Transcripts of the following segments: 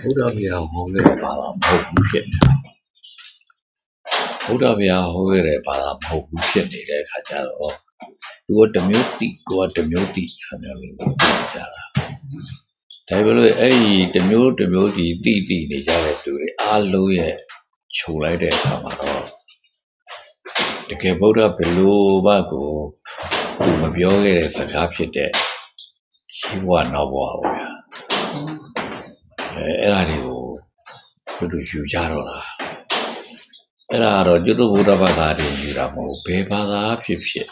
ဘုရားဗျာဟောခဲ့တဲ့ဘာသာမဟုတ်ဘူးဖြစ်နေတယ်ဘုရားဗျာဟောခဲ့တဲ့ဘာသာမဟုတ်ဘူးဖြစ်နေတဲ့အခါကျတော့သူကတစ်မျိုးတိကိုကတစ်မျိုးတိဆံမျိုးလို့ပြောကြတာဒါပေမဲ့အဲ့ဒီတစ်မျိုးတစ်မျိုးစီတိတိနေကြတဲ့သူတွေအားလုံးရဲ့ခြုံလိုက်တဲ့အခါမှာတော့တကယ်ဗုဒ္ဓဘယ်လိုမှကိုသူမပြောခဲ့တဲ့စကားဖြစ်တဲ့ရှိဘဝနောက်ဘဝပေါ့ဗျာ အဲအဲ့ဒါတွေကိုသူတို့ယူကြတော့လားအဲ့ဒါကတော့ကျွတ်တို့ဗုဒ္ဓဘာသာတွေယူတာမဟုတ်ဘယ်ဘာသာဖြစ်ဖြစ်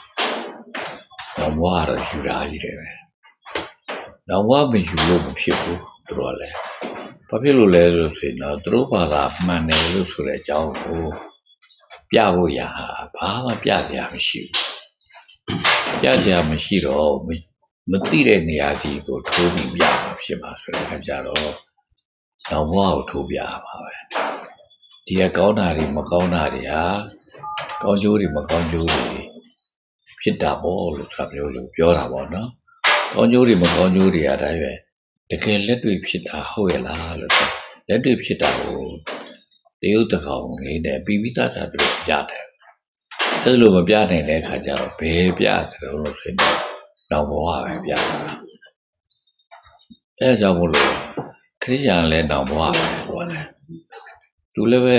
တော့ဘဝကတော့ယူတာကြီးတယ်ပဲတော့ဘဝမယူလို့မဖြစ်ဘူးသူတို့ကလည်းဘာဖြစ်လို့လဲဆိုဆိုရင်တော့သူတို့ဘာသာမှန်တယ်လို့ဆိုတဲ့အကြောင်းကိုပြဖို့ရဟာဘာမှပြစရာမရှိဘူးပြစရာမရှိတော့မသိတဲ့နေရာစီကိုထိုးပြီးပြမှာဖြစ်မှာဆိုတဲ့အခါကျတော့ နောက်ဘဝကိုထိုးပြရမှာပဲဒီကကောင်းတာတွေမကောင်းတာတွေဟာကောင်းကျိုးတွေမကောင်းကျိုးတွေဖြစ်တာပေါ့လို့ဆိုမျိုးလို့ပြောတာပေါ့နော်ကောင်းကျိုးတွေမကောင်းကျိုးတွေကဒါရွယ်တကယ်လက်တွေ့ဖြစ်တာဟုတ်ရဲ့လားလို့ဆိုလက်တွေ့ဖြစ်တာကိုတရုတ်တကောင်လေးနဲ့ပြီးပြီးသားသားပြောပြတယ်အဲ့လိုမပြနိုင်တဲ့အခါကျတော့ဘယ်ပြတယ်လို့ဆိုရင်တော့ဘဝပဲပြတာအဲကြောင့်မို့လို့ ခရစ်ယာန်လည်းတော့ဘဝပဲဟောတယ်သူလည်းပဲ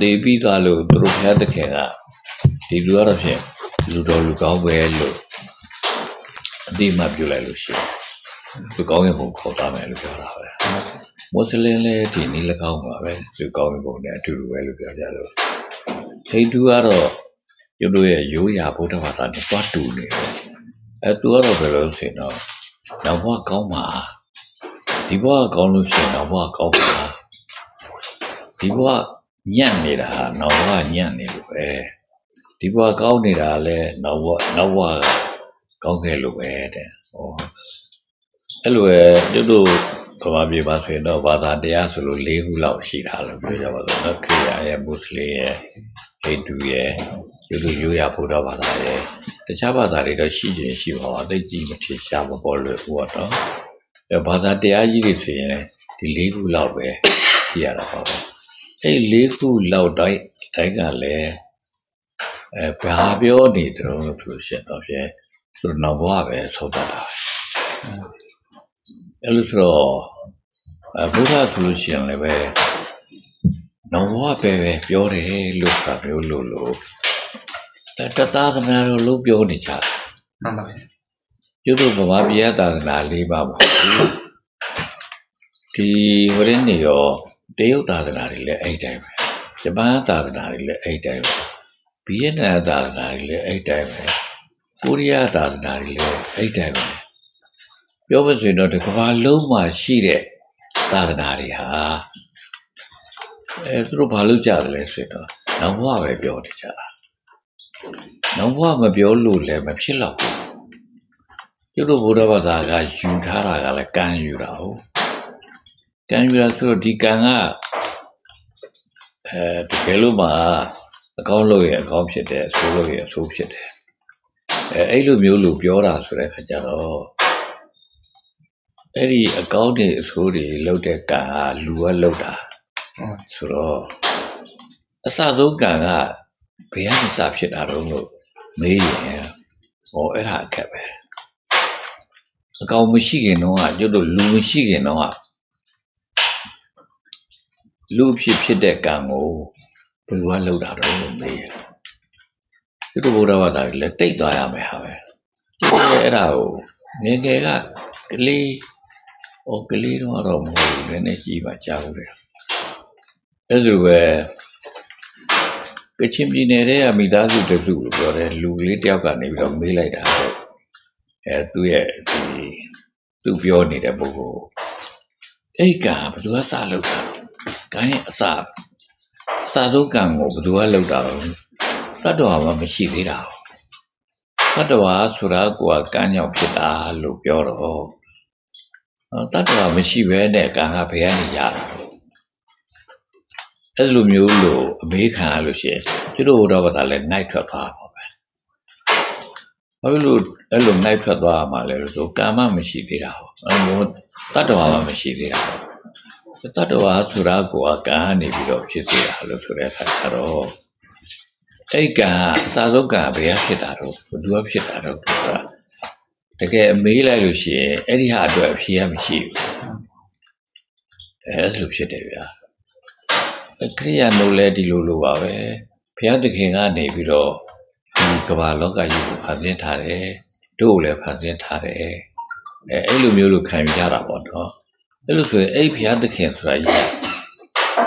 နေပြီးသားလို့သူတို့ဘုရားသခင်ကဒီလူကတော့ဖြင့်လူတော်လူကောင်းပဲလို့အတိမပြုလိုက်လို့ရှိတယ်လူကောင်းရင်ဘုံခေါ်သားမယ်လို့ပြောတာပဲမွတ်စလင်လည်းဒီနည်း၎င်းပါပဲလူကောင်းရင်ဘုံနဲ့အတူတူပဲလို့ပြောကြလို့ဟိန္ဒူကတော့ရုပ်တို့ရဲ့ရိုးရာဗုဒ္ဓဘာသာနဲ့တွားတူနေတယ်အဲသူကတော့ဘယ်လိုဆိုရင်တော့နောက်ဘဝကောင်းမှာ ဒီဘဝကောင်းလို့ရှိရင်နောက်ဘဝကောင်းမှာဒီဘဝညံ့နေတာဟာနောက်ဘဝညံ့နေလို့ပဲဒီဘဝကောင်းနေတာလည်းနောက်ဘဝနောက်ဘဝကောင်းခဲ့လို့ပဲတဲ့ဟောအဲ့လိုပဲတို့တို့ဗမာပြည်မှာဆိုရင်တော့ဘာသာတရားဆိုလို့၄ခုလောက်ရှိတာလို့ပြောကြပါတော့နော်ခရစ်ယာန်ရဲ့မွတ်စလင်ရဲ့ဟိန္ဒူရဲ့ရုပ်ရိုးရဗုဒ္ဓဘာသာရဲ့တခြားဘာသာတွေတော့ရှိခြင်းရှိပါပါသိကြည့်မထင်ရှားမပေါ်လို့ဟောတော့အဲ ဘာသာတရားကြီးတွေဆိုရင်ဒီ၄ခုလောက်ပဲကြည့်ရတာပါပဲအဲ့၄ခုလောက်တိုင်းတိုင်းကလည်းအဲဘာပြောနေတယ်လို့ဆိုရှင်တော့ဖြင့်သူနောက်ဘဝပဲဆုံးတတ်တာအဲ့လိုဆိုတော့အဘုရားဆိုလို့ရှိရင်လည်းပဲနောက်ဘဝပဲပဲပြောတယ်လို့ဆိုတာမျိုးလို့လို့တသာသနာတို့လို့ပြောနေကြတာမှန်ပါဗျာ ကျွတ်တို့ဗမာပြည်သာသနာလေးပါမဟုတ်ဘူးဒီဝရင်းနေရောတရုတ်သာသနာတွေလည်းအဲ့တိုင်းပဲဂျပန်သာသနာတွေလည်းအဲ့တိုင်းပဲဗီယက်နမ်သာသနာတွေလည်းအဲ့တိုင်းပဲကိုရီးယားသာသနာတွေလည်းအဲ့တိုင်းပဲပြောမစင်တော့ဒီကမ္ဘာလုံးမှာရှိတဲ့သာသနာတွေဟာအဲသူတို့ဘာလို့ကြတယ်လဲဆိုတော့နောက်ဘဝပဲပြောနေကြတာနောက်ဘဝမပြောလို့လည်းမဖြစ်တော့ဘူး ကျွတ်တို့ဘုရားဘာသာကယူထားတာကလည်းကံယူတာဟုတ်ကံယူတာဆိုတော့ဒီကံကအဲတကယ်လို့မှအကောင်းလို့ရအကောင်းဖြစ်တယ်အဆိုးလို့ရအဆိုးဖြစ်တယ်အဲအဲ့လိုမျိုးလို့ပြောတာဆိုတဲ့အခါကျတော့အဲ့ဒီအကောင့်တွေအဆိုးတွေလောက်တဲ့ကံကလူကလောက်တာဆိုတော့အစဆုံးကံကဘယ်ကနေစဖြစ်တာတော့လို့မေးရင်ဟောအဲ့ဒါအခက်ပဲ အကောင်မရှိခင်တော့ကကျွတ်တို့လူမရှိခင်တော့ကလူဖြစ်ဖြစ်တဲ့ကံကိုဘယ်လိုလောက်တာတော့လို့မေးရင်ကျွတ်တို့ဘုရားဘာသာလည်းတိတ်သွားရမယ်ဟာပဲအဲ့ဒါကိုငယ်ငယ်ကကလေးဟိုကလေးတော့တော့မဟုတ်ဘူးလည်းနဲ့ရှိပါကြားဘူးတယ်အဲ့လိုပဲကချင်ပြည်နယ်ထဲကမိသားစုတစုလို့ပြောတယ်လူကလေးတယောက်ကနေပြီးတော့မေးလိုက်တာ အဲသူ့ရဲ့ဒီသူပြောနေတဲ့ပုဂ္ဂိုလ်အဲ့ကဘယ်သူကစလုပ်တာကိုင်းအစအစဆုံးကံကိုဘယ်သူကလုပ်တာလဲတတ္တဝါမှမရှိသေးတာတတ္တဝါဆိုတာကိုကကံကြောင့်ဖြစ်တာလို့ပြောတော့တတ္တဝါမရှိဘဲနဲ့ကံကဘယ်ကနေရတာအဲ့လိုမျိုးလို့အမေးခံရလို့ရှိရင်ကျွတ်တို့တော့ဗတာလဲငိုက်ထွက်သွားပါပဲ ဘာဖြစ်လို့အဲ့လိုနိုင်ထွက်သွားမှာလဲလို့ဆိုကာမမရှိသေးတာဟောအဲ့လိုတတ္တဝါမှမရှိသေးတာဟောတတ္တဝါဆိုတာကိုကကံကနေပြီးတော့ဖြစ်စေတာလို့ဆိုတဲ့အခါကျတော့အဲ့ကံအစာဆုံးကံဘယ်ကဖြစ်တာတော့ဘယ်သူကဖြစ်တာတော့ဆိုတာတကယ်မေးလိုက်လို့ရှိရင်အဲ့ဒီဟာအတွက်ဖြေရမရှိဘူးအဲ့လိုဖြစ်တယ်ဗျာခရိယာနိုးလဲဒီလိုလိုပါပဲဘုရားသခင်ကနေပြီးတော့ဒီ ကမ္ဘာလောကကြီးကိုဖန်ဆင်းထားတယ်တို့ကိုလည်းဖန်ဆင်းထားတယ်အဲအဲ့လိုမျိုးလို့ခံယူကြတာပေါ့နော်အဲ့လိုဆိုရင်အဲ့ဘုရားသခင်ဆိုတာကြီး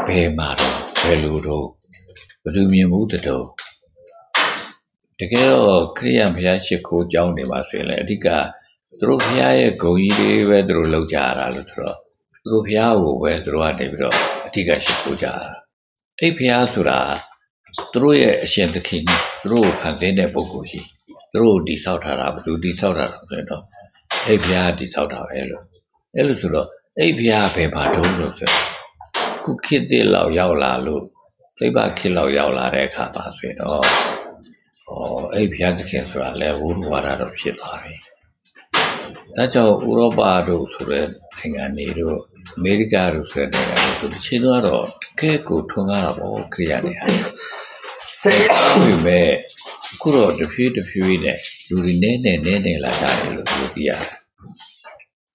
ဘယ်မှာတော့ဘယ်လိုတော့ဘယ်လိုမြင်မှုတတော်တကယ်တော့ခရိယံဘုရားရှိခိုးကြောင်းနေပါဆိုရင်လည်းအဓိကသူတို့ဘုရားရဲ့ဂုံကြီးတွေပဲသူတို့လောက်ကြရတာလို့ဆိုတော့သူတို့ဘုရားကိုပဲသူတို့ကနေပြီးတော့အဓိကရှိခိုးကြတာအဲ့ဘုရားဆိုတာသူတို့ရဲ့အရှင်သခင် သူတို့ကိုဖန်ဆင်းတဲ့ပုဂ္ဂိုလ်ကြီးသူတို့ကိုတိဆောက်ထားတာဘယ်သူတိဆောက်တာလဲဆိုတော့အဲ့ဘုရားတိဆောက်တာပဲလို့အဲ့လိုဆိုတော့အဲ့ဘုရားဘယ်မှာတုံးလို့ဆိုခုခေတ်တည်းလောက်ရောက်လာလို့သိပ္ပခေတ်လောက်ရောက်လာတဲ့အခါပါဆိုရင်တော့ဟောအဲ့ဘုရားသခင်ဆိုတာလဲဝိုးဝါဒတော့ဖြစ်သွားပြီဒါကြောင့်ဥရောပတို့ဆိုတဲ့နိုင်ငံတွေတို့အမေရိကတို့ဆိုတဲ့နိုင်ငံတွေဆိုဒီချိန်တော့တကယ်ကိုထွန်းကားတာပေါ့ခရီးရတယ်ဟာ ဒါပေမဲ့ခုတော့တဖြည်းတဖြည်းနဲ့လူတွေနည်းနည်းနည်းနည်းလာကြတယ်လို့ပြောပြရတယ်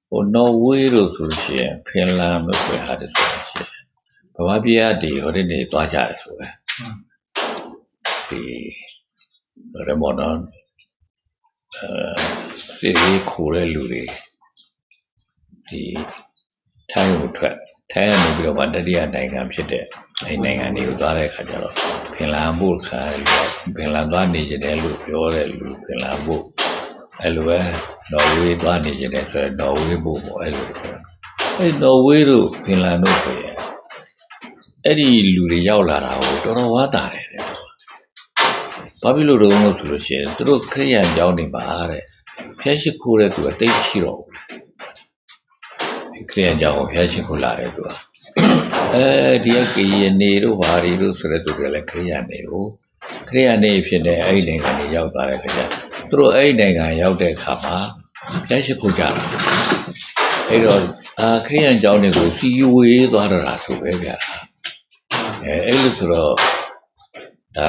ဟိုနော်ဝေးလို့ဆိုလို့ရှိရင်ဖင်လန်လို့ဆိုရတဲ့ဆိုလို့ရှိရင်ဘဝပြရတီဟိုတနေ့သွားကြရဆိုပဲဒီရမော်နန်အဲစီခိုးတဲ့လူတွေဒီထိုင်းကိုထွက် ထိုင်းကနေပြီးတော့မှတတိယနိုင်ငံဖြစ်တဲ့အဲနိုင်ငံတွေကိုသွားတဲ့အခါကျတော့ဖင်လန်ဘုတ်ခါဖင်လန်သွားနေကြတယ်လို့ပြောတဲ့လူဖင်လန်ဘုတ်အဲ့လိုပဲနော်ဝေးသွားနေကြတယ်ဆိုတော့နော်ဝေးဘုတ်ပေါ့အဲ့လိုအဲ့နော်ဝေးတို့ဖင်လန်တို့ဆိုရင်အဲ့ဒီလူတွေရောက်လာတာကိုတော်တော်ဝါတာတယ်တဲ့ဘာဖြစ်လို့တော့လို့ဆိုလို့ရှိရင်သူတို့ခရိယန်ကျောင်းနေပါတဲ့ဖျက်ရှိခိုးတဲ့သူအတိတ်ရှိတော့ဘူး ခရိယန်ကျောင်းကိုဖျက်ရှိခိုးလာတယ်သူကအဲဒီကကရင်နေတို့ဘာတွေတို့ဆိုတဲ့သူတွေလည်းခရိယန်နေကိုခရိယန်နေဖြစ်တဲ့အဲ့ဒီနိုင်ငံတွေရောက်သွားတဲ့ခါကျသူတို့အဲ့ဒီနိုင်ငံရောက်တဲ့အခါမှာဖျက်ရှိခိုးကြတာအဲ့တော့အာခရိယန်ကျောင်းတွေကိုစီဝေးသွားတာဆိုပဲဗျာအဲအဲ့လိုဆိုတော့ဒါ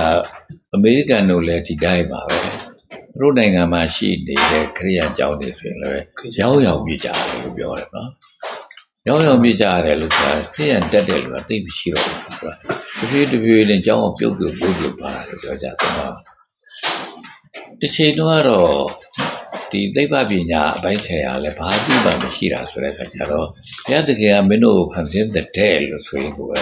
အမေရိကန်တို့လည်းဒီတိုင်းပါပဲ သူတို့နိုင်ငံမှာရှိနေတဲ့ခရိယန်ကျောင်းတွေဆိုရင်လည်းရောက်ရောက်ပြကြတယ်လို့ပြောတယ်နော်ရောက်ရောက်ပြကြရတယ်လို့ဆိုတာခရိယန်တက်တယ်လို့သိမရှိတော့ဘူးဆိုတာတဖြည်းတဖြည်းနဲ့ကျောင်းကိုပြုတ်ပြုတ်ပြုတ်ပြုတ်သွားတာလို့ပြောကြတယ်နော်တစ်ချိန်တော့ကတော့ဒီသိပ္ပပညာအပိုင်းဆိုင်ရာလည်းဘာတိမှမရှိတာဆိုတဲ့အခါကျတော့ဘုရားတကယ်ကမင်းတို့ကိုဖန်ဆင်းတဲ့လို့ဆိုရင်ကိုပဲ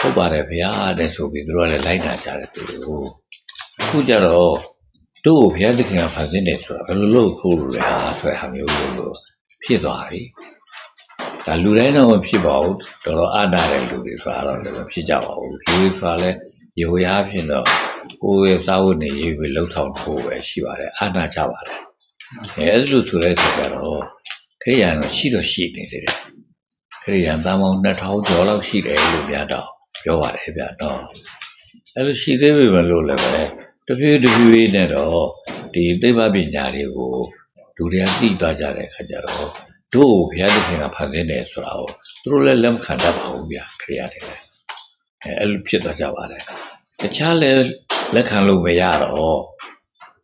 ဟုတ်ပါတယ်ဗျာတဲ့ဆိုပြီးသူတို့ကလည်းလိုက်နာကြတယ်သူတို့အခုကြတော့ တို့ဘုရားသခင်ကဖန်ဆင်းတယ်ဆိုတာဘယ်လိုလုပ်ခိုးလို့လဲဟာဆိုတဲ့ဟာမျိုးလို့ဖြစ်သွားပြီဒါလူတိုင်းတော့မဖြစ်ပါဘူးတော်တော်အနာတဲ့လူတွေဆိုတာတော့လည်းမဖြစ်ကြပါဘူးလူတွေဆိုတာလည်းယေဟောရားဖြစ်တော့ကိုယ်ရဲ့စာဝတ်နေရေးပဲလှုပ်ဆောင်ဖို့ပဲရှိပါတယ်အနာကြပါတယ်အဲအဲ့လိုဆိုတဲ့အခါကျတော့ခရိယာန်တော့ရှိတော့ရှိနေသေးတယ်ခရိယာန်တန်ပေါင်း2000ကျော်လောက်ရှိတယ်လို့ပြတော့ပြောပါတယ်ဗျတော့အဲ့လိုရှိသေးပေမဲ့လို့လည်းပဲ တဖြည်းတဖြည်းနဲ့တော့ဒီသိပ္ပပညာတွေကိုလူတွေကသိသွားကြတဲ့အခါကျတော့တို့ဘုရားသခင်ကဖန်ဆင်းတယ်ဆိုတာကိုသူတို့လည်းလက်မခံတတ်ပါဘူးဗျခရိယာတွေလည်းအဲအဲ့လိုဖြစ်သွားကြပါတယ်တခြားလည်းလက်ခံလို့မရတော့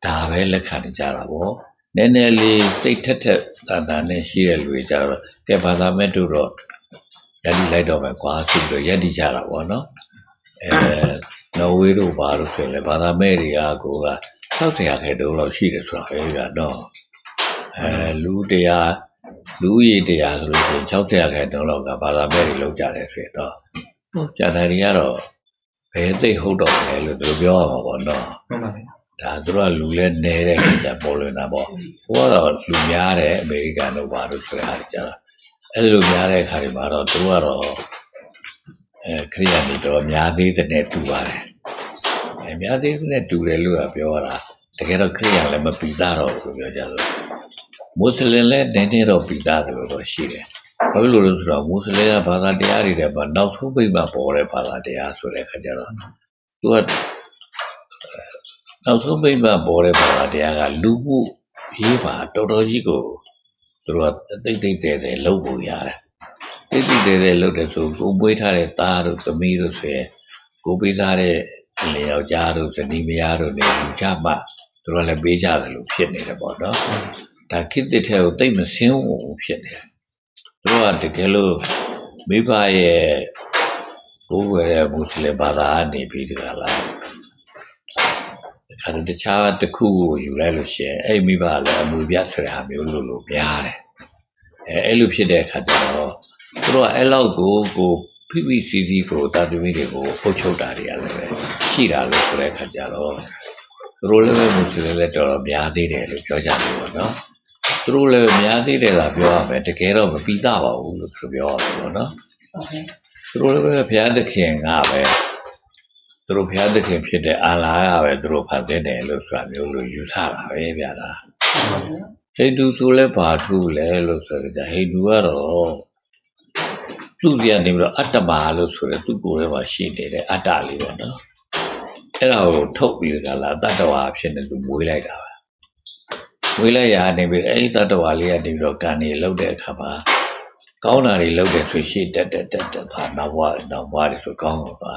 ဒါပဲလက်ခံနေကြတာပေါ့နည်းနည်းလေးစိတ်ထက်ထက်တန်တန်နဲ့ရှိတဲ့လူတွေကြတော့ကဲဘာသာမဲ့တို့တော့ယက်တိလိုက်တော့မယ်ကွာဆိုပြီးတော့ယက်တိကြတာပေါ့နော်အဲ နော်ဝေးတို့ဘာလို့ဆိုရင်လဲဘာသာမဲ့တွေကကိုက60ရာခိုင်တုံးလောက်ရှိတယ်ဆိုတာပဲပြတော့အဲလူတရားလူရည်တရားဆိုလို့ရှိရင်60ရာခိုင်တုံးလောက်ကဘာသာမဲ့တွေလောက်ကြတယ်ဆိုတော့ကျန်တဲ့တွေကတော့ဘယ်သိဟုတ်တော့လဲလို့သူပြောရမှာပေါ့နော်မှန်ပါဗျာဒါသူတို့ကလူလဲနေတဲ့ကြပေါ်လွင်တာပေါ့ဟိုကတော့လူများတယ်အမေရိကန်တို့ဘာလို့ဆိုရတာကြတော့အဲ့လိုများတဲ့အခါတွေမှာတော့သူကတော့အဲခရိယာနေတော့များသေးတဲ့နဲ့တူပါတယ် အဲများသေးတဲ့နဲ့တူတယ်လို့ကပြောတာတကယ်တော့ခရိယာလည်းမပီသားတော့ဘူးပြောကြလို့မွတ်စလင်လည်းနည်းနည်းတော့ပီသားတယ်လို့တော့ရှိတယ်ဘာလို့လဲဆိုတော့မွတ်စလင်ကဘာသာတရားတွေတဲ့ဘာနောက်ဆုံးပိတ်မှပေါ်တဲ့ဘာသာတရားဆိုတဲ့အခါကျတော့သူကနောက်ဆုံးမိမ့်မှပေါ်တဲ့ဘာသာတရားကလူမှုရေးပါတော်တော်ကြီးကိုသူတို့ကတိတ်တိတ်တဲတဲလှုပ်ပုံရတယ်တိတ်တိတ်တဲတဲလှုပ်တယ်ဆိုကိုပွေးထားတဲ့သားတို့သမီးတို့ဆိုရင်ကိုပေးစားတဲ့ လေယောက်ျားတို့ဇနီးမယားတို့နဲ့လူချမှသူတို့လည်းပေးကြတယ်လို့ဖြစ်နေတယ်ပေါ့နော်ဒါခိတ္တထဲကိုတိတ်မစင်းဘူးဖြစ်နေတယ်သူတို့ကတကယ်လို့မိဘရဲ့ကိုယ်ဝယ်တဲ့မွတ်စလင်ဘာသာကနေပြီးတကလားအဲတခြားတစ်ခုကိုယူလိုက်လို့ရှိရင်အဲ့မိဘလည်းအမှုပြဆိုတဲ့ဟာမျိုးလို့လို့များတယ်အဲအဲ့လိုဖြစ်တဲ့အခါကျတော့သူတို့ကအဲ့လောက်ကိုကို ဖိဖိစီစီကိုတာသမီတွေကိုအုပ်ချုပ်တာတွေကလည်းပဲရှိတာလို့ဆိုတဲ့အခါကျတော့သူတို့လည်းပဲမွတ်စလင်လည်းတော်တော်များသေးတယ်လို့ပြောကြတယ်ပေါ့နော်သူတို့လည်းများသေးတယ်လားပြောရမယ်တကယ်တော့မပြီးသားပါဘူးလို့သူပြောရတယ်ပေါ့နော်သူတို့လည်းပဲဘုရားသခင်ကပဲသူတို့ဘုရားသခင်ဖြစ်တဲ့အာလာကပဲသူတို့ဖန်ဆင်းတယ်လို့ဆိုတာမျိုးလို့ယူဆတာပဲဗျာလားဟိန္ဒူဆိုလဲဘာထူးလဲလို့ဆိုကြဟိန္ဒူကတော့ သူ့စီကနေပြီးတော့အတ္တမာလို့ဆိုတဲ့သူ့ကိုယ်ထဲမှာရှိနေတဲ့အတ္တလေးပေါ့နော်အဲ့ဒါကိုထုတ်ပြီးကြလားတတ္တဝါဖြစ်နေသူမွေးလိုက်တာပဲမွေးလိုက်ရနေပြီးအဲ့ဒီတတ္တဝါလေးကနေပြီးတော့ကံနေလောက်တဲ့အခါမှာကောင်းတာတွေလောက်တဲ့ဆိုရှေ့တက်တက်တက်တက်ပါနောက်ဘဝနောက်ဘဝတွေဆိုကောင်းတော့ပါ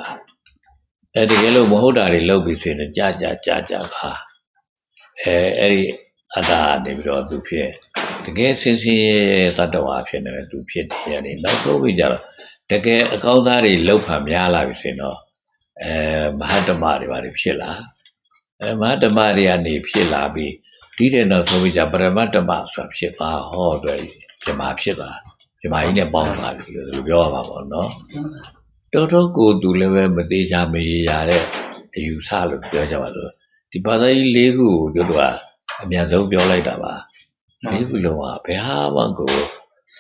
အဲတကယ်လို့မဟုတ်တာတွေလောက်ပြီးဆိုရင်ကြာကြာကြာကြာပါအဲအဲ့ဒီ အတ္တနေပြီးတော့သူဖြစ်တကယ်စင်စင်ရဲ့တတ္တဝါဖြစ်နေတယ်သူဖြစ်နေရတယ်နောက်ဆုံးပြီးကြတော့တကယ်အကောင်းသားတွေလောက်ဖန်များလာပြီဆိုရင်တော့အဲမဟာတမတွေပါဖြစ်လာအဲမဟာတမတွေကနေဖြစ်လာပြီးဒီတဲ့နောက်ဆုံးပြီးကြပရမတ္တမဆိုတာဖြစ်သွားဟောတွေ့ပြမဖြစ်သွားပြမကြီးနဲ့ပေါင်းသွားပြီလို့ပြောရမှာပေါ့နော်တော်တော်ကိုသူလည်းပဲမသေးချာမရေရတဲ့အယူဆလို့ပြောကြပါလို့ဒီဘာသာကြီး၄ခုကိုတို့က အများဆုံးပြောလိုက်တာပါလေးခုလုံးကဘယ်ဟာမှကို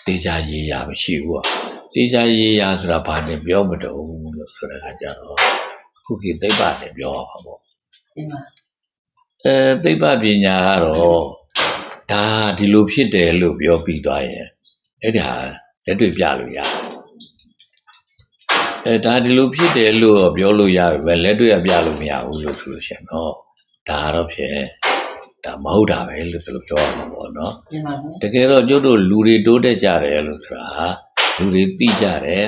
တေချာရေရာမရှိဘူးอ่ะတေချာရေရာဆိုတာဘာနဲ့ပြောမတုံးလို့ဆိုတဲ့အခါကျတော့ခုခေတ်သိပ္ပံနဲ့ပြောရမှာပေါ့အဲသိပ္ပံပညာကတော့ဒါဒီလိုဖြစ်တယ်လို့ပြောပြီးသွားရင်အဲ့ဒါလက်တွေ့ပြလို့ရတယ်အဲဒါဒီလိုဖြစ်တယ်လို့ပြောလို့ရပြီပဲလက်တွေ့ပြလို့မရဘူးလို့ဆိုလို့ရှိရင်တော့ဒါတော့ဖြစ် ဒါမဟုတ်တာပဲလို့ဆိုလို့ပြောရမှာပေါ့နော်တကယ်တော့ကျုပ်တို့လူတွေတိုးတက်ကြတယ်လို့ဆိုတာလူတွေသိကြတယ်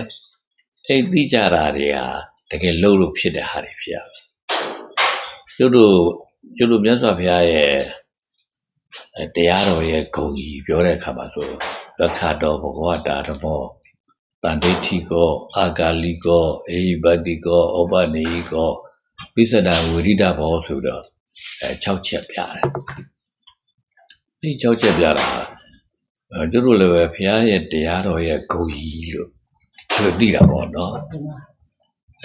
အဲ့သိကြတာတွေဟာတကယ်လို့လို့ဖြစ်တဲ့ဟာတွေဖြစ်ရကျုပ်တို့ကျုပ်တို့မြတ်စွာဘုရားရဲ့တရားတော်ရဲ့ဂုဏ်ကြီးပြောတဲ့အခါမှာဆိုသက္ခတော်ဘဂဝတာဓမ္မောတန်ဒိဋ္ဌိကောအာဂါလိကောအေဟိပတိကောဩပနေဟိကောပိစဒဝိရိဒဘောဆိုတော့ အဲ6ချက်ပြတယ်ဒီ6ချက်ပြတာအဲတို့တို့လည်းပဲဘုရားရဲ့တရားတော်ရဲ့ဂုဏ်ကြီးလို့သူသိတာပေါ့နော်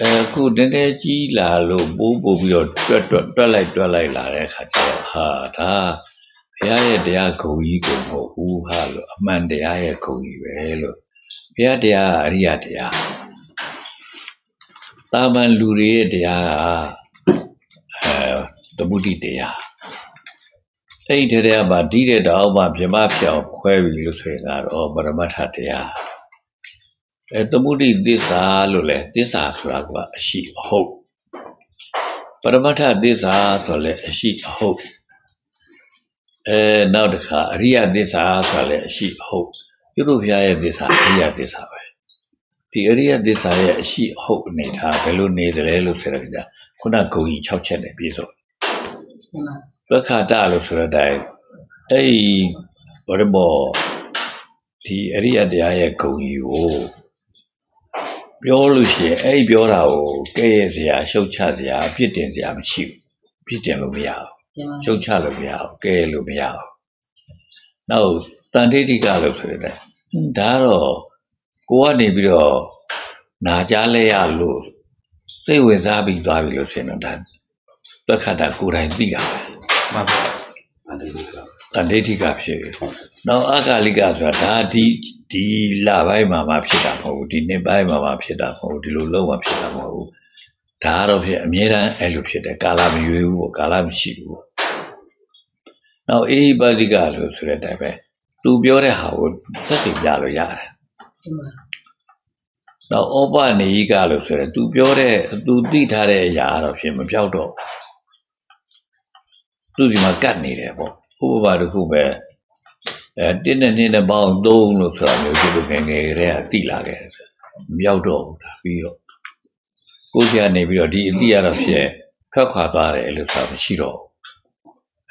အဲခုတည်းတည်းကြီးလာလို့ပိုးပို့ပြီးတော့တွက်တွက်တွက်လိုက်တွက်လိုက်လာတဲ့အခါကျတော့ဟာဒါဘုရားရဲ့တရားဂုဏ်ကြီးကိုမဟုတ်ဘူးဟာလို့အမှန်တရားရဲ့ဂုဏ်ကြီးပဲလို့ဘုရားတရားအရိယတရားတာမန်လူတွေရဲ့တရားကအဲ သမုဒိတရားအဲ့ဒီတရားမှာဒီတဲ့တောင်မှပြမပြောင်ခွဲပြီလို့ဆိုရင်ကတော့ပရမတ္ထတရားအဲသမုဒိသစ္စာလို့လဲသစ္စာဆိုတာကအရှိအဟုတ်ပရမတ္ထသစ္စာဆိုလဲအရှိအဟုတ်အဲနောက်တစ်ခါအရိယသစ္စာဆိုလဲအရှိအဟုတ်ပြုလို့ဘုရားရဲ့သစ္စာအရိယသစ္စာပဲဒီအရိယသစ္စာရဲ့အရှိအဟုတ်အနေထားဘယ်လိုနေတယ်လဲလို့ဆိုတော့ခုနဂုံကြီး6ချက်နဲ့ပြည့်စုံ ပက္ခတလို့ဆိုတဲ့အတိုင်းအဲ့ဒီဘာလို့ဘောဒီအရိယတရားရဲ့ဂုံကြီးကိုပြောလို့ရှိရင်အဲ့ဒီပြောတာကိုကဲ့ရဲ့စရာရှုတ်ချစရာအပြစ်တင်စရာမရှိဘူးပြစ်တင်လို့မရဘူးရှုတ်ချလို့မရဘူးကဲ့လို့မရဘူးနောက်တန်တိတိကလို့ဆိုတဲ့ဒါတော့ကိုကနေပြီးတော့နာကြားလဲရလို့စိတ်ဝင်စားပြီးသွားပြီလို့ဆိုရင်တော့ဒါ ပက္ခတာကိုယ်တိုင်သိတာပဲမှန်ပါအဒိဋ္ဌိကအဒိဋ္ဌိကဖြစ်ပြီနောက်အကာလိကဆိုတာဒါဒီဒီလပိုင်းမှာမှဖြစ်တာမဟုတ်ဘူးဒီနှစ်ပိုင်းမှာမှဖြစ်တာမဟုတ်ဘူးဒီလိုလုံးဝဖြစ်တာမဟုတ်ဘူးဒါကတော့ဖြစ်အမြဲတမ်းအဲ့လိုဖြစ်တယ်ကာလမရွေးဘူးပေါ့ကာလမရှိဘူးနောက်အေဟိပါတိကလို့ဆိုတဲ့အတိုင်းပဲသူပြောတဲ့ဟာကိုသက်သေပြလို့ရတယ်နောက်ဩပနေဟိကလို့ဆိုရဲသူပြောတဲ့သူသိထားတဲ့အရာတော့ဖြစ်မပြောက်တော့ သူ့စီမှာကတ်နေတယ်ပေါ့ဥပမာတစ်ခုပဲအဲတင်းနဲ့တင်းနဲ့ပေါင်းသုံးလို့ဆိုတာမျိုးကျလို့ငယ်ငယ်ကလေးကတိလာခဲ့တယ်မရောက်တော့ဘူးဒါပြီးတော့ကိုယ်စီကနေပြီးတော့ဒီအတိရတော့ဖြစ်ဖက်ခွာသွားတယ်လို့ဆိုတာမရှိတော့ဘူး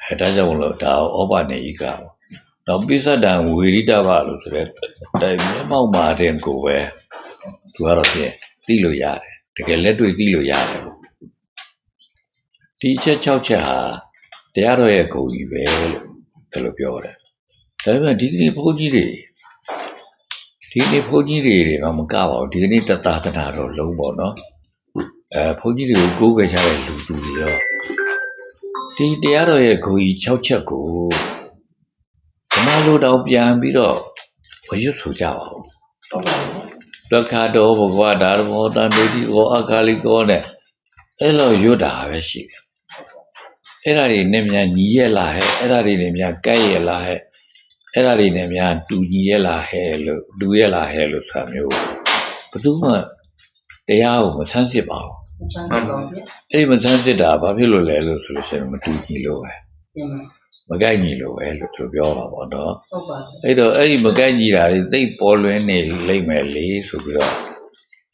အဲဒါကြောင့်မလို့ဒါဩဘာနေဤကပေါ့တော့ပိဿဒံဝေရိတဘလို့ဆိုတဲ့တိုင်မျက်မှောက်မှာတဲ့ကိုပဲသူကတော့ဖြစ်သိလို့ရတယ်တကယ်လက်တွေ့သိလို့ရတယ်ပေါ့ဒီအချက်6ချက်ဟာ တရားတော်ရဲ့ဂုဏ်ကြီးပဲလို့ဒါလိုပြောတယ်ဒါပေမဲ့ဒီကနေ့ဘုန်းကြီးတွေဒီနေ့ဘုန်းကြီးတွေတော့မကပါဘူးဒီကနေ့တသာသနာတော့လုံးပေါ့နော်အဲဘုန်းကြီးတွေကိုကိုးကွယ်ကြတဲ့လူသူတွေရောဒီတရားတော်ရဲ့ဂုဏ်ကြီး6ချက်ကိုဓမ္မလိုတောင်ပြန်ပြီးတော့ဝရွတ်ဆိုကြပါဦးဟုတ်ပါဘူးဒုက္ခတောဘဂဝတာရမောတန်တေတိဟောအကာလိကောနဲ့အဲ့လိုရွတ်တာပဲရှိတယ် အဲ့ဒါတွေနဲ့များညီရဲ့လားဟဲ့အဲ့ဒါတွေနဲ့များကဲ့ရဲ့လားဟဲ့အဲ့ဒါတွေနဲ့များတူညီရဲ့လားဟဲ့လို့တူရဲ့လားဟဲ့လို့ဆိုတာမျိုးဘယ်သူမှတရားကိုမဆန်းစစ်ပါဘူးမဆန်းပါဘူးဗျအဲ့ဒီမဆန်းစစ်တာဘာဖြစ်လို့လဲလို့ဆိုလို့ရှိရင်မတူညီလို့ပဲကျင်းပါမကိုက်ညီလို့ပဲလို့သူပြောတာပေါ့နော်ဟုတ်ပါဘူးအဲ့တော့အဲ့ဒီမကိုက်ညီတာတွေသိပ်ပေါ်လွင်နေလိမ့်မယ်လေဆိုပြီးတော့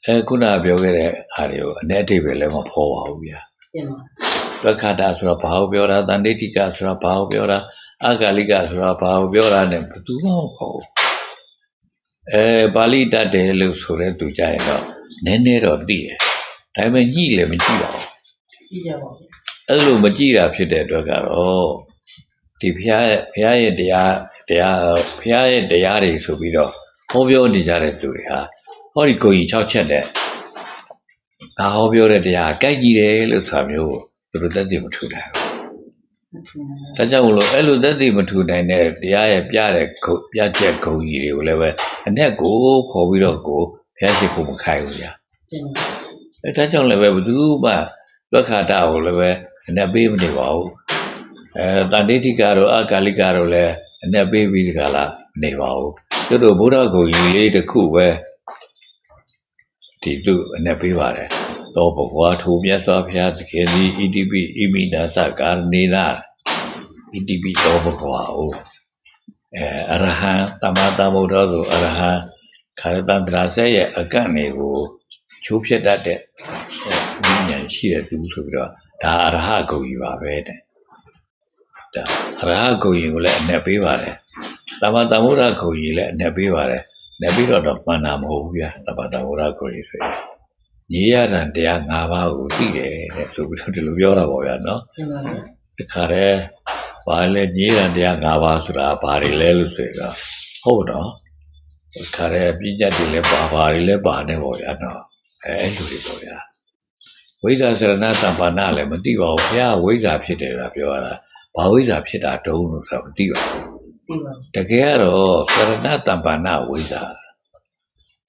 အဲခုနပြောခဲ့တဲ့အားတွေကိုအ내အထိပ်ပဲလည်းမဖော်ပါဘူးဗျာ ကျင်းပါသက္ခတာဆိုတာဘာကိုပြောတာတန်ဋိဋ္ဌိကဆိုတာဘာကိုပြောတာအဂါလိကဆိုတာဘာကိုပြောတာ ਨੇ ဘယ်သူမှမဟုတ်ဘူးအဲပါဠိတတ်တယ်လို့ဆိုတဲ့သူကြရင်တော့နည်းနည်းတော့သိတယ်ဒါပေမဲ့ညှိလည်းမကြည့်ပါဘူးကြည့်ကြပါဦးအဲ့လိုမကြည့်တာဖြစ်တဲ့အတွက်ကတော့ဒီဘုရားရဲ့ဘုရားရဲ့တရားတရားဘုရားရဲ့တရားတွေဆိုပြီးတော့ဟောပြောနေကြတဲ့သူတွေဟာဟောဒီကိုကြီး6ချက်တဲ့ ငါဟောပြောတဲ့တရားကြိုက်ကြည့်တယ်လို့ဆိုတာမျိုးကိုသူတို့သက်သေမထူနိုင်ဘူးဒါကြောင့်မလို့အဲ့လိုသက်သေမထူနိုင်တဲ့တရားရဲ့ပြတဲ့ခုပြချက်ဂုံကြီးတွေကိုလည်းပဲအ내ကိုခေါ်ပြီးတော့ကိုဘုရားရှိခိုးမခိုင်းဘူးညာ ကျင်းပါ အဲဒါကြောင့်လည်းပဲဘယ်သူမှလွတ်ခါတာကိုလည်းပဲအ내ပေးမနေပါဘူးအဲတန်တိဋ္ဌိကတော့အကာလိကတော့လည်းအ내ပေးပြီးဒီကလာနေပါဘူးသူတို့ဘုရားဂုံကြီးလေးတစ်ခုပဲ ဒီသူအနက်ပေးပါတယ်သောဘဂဝါထိုမြတ်စွာဘုရားသခင်သည်ဣတိပိဣမိနာသကာနေနာဣတိပိသောဘဂဝါဟုအဲအရဟံတမတာဗုဒ္ဓဆိုအရဟံခရတန္တရာဆက်ရဲ့အကန့်တွေကိုချိုးဖြတ်တတ်တဲ့ဉာဏ်ရှိတဲ့သူဆိုပြီးတော့ဒါအရဟဂုံကြီးပါပဲတဲ့ဒါအရဟဂုံကြီးကိုလည်းအနက်ပေးပါတယ်တမတာဗုဒ္ဓဂုံကြီးလည်းအနက်ပေးပါတယ် 내ပြီးတော့တော့မှန်တာမဟုတ်ဘူးဗျာတမတမုဒ္ဒဂုံကြီးဆိုရင်ညီရတန်တရား၅ပါးကိုသိတယ်တဲ့ဆိုပြီးတော့ဒီလိုပြောတာပေါ့ဗျာနော်ကျင်းပါဗျဒီခါတည်းဘာလဲညီရတန်တရား၅ပါးဆိုတာဘာတွေလဲလို့ဆိုတော့ဟုတ်တော့ဒီခါတည်းပြည့်ကြတ်တွေလည်းပါပါတွေလည်းပါနေပေါ့ဗျာနော်အဲအဲ့လိုတွေပေါ့ဗျာဝိဇ္ဇာစရဏတမ္ပဏလည်းမသိပါဘူးဘုရားဝိဇ္ဇာဖြစ်တယ်ဗျာပြောရတာဘာဝိဇ္ဇာဖြစ်တာတုံးလို့ဆိုတော့မသိပါဘူးသိပါ တကယ်ကတော့စရဏတမ္ပဏဝိဇ္ဇာ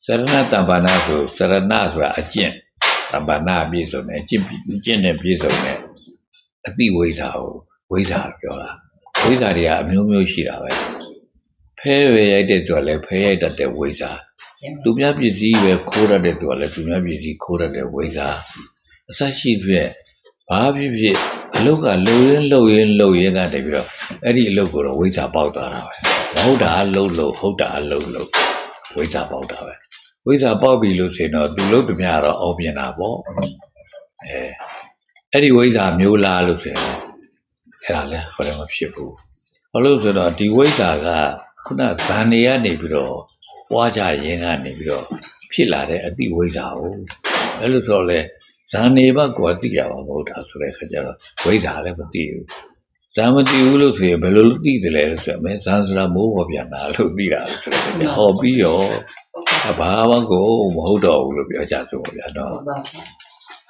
စရဏတမ္ပဏဆိုစရဏဆိုတာအကျင့်တမ္ပဏအပြည့်စုံတယ်အကျင့်အကျင့်နဲ့ပြည့်စုံတယ်အတိဝိဇ္ဇာကိုဝိဇ္ဇာလို့ပြောတာဝိဇ္ဇာတွေကအမျိုးမျိုးရှိတာပဲဖဲရရိုက်တဲ့သူကလည်းဖဲရိုက်တတ်တဲ့ဝိဇ္ဇာကျင်းပါသူများပစ္စည်းပဲခိုးရတဲ့သူကလည်းသူများပစ္စည်းခိုးရတဲ့ဝိဇ္ဇာအစရှိဖြင့်ဘာဖြစ်ဖြစ် အလုတ်ကလှုပ်ရင်းလှုပ်ရင်းလှုပ်ရင်းကနေပြီးတော့အဲ့ဒီအလုတ်ကိုတော့ဝိဇ္ဇာပေါက်သွားတာပဲမဟုတ်တာလှုပ်လှုပ်ဟုတ်တာလှုပ်လှုပ်ဝိဇ္ဇာပေါက်တာပဲဝိဇ္ဇာပေါက်ပြီလို့ဆိုရင်တော့သူလှုပ်တမျှတော့အောင်ပြင်တာပေါ့အဲအဲ့ဒီဝိဇ္ဇာမျိုးလားလို့ဆိုရင်အဲ့ဒါလည်းဟောလည်းမဖြစ်ဘူးဘာလို့ဆိုတော့ဒီဝိဇ္ဇာကခုနဇာနေရနေပြီးတော့ပွားကြရင်ကနေပြီးတော့ဖြစ်လာတဲ့အတိဝိဇ္ဇာကိုအဲ့လိုဆိုတော့လေ ဇာနေဘကိုသိရမှာမဟုတ်တာဆိုတဲ့ခါကျတော့ဝိဇ္ဇာလည်းမသိဘူးဇာမသိဘူးလို့ဆိုရင်ဘယ်လိုလုပ်သိတယ်လဲဆိုတော့မင်းဇာဆိုတာမိုးပေါ်ပြန်တာလို့သိတာလို့ဆိုတော့ဟောပြီးရောဘာမှကိုမဟုတ်တော့ဘူးလို့ပြောကြဆိုပါဗျာနော်ဟုတ်ပါဘူး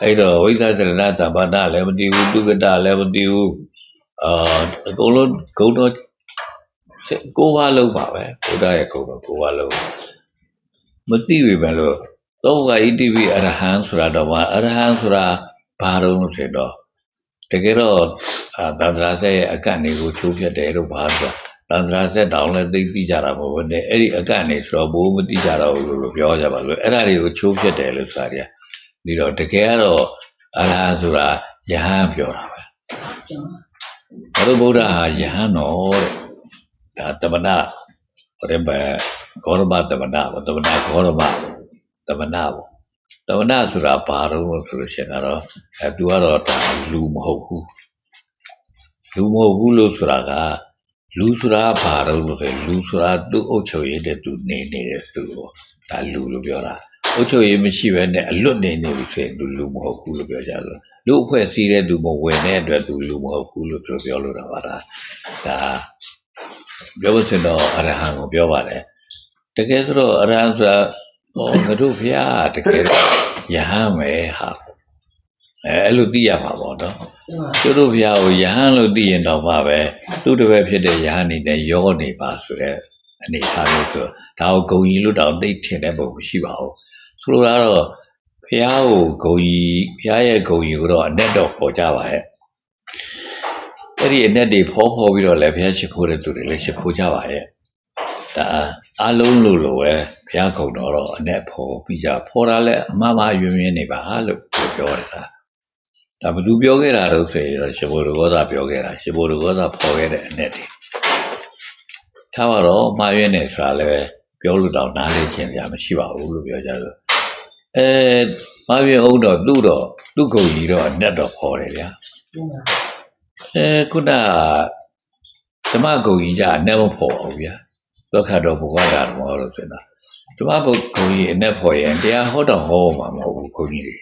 အဲ့တော့ဝိဇ္ဇာစရဏတပ္ပဏလည်းမသိဘူးတုကတလည်းမသိဘူးအာအကုန်လုံးဂုံတော်ကိုးပါးလုံးပါပဲဘုရားရဲ့ဂုံတော်ကိုးပါးလုံးမသိပြီပဲလို့ သောကဣတိပိအရဟံဆိုတာတော့မှအရဟံဆိုတာဘာတော့လို့ဆိုတော့တကယ်တော့အာသန္တရာဆက်ရဲ့အကန့်တွေကိုချိုးဖြတ်တယ်လို့ဘာလို့သန္တရာဆက်တောင်လည်းသိသိကြတာမဟုတ်ဘူးနဲ့အဲ့ဒီအကန့်တွေဆိုတော့ဘိုးမသိကြတော့ဘူးလို့ပြောကြပါလို့အဲ့ဒါတွေကိုချိုးဖြတ်တယ်လို့ဆိုတာတွေကဒီတော့တကယ်ကတော့အလားဆိုတာယဟန်ပြောတာပဲကျင်းပါဘုရားဗုဒ္ဓဟာယဟန်တော်တဲ့ဒါတမနာဟိုတဲ့ဘဂေါရမတမနာဘောတမနာဂေါရမ တမနာဘောတမနာဆိုတာဘာတော့ဆိုလို့ရှိရင်ကတော့အဲသူကတော့ဒါလူမဟုတ်ဘူးလူမဟုတ်ဘူးလို့ဆိုတာကလူဆိုတာဘာတော့လို့ဆိုရင်လူဆိုတာသူ့အုပ်ချုပ်ရေးတဲ့သူနေနေတဲ့သူပေါ့ဒါလူလို့ပြောတာအုပ်ချုပ်ရေးမရှိဘဲနဲ့အလွတ်နေနေပြီဆိုရင်သူလူမဟုတ်ဘူးလို့ပြောကြတယ်လူအဖွဲ့စည်းတဲ့သူမဝင်တဲ့အတွက်သူလူမဟုတ်ဘူးလို့ပြောပြောလို့တာပါဒါဒါပြောလို့စင်တော့အရဟံကိုပြောပါတယ်တကယ်ဆိုတော့အရဟံဆိုတာ ဟောငါတို့ဘုရားတကယ်ယဟန်ပဲဟာအဲအဲ့လိုသိရမှာပေါ့နော်ကျမသူတို့ဘုရားကိုယဟန်လို့သိရင်တော့မှပဲသူ့တပည့်ဖြစ်တဲ့ယဟန်နေနဲ့ရောနေပါဆိုတဲ့အနေအထားမျိုးဆိုဒါကိုဂုံကြီးလို့တောင်သိထင်တဲ့ပုံမရှိပါဘူးဆိုလိုတာတော့ဘုရားကိုဂုံကြီးဘုရားရဲ့ဂုံကြီးကိုတော့အ내တော့ခေါ်ကြပါရဲ့အဲ့ဒီအ내တွေဖောဖောပြီးတော့လည်းဘုရားရှိခိုးတဲ့သူတွေလည်းရှိခိုးကြပါရဲ့ဒါအလုံးလို့လို့ပဲဘု ရားကုံတော်တော့အ내ဖောပြီးကြဖောတာလည်းအမှားမှားယွင်းယွင်းနေပါလို့ပြောတယ်ဒါဒါဘယ်သူပြောခဲ့တာတော့ဆိုရင်တော့ရှင်ဘုရောသာပြောခဲ့တာရှင်ဘုရောသာဖော်ခဲ့တဲ့အနဲ့တည်းထားပါတော့မှားရွေးနေဆိုတာလည်းပြောလို့တော့နားလေခြင်းစရာမရှိပါဘူးလို့ပြောကြတယ်အဲမှားရွေးအောင်တော့သူ့တော့သူ့ကုန်ကြီးတော့အနဲ့တော့ဖော်တယ်ဗျာကျမအဲခုနဓမ္မကုန်ကြီးကအနဲ့မဖော်ပါဘူးဗျာသောခတ်တော်ဘုရားတော်မောလို့ဆိုတော့ ဓမ္မဘုကုန်ကြီးအနဲ့ဖော်ရင်တရားဟောတော့ဟောမှာမဟုတ်ဘူးကုန်ကြီးတွေ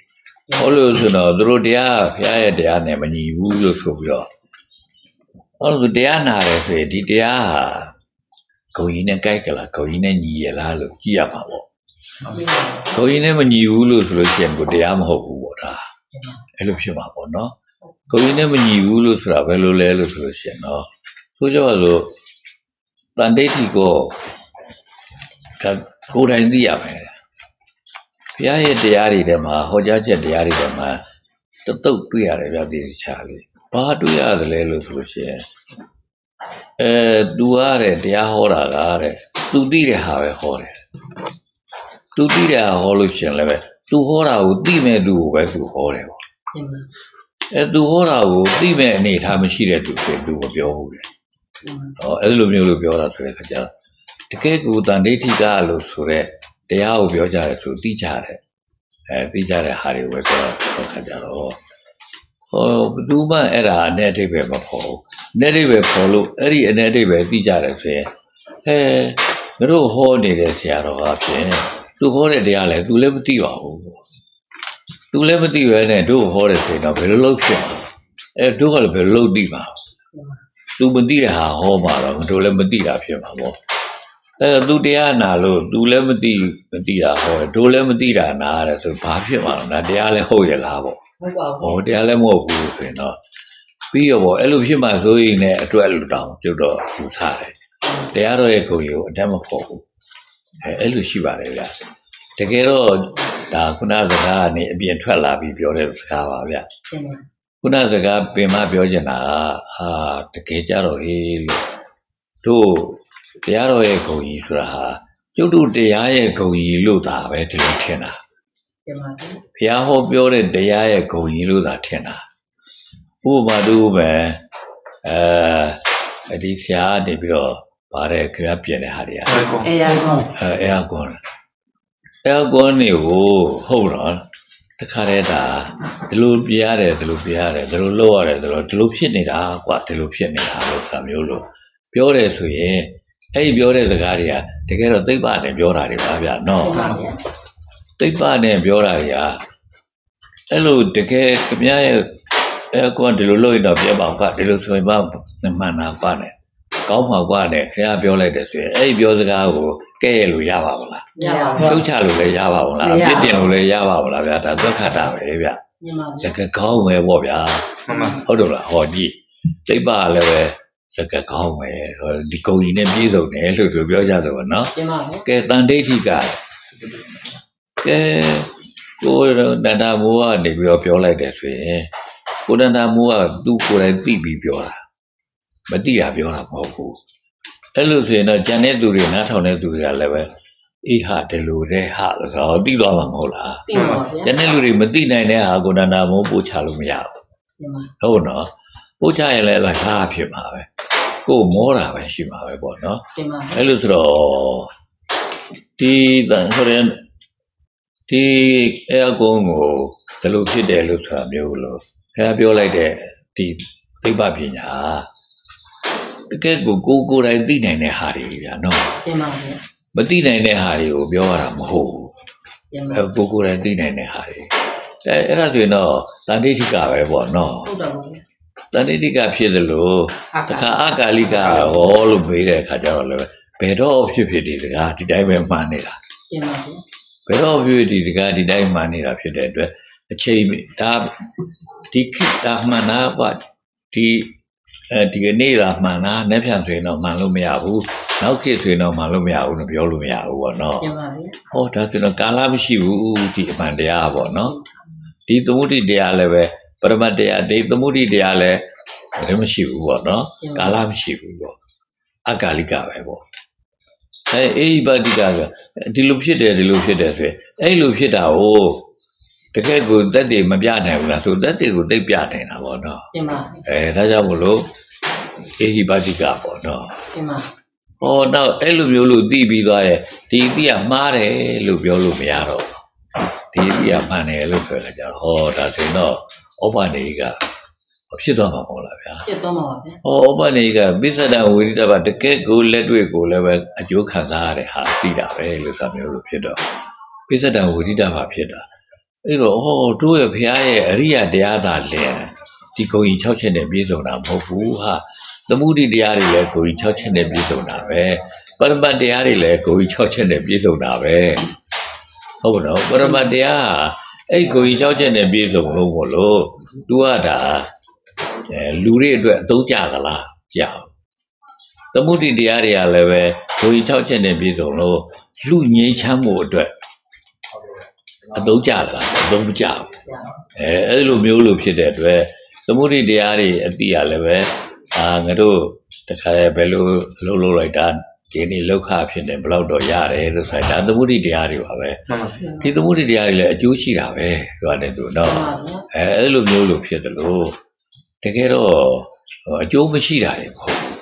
ဟောလို့ဆိုတော့သူတို့တရားဘုရားရဲ့တရားနဲ့မညီဘူးလို့ဆိုပြီးတော့ဟောလို့တရားနာတယ်ဆိုရင်ဒီတရားဟာဂုံကြီးနဲ့ကြိုက်ကလားဂုံကြီးနဲ့ညီရလားလို့ကြည့်ရမှာပေါ့ကျမဂုံကြီးနဲ့မညီဘူးလို့ဆိုလို့ရှိရင်ကိုတရားမဟုတ်ဘူးပေါ့ဒါအဲ့လိုဖြစ်မှာပေါ့နော်ဂုံကြီးနဲ့မညီဘူးလို့ဆိုတာဘယ်လိုလဲလို့ဆိုလို့ရှိရင်တော့ဆိုကြပါစို့တန်တိဋ္ဌိကို ကကိုယ်တိုင်သိရမယ်ဘုရားရဲ့တရားတွေထဲမှာဟောကြားချက်တရားတွေထဲမှာတတုတ်တွေ့ရတယ်ဗျာဒီချာလေးဘာတွေ့ရတယ်လဲလို့ဆိုလို့ရှိရင်အဲသူကတဲ့တရားဟောတာကတဲ့သူသိတဲ့ဟာပဲဟောတယ်သူသိတဲ့ဟာဟောလို့ရှိရင်လည်းပဲသူဟောတာကိုသိမဲ့လူကိုပဲသူဟောတယ်ပေါ့ကျမအဲသူဟောတာကိုသိမဲ့အနေအထားမရှိတဲ့သူဆိုသူမပြောဘူးလေကျမဟောအဲ့လိုမျိုးလို့ပြောတာဆိုတဲ့ခါကျတော့တ ကယ်ကိုတန်ဋိဋ္ဌိကလို့ဆိုတဲ့တရားကိုပြောကြတယ်ဆိုသိကြတယ်အဲသိကြတဲ့ဟာတွေကိုပဲပြောတဲ့ခါကျတော့ဟောဘယ်သူမှအဲ့ဒါအနဲ့အတိတ်ပဲမဖော်ဘူးအနဲ့အတိတ်ပဲဖော်လို့အဲ့ဒီအနဲ့အတိတ်ပဲသိကြတယ်ဆိုရင်ဟဲငါတို့ဟောနေတဲ့ဆရာတော်ကဖြင့်သူဟောတဲ့တရားလဲသူလည်းမသိပါဘူးသူလည်းမသိပဲနဲ့တို့ဟောတယ်ဆိုရင်တော့ဘယ်လိုလုပ်ဖြစ်မှာအဲတို့ကလည်းဘယ်လိုလုပ်သိမှာသူမသိတဲ့ဟာဟောမှာတော့တို့လည်းမသိတာဖြစ်မှာပေါ့ အဲတော့သူတရားနာလို့သူလည်းမသိမသိတာဟောတယ်တို့လည်းမသိတာနာရတယ်ဆိုဘာဖြစ်မှာလဲဒါတရားလည်းဟုတ်ရလားပေါ့ဟုတ်ပါဟောဘူးတရားလည်းမဟုတ်ဘူးဆိုရင်တော့ပြီးရောပေါ့အဲ့လိုဖြစ်မှဆိုရင်လည်းအတွက်လူတောင်ပြုတ်တော့ယူဆတယ်တရားတော်ရဲ့ဂုဏ်ကိုအတတ်မဖို့ဘူးအဲအဲ့လိုရှိပါတယ်ဗျတကယ်တော့ဒါခုနစကားကနေအပြင်ထွက်လာပြီးပြောတဲ့စကားပါဗျကျမခုနစကားပင်မပြောချင်တာကဟာတကယ်ကြတော့ဟေးလို့တို့ တရားတော်ရဲ့ဂုံကြီးဆိုတာဟာကျုပ်တို့တရားရဲ့ဂုံကြီးလို့သာပဲဒီလိုထင်တာကျမဘုရားဟောပြောတဲ့တရားရဲ့ဂုံကြီးလို့သာထင်တာဥပမာတို့ပဲအဲဒီဆရာကနေပြီးတော့ဗါတဲ့ခရပြင်တဲ့ဟာတွေကအဲရကောအဲအဲအကွန်အဲအကွန်နေကိုဟုတ်တော့တခါတည်းဒါဒီလိုပြရတယ်ဒီလိုပြရတယ်ဒီလိုလုပ်ရတယ်ဒီလိုဒီလိုဖြစ်နေတာကွာဒီလိုဖြစ်နေတာလို့ဆိုတာမျိုးလို့ပြောတယ်ဆိုရင် အဲ့ဒီပြောတဲ့စကားတွေကတကယ်တော့သိပ္ပနဲ့ပြောတာတွေပါဗျာနော်ကျမဗျာသိပ္ပနဲ့ပြောတာတွေကအဲ့လိုတကယ်ခမရရဲ့အဲကွန်ဒီလိုလုပ်ရင်တော့ပြပါကွာဒီလိုဆိုရင်မှမှန်တာကွာနဲ့ကောင်းမှာကွာနဲ့ခင်ဗျားပြောလိုက်တယ်ဆိုရင်အဲ့ဒီပြောစကားကိုကဲ့ရလို့ရပါမလားရပါဘူးထုတ်ချလို့လည်းရပါဘူးလားမအရပြစ်တင်လို့လည်းရပါဘူးလားဗျာဒါသက်ခတ်တာပဲဗျကျမစကကောင်းပဲပေါ့ဗျာမှန်ပါဟုတ်တယ်လားဟောကြည့်သိပ္ပလည်းပဲ စကကောင်းပဲဟောဒီကုံကြီးနဲ့ပြည့်စုံတယ်လို့သူပြောကြတယ်ပေါ့နော်ကျမဗျာကဲတန်ဒိဋ္ဌိကကဲကိုနန္ဒမိုးကနေပြီးတော့ပြောလိုက်တယ်ဆိုရင်ကိုနန္ဒမိုးကသူ့ကိုယ်တိုင်သိပြီးပြောတာမသိတာပြောတာမဟုတ်ဘူးအဲ့လိုဆိုရင်တော့ကြံတဲ့သူတွေနားထောင်တဲ့သူတွေကလည်းပဲအေးဟာဒီလိုတဲ့ဟာလို့ဆိုတော့သိသွားမှာမဟုတ်လားသိပါဗျာကျန်တဲ့လူတွေမသိနိုင်တဲ့ဟာကိုနန္ဒမိုးပို့ချလို့မရဘူးကျမဟုတ်နော် ပပို့ချရင်လည်းလက်ကားဖြစ်မှာပဲကိုယ်မောတာပဲရှိမှာပဲပေါ့နော်တင်ပါဗျာအဲ့လိုဆိုတော့ဒီတန်ဆိုရင်ဒီအဲအကုန်းကိုဒီလိုဖြစ်တယ်လို့ဆိုတာမျိုးလို့ခင်ဗျားပြောလိုက်တဲ့ဒီသိပ္ပပညာတကယ်ကိုကိုယ်ကိုယ်တိုင်သိနိုင်တဲ့ဟာတွေဗျာနော်တင်ပါဗျာမသိနိုင်တဲ့ဟာတွေကိုပြောရတာမဟုတ်ဘူးတင်ပါအဲကိုယ်ကိုယ်တိုင်သိနိုင်တဲ့ဟာတွေအဲအဲ့ဒါဆိုရင်တော့တန်တိဋ္ဌိကပဲပေါ့နော်ဟုတ်တယ်ဗျာ တန်တိဋ္ဌိကဖြစ်တယ်လို့အာတခါအကာလိကဟောလို့မေးတဲ့အခါကျတော့လည်းဘယ်တော့ဖြစ်ဖြစ်ဒီစကားဒီတိုင်းပဲမှန်းနေတာတင်ပါဗျာဘယ်တော့ဖြစ်ဖြစ်ဒီစကားဒီတိုင်းမှန်းနေတာဖြစ်တဲ့အတွက်အချိန်ဒါဒီခိတာမှန်တာကဒီအဲဒီကနေ့လာမှန်တာနေ့ပြန်ဆိုရင်တော့မှန်လို့မရဘူးနောက်ခေတ်ဆိုရင်တော့မှန်လို့မရဘူးလို့ပြောလို့မရဘူးပေါ့နော်တင်ပါဗျာဟောဒါဆိုတော့ကာလမရှိဘူးဒီအမှန်တရားပေါ့နော်ဒီသမုဒိတရားလည်းပဲ ပရမတ်တရားဒီသမုဒိတရားလည်းလည်းမရှိဘူးပေါ့နော်ကာလမရှိဘူးပေါ့အကာလိကပဲပေါ့အဲအေဟိပတိကဆိုဒီလိုဖြစ်တယ်ဒီလိုဖြစ်တယ်ဆိုရင်အဲ့လိုဖြစ်တာကိုတကယ်ကိုတက်တွေမပြနိုင်ဘူးလားဆိုတက်တွေကိုတိတ်ပြနိုင်တာပေါ့နော်တင်ပါအဲဒါကြောင့်မလို့အေဟိပတိကပေါ့နော်တင်ပါ။ဟောတော့အဲ့လိုမျိုးလို့သိပြီးသွားရဲ့ဒီအတိကမှားတယ်လို့ပြောလို့မရတော့ဘူး။ဒီအတိကမှန်တယ်လို့ဆိုရကြတော့ဟောဒါဆိုရင်တော့ ဩပနေကဖြစ်သွားမှာမဟုတ်လားဗျာဖြစ်သွားမှာပါဗျာ။ဟောဩပနေကပိဿဒဝိရိတဘတကယ်ကိုလက်တွေ့ကိုလည်းပဲအကျိုးခံစားရတဲ့ဟာသိတာပဲလို့ဆိုမျိုးလို့ဖြစ်တော့ပိဿဒဝိရိတဘဖြစ်တာ။အဲ့တော့ဟောတို့ရဲ့ဘုရားရဲ့အရိယတရားသာလင်ဒီကိုကြီး6ချက်နဲ့ပြည့်စုံတာမဟုတ်ဘူးဟာသမုဒိတရားတွေလည်းကိုကြီး6ချက်နဲ့ပြည့်စုံတာပဲပရမတ်တရားတွေလည်းကိုကြီး6ချက်နဲ့ပြည့်စုံတာပဲဟုတ်ပါတော့ပရမတ်တရားဟာ အဲ့ကိုကြီး6ချက်နဲ့ပြည့်စုံလို့မလို့သူကဒါအဲလူတွေအတွက်အသုံးကျသလားကြောက်သမုဒိတရားတွေကလည်းပဲကိုကြီး6ချက်နဲ့ပြည့်စုံလို့လူငြိမ်းချမ်းမှုအတွက်အသုံးကျသလားအသုံးမကျဘူးဗျာအဲအဲ့လိုမျိုးလို့ဖြစ်တဲ့အတွက်သမုဒိတရားတွေအတိရလည်းပဲအာငါတို့တခါလေဘယ်လိုလှုပ်လှုပ်လိုက်တာ ဒီနေ့လောက်ခဖြစ်နေဘယ်လောက်တော့ရတယ်လို့ဆိုရင်ဒါသမုဒိတရားတွေပါပဲမှန်ပါဗျာဒီသမုဒိတရားတွေလည်းအကျိုးရှိတာပဲပြောတယ်သူနော်တင်ပါဗျာအဲအဲ့လိုမျိုးလို့ဖြစ်တယ်လို့တကယ်တော့ဟိုအကျိုးမရှိတာတွေမဟုတ်ဘူး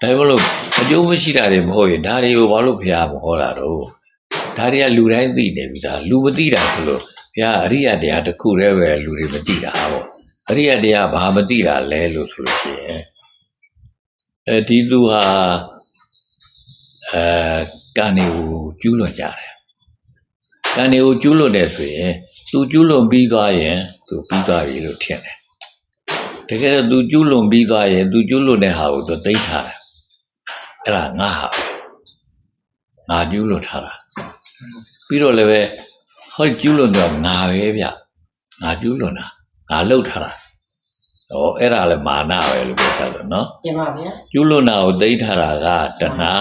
ဒါပေမဲ့လို့အကျိုးမရှိတာတွေမဟုတ်ရင်ဒါတွေကိုဘာလို့ဖျားမဟောတာတော့ဒါတွေကလူတိုင်းသိနေပြီဒါလူမသိတာဆိုလို့ဘုရားအရိယတရားတစ်ခုတည်းပဲလူတွေမသိတာပေါ့အရိယတရားဘာမသိတာလဲလို့ဆိုလို့ရှိရင်အဲဒီသူဟာ အဲကံတွေကိုကျူးလွန်ကြတယ်ကံတွေကိုကျူးလွန်တယ်ဆိုရင်သူကျူးလွန်ပြီးသွားရင်သူပြီးသွားပြီလို့ထင်တယ်တကယ်တော့သူကျူးလွန်ပြီးသွားရင်သူကျူးလွန်တဲ့ဟာကိုသူသိမ်းထားတယ်အဲ့ဒါငါဟာပဲငါကျူးလွန်ထားတာပြီးတော့လည်းပဲဟောကျူးလွန်တော့ငါပဲဗျငါကျူးလွန်တာငါလှုပ်ထားတာ ဟောအဲ့ဒါလည်းမာနပဲလို့ပြောတာလို့နော်တင်ပါဗျာကျူးလွန်တာကိုသိမ်းထားတာကတဏှာတင်ပါ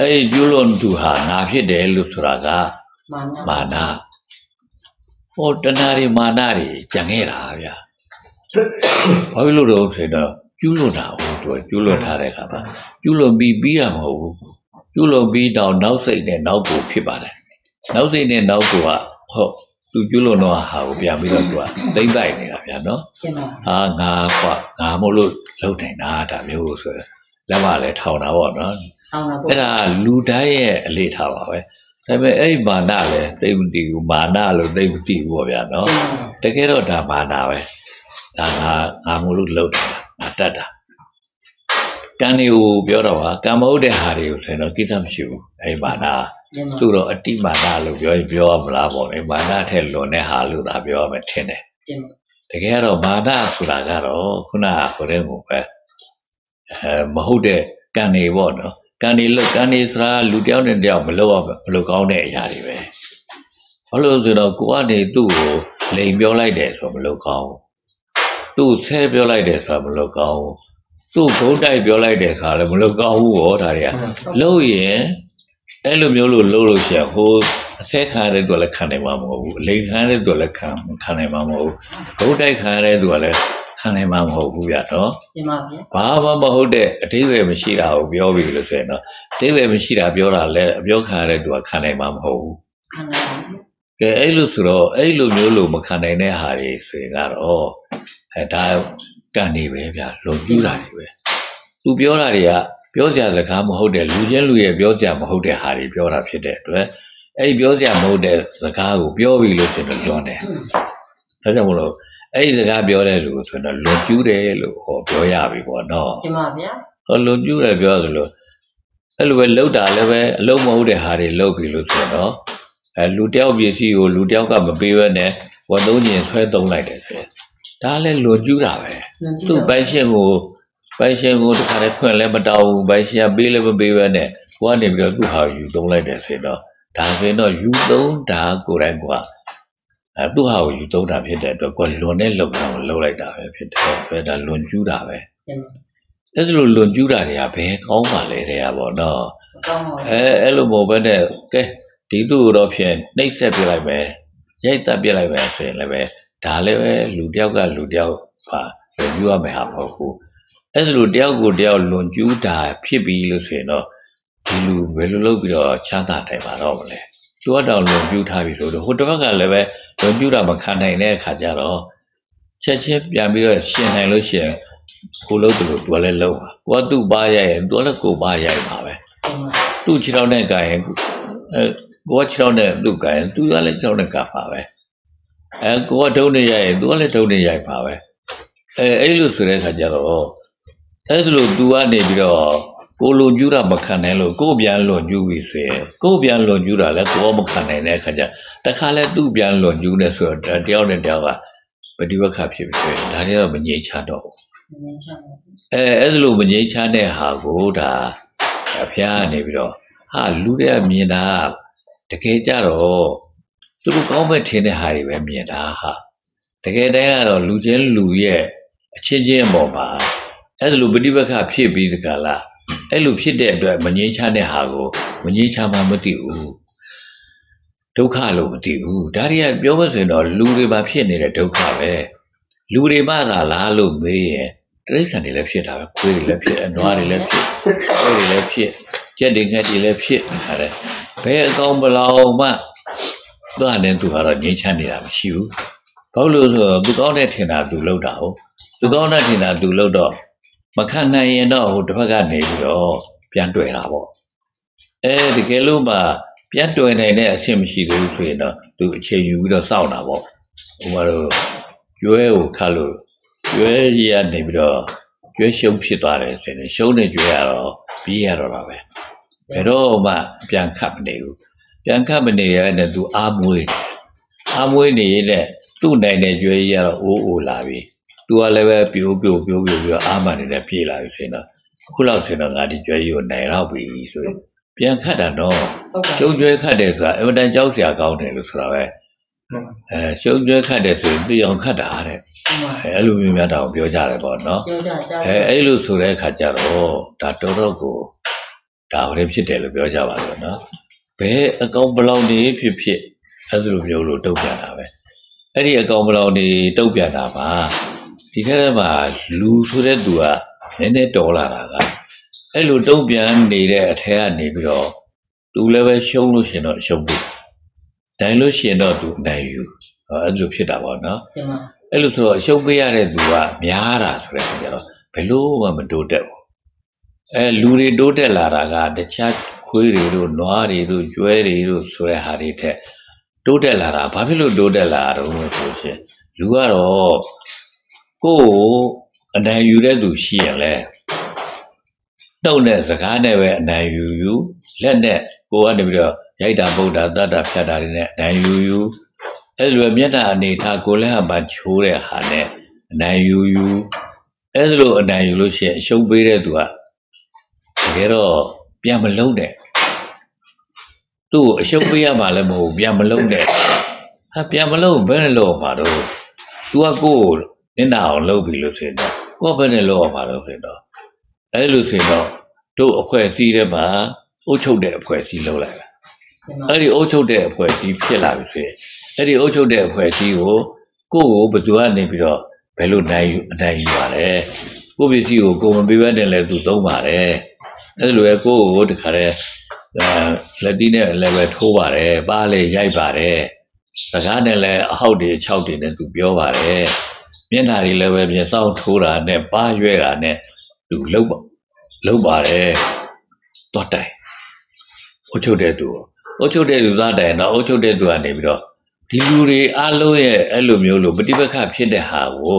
အဲ့ဒီကျူးလွန်သူဟာငါဖြစ်တယ်လို့ဆိုတာကမာနမာနဟောတဏှာတွေမာနတွေကြံခဲ့တာဗျာဘာဖြစ်လို့တော့ဆိုတော့ကျူးလွန်တာကိုသူကကျူးလွန်ထားတဲ့အခါမှာကျူးလွန်ပြီးပြီးရမဟုတ်ဘူးကျူးလွန်ပြီးတော့နောက်စိတ်နဲ့နောက်ကိုဖြစ်ပါတယ်နောက်စိတ်နဲ့နောက်ကိုကဟော သူကျူးလွန်တော့ဟာကိုပြန်ပြီးတော့သူကသိမ့်ပိုက်နေတာဗျာနော်တင်ပါဟာငါကွာငါမို့လို့လုံနိုင်တာဒါမျိုးဆိုရင်လက်မလည်းထောင်တာပေါ့နော်အောင်လာပို့အဲ့ဒါလူတိုင်းရဲ့အလေးထားပါပဲဒါပေမဲ့အဲ့ဒီမာနလည်းသိမသိဘူးမာနလို့သိမသိဘူးပေါ့ဗျာနော်တင်ပါတကယ်တော့ဒါမာနပဲဒါငါငါမို့လို့လုံတာငါတတ်တာကံတွေကိုပြောတော့ဟာကံမဟုတ်တဲ့ဟာတွေကိုဆိုရင်တော့ကိစ္စမရှိဘူးအဲ့ဒီမာနတင်ပါ သူ့တော့အတိမာနလို့ပြောရင်ပြောရမလားပေါ့လေမာနထက်လွန်တဲ့ဟာလို့သာပြောရမယ်ထင်တယ်တင်ပါတကယ်တော့မာနဆိုတာကတော့ခုနကဟိုတဲ့ကိုပဲအဲမဟုတ်တဲ့ကံတွေပေါ့နော်ကံတွေလို့ကံတွေဆိုတာလူတယောက်နဲ့တယောက်မလို့ရမလို့ကောင်းတဲ့အရာတွေပဲဘာလို့လဲဆိုတော့ကိုကနေသူ့ကိုလိန်ပြောလိုက်တယ်ဆိုတော့မလို့ကောင်းဘူးသူ့ဆဲပြောလိုက်တယ်ဆိုတော့မလို့ကောင်းဘူးသူ့ဂုံးတိုက်ပြောလိုက်တယ်ဆိုတာလည်းမလို့ကောင်းဘူးဟောဒါတွေကလို့ရင် အဲ့လိုမျိုးလို့လို့လို့ရှိရင်ဟိုအဆက်ခံရတဲ့သူကလည်းခံနိုင်မှာမဟုတ်ဘူးအလိန်ခံရတဲ့သူကလည်းခံခံနိုင်မှာမဟုတ်ဘူးဂုတ်တိုက်ခံရတဲ့သူကလည်းခံနိုင်မှာမဟုတ်ဘူးဗျာနော်တင်ပါဗျာဘာမှမဟုတ်တဲ့အတိအကျမရှိတာကိုပြောပြီလို့ဆိုရင်တော့အတိအကျမရှိတာပြောတာလည်းအပြောခံရတဲ့သူကခံနိုင်မှာမဟုတ်ဘူးခံနိုင်ပါဗျာကဲအဲ့လိုဆိုတော့အဲ့လိုမျိုးလို့မခံနိုင်တဲ့ဟာတွေဆိုရင်ကတော့အဲဒါကန်နေပဲဗျာလွန်ကျူးတာတွေပဲ သူပြောတာတွေကပြောစရာစကားမဟုတ်တဲ့လူချင်းလူရဲ့ပြောစရာမဟုတ်တဲ့ဟာတွေပြောတာဖြစ်တဲ့အတွက်အဲ့ဒီပြောစရာမဟုတ်တဲ့စကားကိုပြောပြီလို့ဆိုတော့ပြောတယ်ဒါကြောင့်မလို့အဲ့ဒီစကားပြောတဲ့လူဆိုတော့လွန်ကျူးတယ်လို့ဟောပြောရပြီပေါ့နော်တင်ပါဗျာဟောလွန်ကျူးတယ်ပြောသလိုအဲ့လိုပဲလှုပ်တာလည်းပဲအလုံးမဟုတ်တဲ့ဟာတွေလှုပ်ပြီလို့ဆိုတော့အဲလူတယောက်ပစ္စည်းကိုလူတယောက်ကမပေးဘဲနဲ့ဝတ်သုံးခြင်းဆွဲသုံးလိုက်တယ်ဆိုရင်ဒါလည်းလွန်ကျူးတာပဲသူ့ပိုင်ရှင်ကို ပိုင်ရှင်ကိုတခါတည်းခွင့်လည်းမတောင်းဘူးပိုင်ရှင်ကပေးလည်းမပေးဘဲနဲ့ကိုကနေပြီးတော့သူ့ဟာကိုယူသုံးလိုက်တယ်ဆိုရင်တော့ဒါဆိုရင်တော့ယူသုံးတာကိုယ်တိုင်ကအဲသူ့ဟာကိုယူသုံးတာဖြစ်တဲ့အတွက်ကိုယ်လွန်တဲ့လုပ်တာကိုလုပ်လိုက်တာပဲဖြစ်တယ်အဲဒါလွန်ကျူးတာပဲတင်ပါအဲ့ဒါလိုလွန်ကျူးတာတွေကဘယ်ကောင်းပါလဲတဲ့ဟာပေါ့နော်ကောင်းပါအဲအဲ့လိုမဟုတ်ဘဲနဲ့ကဲဒီသူ့ကိုတော့ဖြင့်နှိပ်ဆက်ပြလိုက်မယ်ရိုက်တက်ပြလိုက်မယ်ဆိုရင်လည်းပဲဒါလည်းပဲလူတယောက်ကလူတယောက်ပါလွန်ကျူးရမယ်ဟာမဟုတ်ဘူး အဲ့ဒါလိုတယောက်ကိုတယောက်လွန်ကျူးတာဖြစ်ပြီလို့ဆိုရင်တော့ဒီလူဘယ်လိုလုပ်ပြီးတော့ချမ်းသာတိုင်ပါတော့မလဲသူကတောင်လွန်ကျူးထားပြီဆိုတော့ဟိုတစ်ဘက်ကလည်းပဲလွန်ကျူးတာမခံနိုင်တဲ့အခါကျတော့ချက်ချင်းပြန်ပြီးတော့ရှင်နိုင်လို့ရှိရင်ကိုလို့တူလို့သူကလည်းလုံးပါကိုကသူ့ပါရိုက်ရင်သူကလည်းကိုပါရိုက်ပါပဲတင်ပါသူ့ခြေထောက်နဲ့ကန်ရင်အဲကိုကခြေထောက်နဲ့သူ့ကန်ရင်သူကလည်းခြေထောက်နဲ့ကန်ပါပဲအဲကိုကထုံးနေရရင်သူကလည်းထုံးနေရိုက်ပါပဲအဲအဲ့လိုဆိုတဲ့အခါကျတော့ အဲ့ဒါလို့ तू ကနေပြီးတော့ကိုလွန်ကျူးတာမခံနိုင်လို့ကိုပြန်လွန်ကျူးပြီဆိုရင်ကိုပြန်လွန်ကျူးတာလည်းကိုကမခံနိုင်တဲ့အခါကျတခါလဲသူ့ပြန်လွန်ကျူးနေဆိုတော့တယောက်နဲ့တယောက်ကပฏิဝက္ခဖြစ်ပြီဆိုရင်ဒါတွေတော့မငြိမ်းချတော့ဘူးနည်းချမ်းပါအဲအဲ့ဒါလိုမငြိမ်းချမ်းတဲ့ဟာကိုဒါအဖျားကနေပြီးတော့ဟာလူတွေကမြင်တာတကယ်ကြတော့သူတို့ကောင်းမဲ့ထင်တဲ့ဟာတွေပဲမြင်တာဟာတကယ်တမ်းကတော့လူချင်းလူရဲ့အချင်းချင်းအပေါ်မှာ အဲ့ဒါလိုပฏิပက္ခဖြစ်ပြီးတကလားအဲ့လိုဖြစ်တဲ့အတွက်မငြိမ်းချမ်းတဲ့ဟာကိုမငြိမ်းချမ်းမှမသိဘူးဒုက္ခလို့မသိဘူးဒါတွေကပြောမဆိုရင်တော့လူတွေမှာဖြစ်နေတဲ့ဒုက္ခပဲလူတွေမှသာလားလို့မေးရင်တိရစ္ဆာန်တွေလည်းဖြစ်တာပဲခွေးတွေလည်းဖြစ်အနွားတွေလည်းဖြစ်ခွေးတွေလည်းဖြစ်ကြက်တွေငှက်တွေလည်းဖြစ်နေတာလေဘယ်အကောင်ဘလောင်မှသူကလည်းသူကတော့ငြိမ်းချမ်းနေတာမရှိဘူးဘာလို့လဲဆိုတော့သူကောင်းတဲ့ထင်တာသူလောက်တာဟုတ်သူကောင်းတဲ့ထင်တာသူလောက်တော့ မခံနိုင်ရင်တော့ဟိုတစ်ဖက်ကနေပြီးတော့ပြန်တွေ့တာပေါ့အဲတကယ်လို့မှပြန်တွေ့နိုင်တဲ့အဆင့်မရှိသေးဘူးဆိုရင်တော့သူအချိန်ယူပြီးတော့စောင့်တာပေါ့ဟိုကတော့ကျွဲကိုခတ်လို့ကျွဲကြီးကနေပြီးတော့ကျွဲရှုံးဖြစ်သွားတယ်ဆိုရင်ရှုံးနေကျွဲရတော့ပြေးရတော့တာပဲဘယ်တော့မှပြန်ခတ်မနေဘူးပြန်ခတ်မနေရတဲ့သူအားမွေးတယ်အားမွေးနေရင်လည်းသူ့နိုင်တဲ့ကျွဲကြီးကတော့အိုးအိုလာပြီ သူကလည်းပဲပြိုးပြိုးပြိုးပြိုးပြီးတော့အားမနေနဲ့ပြေးလာပြီဆိုရင်တော့အခုလောက်ဆိုရင်တော့ငါဒီကျွဲကြီးကိုနိုင်တော့ပြီဆိုရင်ပြန်ခတ်တာတော့ဟုတ်ပါရှုံးကျွဲခတ်တယ်ဆိုတာအင်မတန်ကြောက်စရာကောင်းတယ်လို့ဆိုတာပဲအဲရှုံးကျွဲခတ်တယ်ဆိုရင်သိအောင်ခတ်တာတဲ့တင်ပါအဲအဲ့လိုမျိုးများတောင်ပြောကြတယ်ပေါ့နော်ကြောကြကြအဲအဲ့လိုဆိုတဲ့အခါကျတော့ဒါတော်တော်ကိုဒါဟိုဖြစ်တယ်လို့ပြောကြပါလို့နော်ဘယ်အကောင်ဘလောင်နေဖြစ်ဖြစ်အဲ့လိုမျိုးလို့တုတ်ပြန်တာပဲအဲ့ဒီအကောင်ဘလောင်နေတုတ်ပြန်တာပါ ဒီထဲမှာလူဆိုတဲ့သူကနည်းနည်းတော်လာတာကအဲ့လိုတုတ်ပြန်နေတဲ့အထက်ကနေပြီးတော့သူလည်းပဲရှုံးလို့ရှင်တော့ရှုံးပြီတိုင်လို့ရှင်တော့သူအနိုင်ယူဟောအဲ့လိုဖြစ်တာပေါ့နော်တင်ပါအဲ့လိုဆိုတော့အရှုံးပေးရတဲ့သူကများတာဆိုတဲ့အခါကျတော့ဘယ်လို့မှမတိုးတက်ဘူးအဲလူတွေတိုးတက်လာတာကတခြားခွေးတွေတို့နွားတွေတို့ကျွဲတွေတို့ဆိုတဲ့ဟာတွေထက်တိုးတက်လာတာဘာဖြစ်လို့တိုးတက်လာတာတော့ဆိုရှင်လူကတော့ ကိုယ်ကိုအနိုင်ယူတဲ့သူရှိရင်လဲနှုတ်နဲ့စကားနဲ့ပဲအနိုင်ယူယူလက်နဲ့ကိုယ်ကနေပြီးတော့ရိုက်တာပုတ်တာတတ်တာဖြတ်တာတွေနဲ့အနိုင်ယူယူအဲ့လိုမျက်နှာအနေထားကိုလည်းအမှချိုးတဲ့ဟာနဲ့အနိုင်ယူယူအဲ့လိုအနိုင်ယူလို့ရှိရင်အရှုံးပေးတဲ့သူကတကယ်တော့ပြန်မလုံးတဲ့သူ့ကိုအရှုံးပေးရမှာလည်းမဟုတ်ဘူးပြန်မလုံးတဲ့ဟာပြန်မလုံးဘယ်နဲ့လုံးမှာတော့သူကကိုယ် နင်းနာအောင်လုပ်ပြီလို့ဆိုရင်တော့ကိုယ်ဘယ်နဲ့လုံးအောင်မှာတော့ဆိုရင်တော့အဲ့လိုဆိုရင်တော့တို့အဖွဲ့အစည်းထဲမှာအုပ်ချုပ်တဲ့အဖွဲ့အစည်းလုပ်လိုက်တာတင်ပါအဲ့ဒီအုပ်ချုပ်တဲ့အဖွဲ့အစည်းဖြစ်လာပြီဆိုရင်အဲ့ဒီအုပ်ချုပ်တဲ့အဖွဲ့အစည်းကိုကိုယ့်ကိုဘယ်သူကနေပြီးတော့ဘယ်လိုနိုင်ယူအနိုင်ယူပါလဲကိုယ့်ပစ္စည်းကိုကိုယ်မပေးဘဲနဲ့လည်းသူသုံးပါတယ်အဲ့လိုပဲကိုယ့်ကိုတခါတည်းအဲလက်တီးနဲ့လည်းပဲထိုးပါတယ်ပါလေရိုက်ပါတယ်စကားနဲ့လည်းအဟောက်တွေ၆တွေနဲ့သူပြောပါတယ် မျက်နှာတွေလည်းပဲမျက်စောင်းထိုးတာနဲ့ပါရွဲတာနဲ့သူလှုပ်ပါလှုပ်ပါတယ်တော့တိုင်အုတ်ချုပ်တဲ့သူအုတ်ချုပ်တဲ့သူသားတိုင်တော့အုတ်ချုပ်တဲ့သူကနေပြီးတော့ဒီလူတွေအလုံးရဲ့အဲ့လိုမျိုးလို့ပฏิပက္ခဖြစ်တဲ့ဟာကို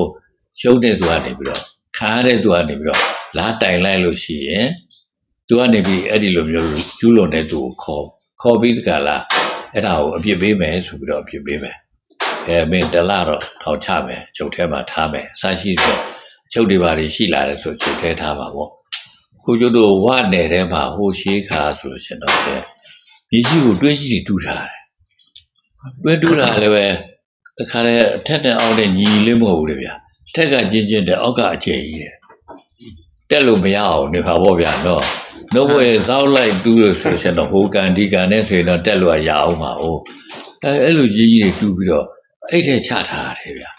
ရှုံးတဲ့သူကနေပြီးတော့ခါရတဲ့သူကနေပြီးတော့လားတိုင်လိုက်လို့ရှိရင်သူကနေပြီးအဲ့ဒီလိုမျိုးကျူးလွန်တဲ့သူကိုခေါ်ခေါ်ပြီးတကလားအဲ့ဒါကိုအပြစ်ပေးမယ်ဆိုပြီးတော့အပြစ်ပေးမယ် အဲမင်းတလားတော့ထောင်ချမယ်ချုပ်ထဲမှာထားမယ်အစရှိဆိုချုပ်တွေပါရှိလာတယ်ဆိုချုပ်ထဲထားပါပေါ့ခုကျတို့ဝနယ်ထဲမှာဟိုရှိခါဆိုလို့ရှင်တော့မြေကြီးကိုတွင်းကြီးတွေတူးထားတယ်တွင်းတူးတာလည်းပဲတခါလေအထက်နဲ့အောက်နဲ့ညီလေးမဟုတ်ဘူးလေဗျာအထက်ကကျင်းကျင်းတဲ့အောက်ကအကျယ်ကြီးတယ်တက်လို့မရအောင်နေပါပေါ့ဗျာနော်နှုတ်ဘွယ်စောက်လိုက်တူးလို့ဆိုရှင်တော့ဟိုကန်ဒီကန်နဲ့ဆိုရင်တော့တက်လို့ရအောင်ပါ哦အဲအဲ့လိုကြီးကြီးတွေတူးပြီးတော့ အဲ့ထဲချထားတယ်ဗျာ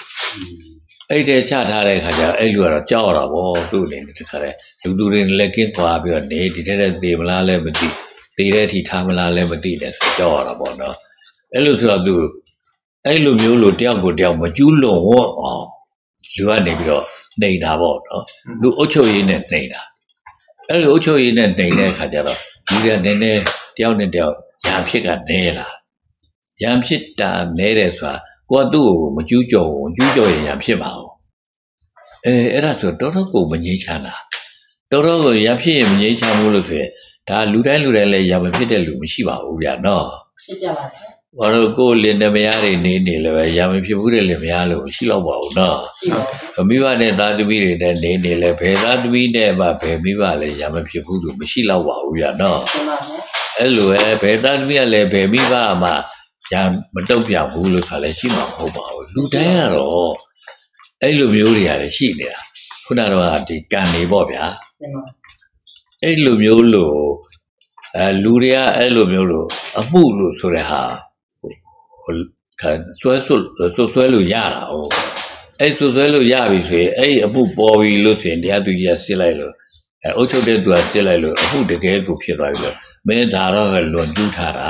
အဲ့ထဲချထားတဲ့ခါကျအဲ့လူကတော့ကြောက်ရတာပေါ့သူ့အနေနဲ့တခါလေလူသူတွေလက်ကင်းသွားပြီးတော့နေဒီထဲတဲ့သေမလားလဲမသိသေတဲ့အထိထားမလားလဲမသိတယ်ဆိုကြောက်ရတာပေါ့နော်အဲ့လိုဆိုတော့သူအဲ့လိုမျိုးလို့တယောက်ကိုတယောက်မကျူးလွန်ဝတ်အောင်လူကနေပြီးတော့နှိမ်တာပေါ့နော်လူအုပ်ချုပ်ရေးနဲ့နှိမ်တာအဲ့လိုအုပ်ချုပ်ရေးနဲ့နှိမ်တဲ့အခါကျတော့ဒီကနည်းနည်းတယောက်နဲ့တယောက်ညာဖြစ်ကနေလာရံဖြစ်တာနဲတယ်ဆိုတာ ကိုကသူ့ကိုမကျူးကျော်ဘူးကျူးကျော်ရင်ရံဖြစ်မှာ哦အဲအဲ့ဒါဆိုတော်တော်ကိုမငြိမ်းချမ်းတာတော်တော်ကိုရံဖြစ်ရင်မငြိမ်းချမ်းဘူးလို့ဆိုရင်ဒါလူတိုင်းလူတိုင်းလည်းရံမဖြစ်တဲ့လူမရှိပါဘူးဗျာနော်ဖြစ်ကြပါဗျာဘာလို့ကိုယ်လင်တမယားတွေနေနေလည်းပဲရံမဖြစ်ဘူးတဲ့လင်မယားလို့မရှိတော့ပါဘူးနော်ရှိပါဗျာမိဘနဲ့သားသမီးတွေနဲ့နေနေလဲဘယ်သားသမီးနဲ့မှဘယ်မိဘလည်းရံမဖြစ်ဘူးလို့မရှိတော့ပါဘူးဗျာနော်တင်ပါဗျာအဲ့လိုပဲဘယ်သားသမီးကလည်းဘယ်မိဘမှ ရံမတုတ်ပြဘူးလို့ဆိုလည်းရှိမှာမဟုတ်ပါဘူးလူတိုင်းကတော့အဲ့လိုမျိုးတွေကလည်းရှိနေတာခုနကတော့ဒီကံနေပေါ့ဗျာတင်ပါအဲ့လိုမျိုးလို့အဲလူတွေကအဲ့လိုမျိုးလို့အမှုလို့ဆိုတဲ့ဟာဟိုခါဆွဲဆွဆွဆွဲလို့ရတာ哦အဲ့ဆွဆွဲလို့ရပြီဆိုရင်အဲ့အမှုပေါ်ပြီလို့ဆိုရင်တရားသူကြီးကစစ်လိုက်လို့အဲအုပ်ချုပ်တဲ့သူကစစ်လိုက်လို့အမှုတကယ်ကိုဖြစ်သွားပြီလို့မင်းဒါတော့လွန်ကျူးထားတာ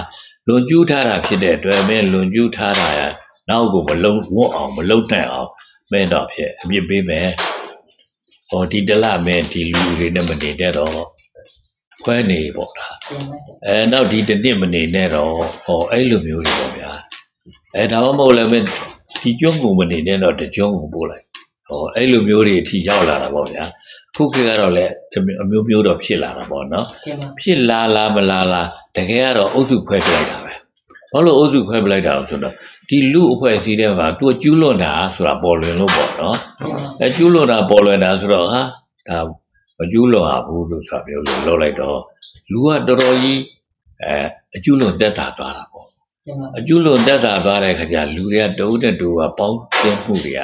လွန်ကျူးထားတာဖြစ်တဲ့အတွက်မင်းလွန်ကျူးထားတာရနောက်ကိုမလုံးဝတ်အောင်မလုံးတန့်အောင်မင်းတော့ဖြစ်အပြစ်ပေးမယ်ဟောဒီတလမင်းဒီလူတွေနဲ့မနေတဲ့တော့ခွဲနေပေါ့ဒါတင်ပါအဲနောက်ဒီတစ်နှစ်မနေနဲ့တော့ဟောအဲ့လိုမျိုးတွေပေါ့ဗျာအဲဒါမှမဟုတ်လည်းမင်းဒီကျွန်းကုန်မနေနဲ့တော့တကျွန်းကုန်ပို့လိုက်ဟောအဲ့လိုမျိုးတွေအထိရောက်လာတာပေါ့ဗျာ ခုခေတ်ကတော့လည်းအမျိုးမျိုးတော့ဖြစ်လာတာပေါ့နော်တင်ပါဖြစ်လာလားမလာလားတကယ်ကတော့အုပ်စုခွဲပြလိုက်တာပဲဘာလို့အုပ်စုခွဲပြလိုက်တာလဲဆိုတော့ဒီလူအဖွဲ့အစည်းတွေမှာသူကကျူးလွန်တာဆိုတာပေါ်လွင်လို့ပေါ့နော်တင်ပါအဲကျူးလွန်တာပေါ်လွင်တာဆိုတော့ဟာဒါမကျူးလွန်ရဘူးလို့ဆိုတာမျိုးလို့လောက်လိုက်တော့လူကတော်တော်ကြီးအဲအကျူးလွန်တက်တာသွားတာပေါ့တင်ပါအကျူးလွန်တက်တာသွားတဲ့ခါကျလူတွေကတုံးတဲ့တူကပေါင်းပြမှုတွေက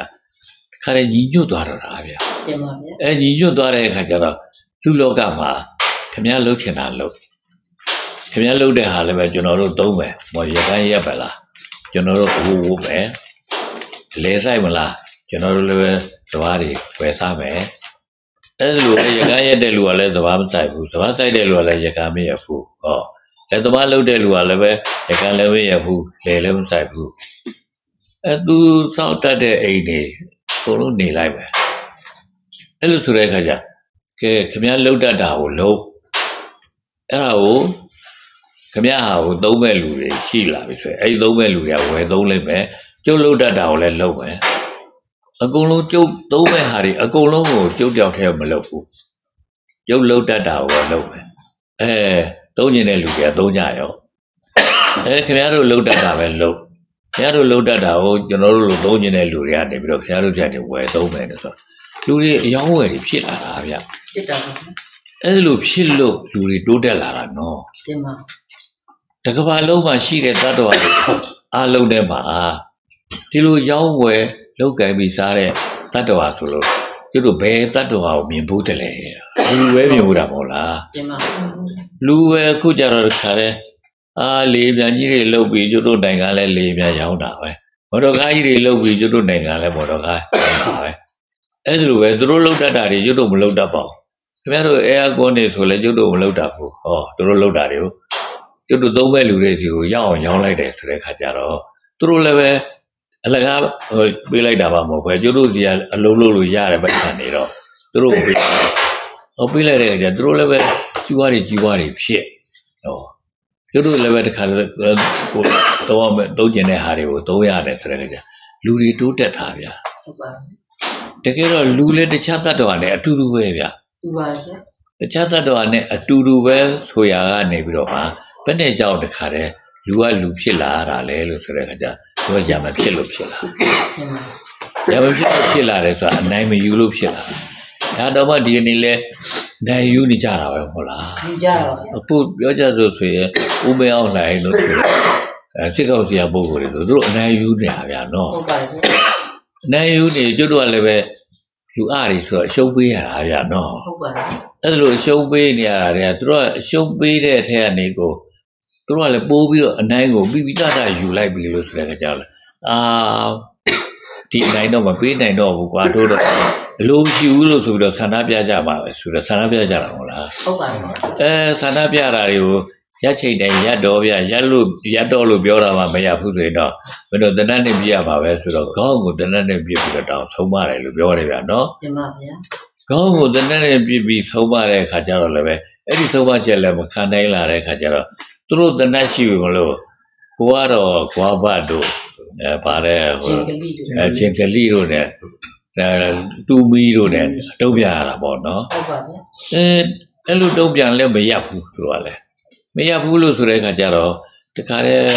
ခါရညီညွတ်သွားတော့တာဗျာတင်ပါဗျာအဲညီညွတ်သွားတဲ့အခါကျတော့လူလောကမှာခမည်းလှုပ်ချင်တာလှုပ်ခမည်းလှုပ်တဲ့ဟာလည်းပဲကျွန်တော်တို့သုံးမယ်မော်ရတိုင်းရက်ပဲလားကျွန်တော်တို့ဝိုးဝိုးမယ်လဲဆိုင်မလားကျွန်တော်တို့လည်းပဲစဘာတွေဝယ်စားမယ်အဲလိုပဲရကန်းရက်တဲ့လူကလည်းစဘာမဆိုင်ဘူးစဘာဆိုင်တဲ့လူကလည်းရကန်းမရဘူးဟောလက်သမားလှုပ်တဲ့လူကလည်းပဲရကန်းလည်းမရဘူးလဲလည်းမဆိုင်ဘူးအဲသူစောက်တတ်တဲ့အိမ်တွေအ ကုန်လုံးနေလိုက်ပဲအဲ့လိုဆိုတဲ့အခါကျကဲခမည်းလှုပ်တတ်တာကိုလှုပ်အဲ့ဒါကိုခမည်းဟာကိုသုံးမဲ့လူတွေရှိလာပြီဆိုရင်အဲ့ဒီသုံးမဲ့လူတွေကဝယ်သုံးလိုက်မယ်ကျုပ်လှုပ်တတ်တာကိုလည်းလှုပ်မယ်အကုန်လုံးကျုပ်သုံးမဲ့ဟာတွေအကုန်လုံးကိုကျုပ်တယောက်တည်းမလှုပ်ဘူးကျုပ်လှုပ်တတ်တာကိုပဲလှုပ်မယ်အဲသုံးကျင်တဲ့လူတွေကသုံးကြရောအဲခင်ဗျားတို့လှုပ်တတ်တာပဲလှုပ် ခင်ဗျားတို့လှုပ်တတ်တာကိုကျွန်တော်တို့လိုသုံးကျင်တဲ့လူတွေကနေပြီးတော့ခင်ဗျားတို့ချက်တွေဝယ်သုံးမယ်လို့ဆိုတော့လူတွေအယောင်းဝယ်တွေဖြစ်လာတာဗျစစ်တာပါအဲ့လိုဖြစ်လို့လူတွေတိုးတက်လာတာနော်တင်ပါတကဘာလုံးမှာရှိတဲ့တတ္တဝါတွေအားလုံးထဲမှာဒီလိုရောင်းဝယ်လောက်ကင်ပြီးစားတဲ့တတ္တဝါဆိုလို့ကျတို့ဘယ်တတ္တဝါကိုမြင်ဖို့တလဲလူပဲမြင်ဖို့တာမဟုတ်လားတင်ပါလူပဲအခုကြတော့ခါတဲ့ အာလေပြန်ကြီးတွေလုတ်ပြီးကျတို့နိုင်ငံလဲလေပြန်ရောင်းတာပဲမော်တော်ကားကြီးတွေလုတ်ပြီးကျတို့နိုင်ငံလဲမော်တော်ကားရောင်းတာပဲအဲ့ဒါလိုပဲသူတို့လုတ်တတ်တာတွေကျတို့မလုတ်တတ်ပါဘူးခင်ဗျားတို့အဲအကွန်နေဆိုလဲကျတို့မလုတ်တတ်ဘူးဟောသူတို့လုတ်တာတွေကိုကျတို့သုံးမဲ့လူတွေစီကိုရောက်အောင်ရောင်းလိုက်တယ်ဆိုတဲ့ခါကျတော့သူတို့လည်းပဲအလကားဟိုပေးလိုက်တာပါမဟုတ်ပဲကျတို့စီကအလုံးလုံးလို့ရတယ်ပဲခံနေတော့သူတို့ပေးဟောပေးလိုက်တဲ့အခါကျသူတို့လည်းပဲစီးပွားတွေကြီးပွားတွေဖြစ်ဟော ကျတို့လည်းပဲတခါကိုတော့မဲ့တုံးကျင်တဲ့ဟာတွေကိုသုံးရတယ်ဆိုတဲ့အခါကျလူတွေတိုးတက်တာဗျာဟုတ်ပါဘူးတကယ်တော့လူလည်းတခြားသတ္တဝါနဲ့အတူတူပဲဗျာသူပါဗျာတခြားသတ္တဝါနဲ့အတူတူပဲဆိုရာကနေပြီးတော့မှဘယ်နဲ့ကြောင့်တခါတည်းလူကလူဖြစ်လာရတာလဲလို့ဆိုတဲ့အခါကျသူကညာမဖြစ်လို့ဖြစ်လာကျမညာမဖြစ်လို့ဖြစ်လာတယ်ဆိုတာအနိုင်မယူလို့ဖြစ်လာဒါတော့မှဒီနေ့လဲ နိုင်ယူနေကြတာပဲမဟုတ်လားယူကြတော့ဗျာအခုပြောကြဆိုဆိုရင်ဦးမဲအောင်လှိုင်လို့ဆိုရင်အဲစစ်ကောက်စရာပုံကိုယ်တွေဆိုသူတို့အနိုင်ယူနေတာဗျာနော်ဟုတ်ပါဗျာအနိုင်ယူနေကျွတ်တော့လည်းပဲလူအားတွေဆိုတော့အရှုံးပေးရတာဗျာနော်ဟုတ်ပါဗျာအဲ့လိုအရှုံးပေးနေရတာတွေကသူတို့ကအရှုံးပေးတဲ့အထက်ကနေကိုသူတို့ကလည်းပိုးပြီးတော့အနိုင်ကိုပြီးပြီးသားသားယူလိုက်ပြီလို့ဆိုတဲ့ခါကျတော့အာ ဒီအနိုင်တော့မပေးနိုင်တော့ဘူးကွာတို့တော့အလိုရှိဘူးလို့ဆိုပြီးတော့ဆန္ဒပြကြပါပဲဆိုတော့ဆန္ဒပြကြတာဟုတ်လားဟုတ်ပါဗျာအဲဆန္ဒပြတာတွေကိုရက်ချိန်တိုင်းရက်တော်ဗျရက်လို့ရက်တော်လို့ပြောတာမှမရဘူးဆိုရင်တော့ဘယ်တော့တနတ်နဲ့ပြရပါပဲဆိုတော့ခေါင်းကိုတနတ်နဲ့ပြပြီးတော့တောင်းဆုံးမတယ်လို့ပြောရတယ်ဗျာနော်ကျမဗျာခေါင်းကိုတနက်နဲ့ပြပြီးဆုံးမတဲ့အခါကျတော့လည်းပဲအဲ့ဒီဆုံးမချက်လည်းမခံနိုင်လာတဲ့အခါကျတော့သူတို့တနက်ရှိပြီမလို့ကိုကတော့ကွာဘတ်တို့ အဲပါတယ်ကျဟိုင်ကလေးတို့အဲချင်းကလေးတို့နဲ့အဲတူမီတို့နဲ့တုံးပြရတာပေါ့နော်ဟုတ်ပါဗျာအဲအဲ့လိုတုံးပြန်လည်းမရဘူးသူတို့ကလည်းမရဘူးလို့ဆိုတဲ့အခါကျတော့တခါတည်း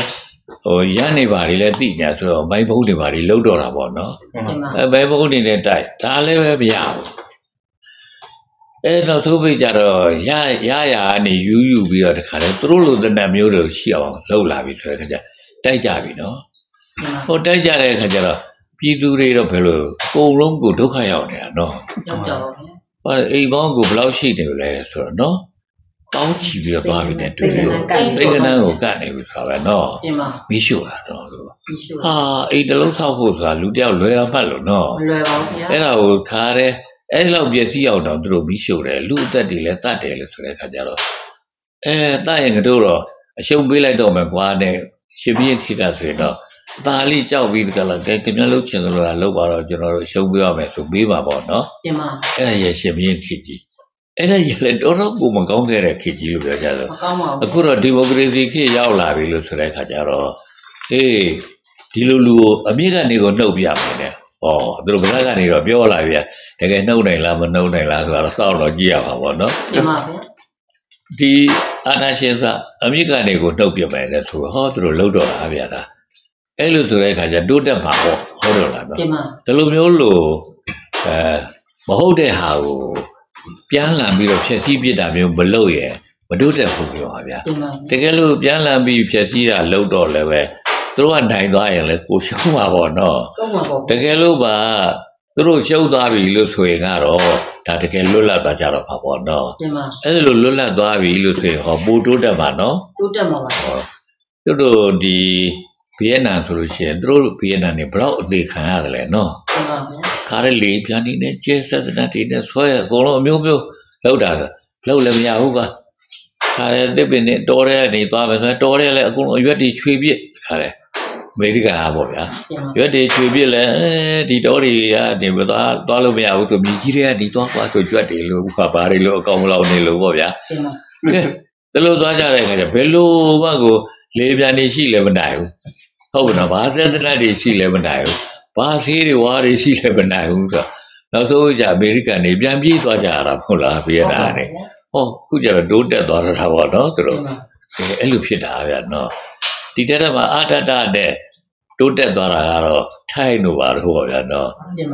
ဟိုရနေပါလေလည်းသိညာဆိုတော့မိုင်းဘုံတွေပါလေလှုပ်တော့တာပေါ့နော်ကျမအဲဘယ်ဘုံနေနဲ့တိုက်ဒါလည်းပဲမရဘူးအဲတော့သို့ပိတ်ကြတော့ရရရအနေယူယူပြီးတော့တခါတည်းသူတို့လိုတဲ့နတ်မျိုးတွေရှိအောင်လှုပ်လာပြီဆိုတဲ့ခါကျတိုက်ကြပြီနော်ကျမ ဟိုတိုက်ကြတဲ့ခါကျတော့ပြည်သူတွေတော့ဘယ်လိုကိုယ်လုံးကိုဒုက္ခရောက်နေတာနော်ရောက်တော့ဗျာဟာအိမ်ပေါင်းကိုဘယ်လောက်ရှိနေလဲဆိုတော့နော်တောင်းချီပြီးတော့သွားပြီနဲ့တွေ့တယ်တိတ်ကနန်းကိုကတ်နေပြီဆိုတာပဲနော်ကျမမီးရှို့တာတော့သူဒီရှို့ဟာအိမ်တစ်လုံးဆောက်ဖို့ဆိုတာလူတယောက်လွယ်ရမှတ်လို့နော်မလွယ်ပါဘူးဗျာအဲ့ဒါကိုခါတယ်အဲ့လောက်ပျက်စီးအောင်တော့သူတို့ပြီးရှို့တယ်လူအသက်တွေလည်းတတ်တယ်လို့ဆိုတဲ့အခါကျတော့အဲတတ်ရင်တို့တော့အရှုံးပေးလိုက်တော့မယ်ကွာတဲ့ရှင်ပြည့်ခိတာဆိုရင်တော့ အသာလေးကြောက်ပြီးတကလားကဲကမျက်လုံးချင်လို့လားလောက်ပါတော့ကျွန်တော်တို့ရှုံးပေးရမယ်ဆိုပေးပါပေါ့နော်ကျမအဲ့ဒါရဲ့ရှင်ပြည့်ခိကြီးအဲ့ဒါရဲ့လည်းတော်တော်ကိုမကောင်းခဲ့တဲ့ခိကြီးလို့ပြောကြတယ်မကောင်းပါဘူးအခုတော့ဒီမိုကရေစီခေတ်ရောက်လာပြီလို့ဆိုတဲ့အခါကျတော့အေးဒီလိုလူကိုအမြင့်ကနေကိုနှုတ်ပြမယ်တဲ့။ဩသူတို့ဘယ်ကနေတော့ပြောလာပြီ။တကယ်နှုတ်နိုင်လားမနှုတ်နိုင်လားဆိုတော့စောင့်တော့ကြည့်ရပါဘောနော်ကျမဗျာ။ဒီအာနာရှင်ကအမြင့်ကနေကိုနှုတ်ပြမယ်တဲ့ဆိုတော့ဟောသူတို့လှုပ်တော့တာဗျာဒါ။ အဲ့လိုဆိုတဲ့အခါကျတိုးတက်မှာပေါ့ဟုတ်တော့လားနော်ကျမ။ဒီလိုမျိုးလို့အဲမဟုတ်တဲ့ဟာကိုပြန်လာပြီးတော့ဖြည့်ဆည်းပြစ်တာမျိုးမလုပ်ရဲ့မတိုးတက်ဘူးပြောပါဗျာ။ကျမတကယ်လို့ပြန်လည်ပြီးဖြည့်စည်းတာလုံးတော့လည်းပဲသူတို့ကနိုင်သွားရင်လည်းကိုရှုံးပါပေါ့နော်ကောင်းပါပေါ့တကယ်လို့ပါသူတို့ရှုံးသွားပြီလို့ဆိုရင်ကတော့ဒါတကယ်လွတ်လပ်သွားကြတော့ပါပေါ့နော်ကျမအဲ့ဒါလိုလွတ်လပ်သွားပြီလို့ဆိုရင်ဟောပိုတိုးတက်မှာနော်တိုးတက်မှာပါဟောသူတို့ဒီ ဗီယက်နမ်ဆိုလို့ရှိရင်သူတို့ဗီယက်နမ်နေဘလောက်အသေးခံရတယ်လဲနော်ကျမဗျာခါရလေပြန်နေနဲ့ကျဲဆက်တဲ့တီနဲ့ဆွဲအကုန်လုံးအမျိုးမျိုးလောက်တာကလောက်လည်းမရဘူးကခါရတစ်ပင်နဲ့တော်ရဲနေသွားမယ်ဆိုရင်တော်ရဲလည်းအကုန်လုံးအရွက်တွေချွေပြစ်ခါရအမေရိကန်အားပေါ့ဗျာကျမရွက်တွေချွေပြစ်လဲအဲဒီတော်တွေကနေမသွားသွားလို့မရဘူးဆိုမြည်ကြီးတွေကနေသွားသွားဆိုရွက်တွေလို့ဘာဘာတွေလို့အကောင်မလောက်နေလို့ပေါ့ဗျာကျမကဲဒီလိုသွားကြတဲ့အခါကျဘယ်လိုမှကိုလေပြန်နေရှိလည်းမနိုင်ဘူး ဟုတ်ကဲ့နော်ဘာစက်တနတ်တွေရှိလည်းမနိုင်ဘူးဘာဆေးတွေဝါးတွေရှိလည်းမနိုင်ဘူးဆိုတော့နောက်ဆုံးကြအမေရိကန်တွေပြန်ပြေးသွားကြရတာမဟုတ်လားဗီယက်နမ်ကနေဟောခုကျတော့တိုးတက်သွားတာပေါ့နော်ဆိုကျတော့မအဲ့လိုဖြစ်တာဗျာနော်ဒီတက်တက်မှာအာတတနဲ့တိုးတက်သွားတာကတော့ထိုင်းတို့ပါတော့ပေါ့ဗျာနော်ကျမ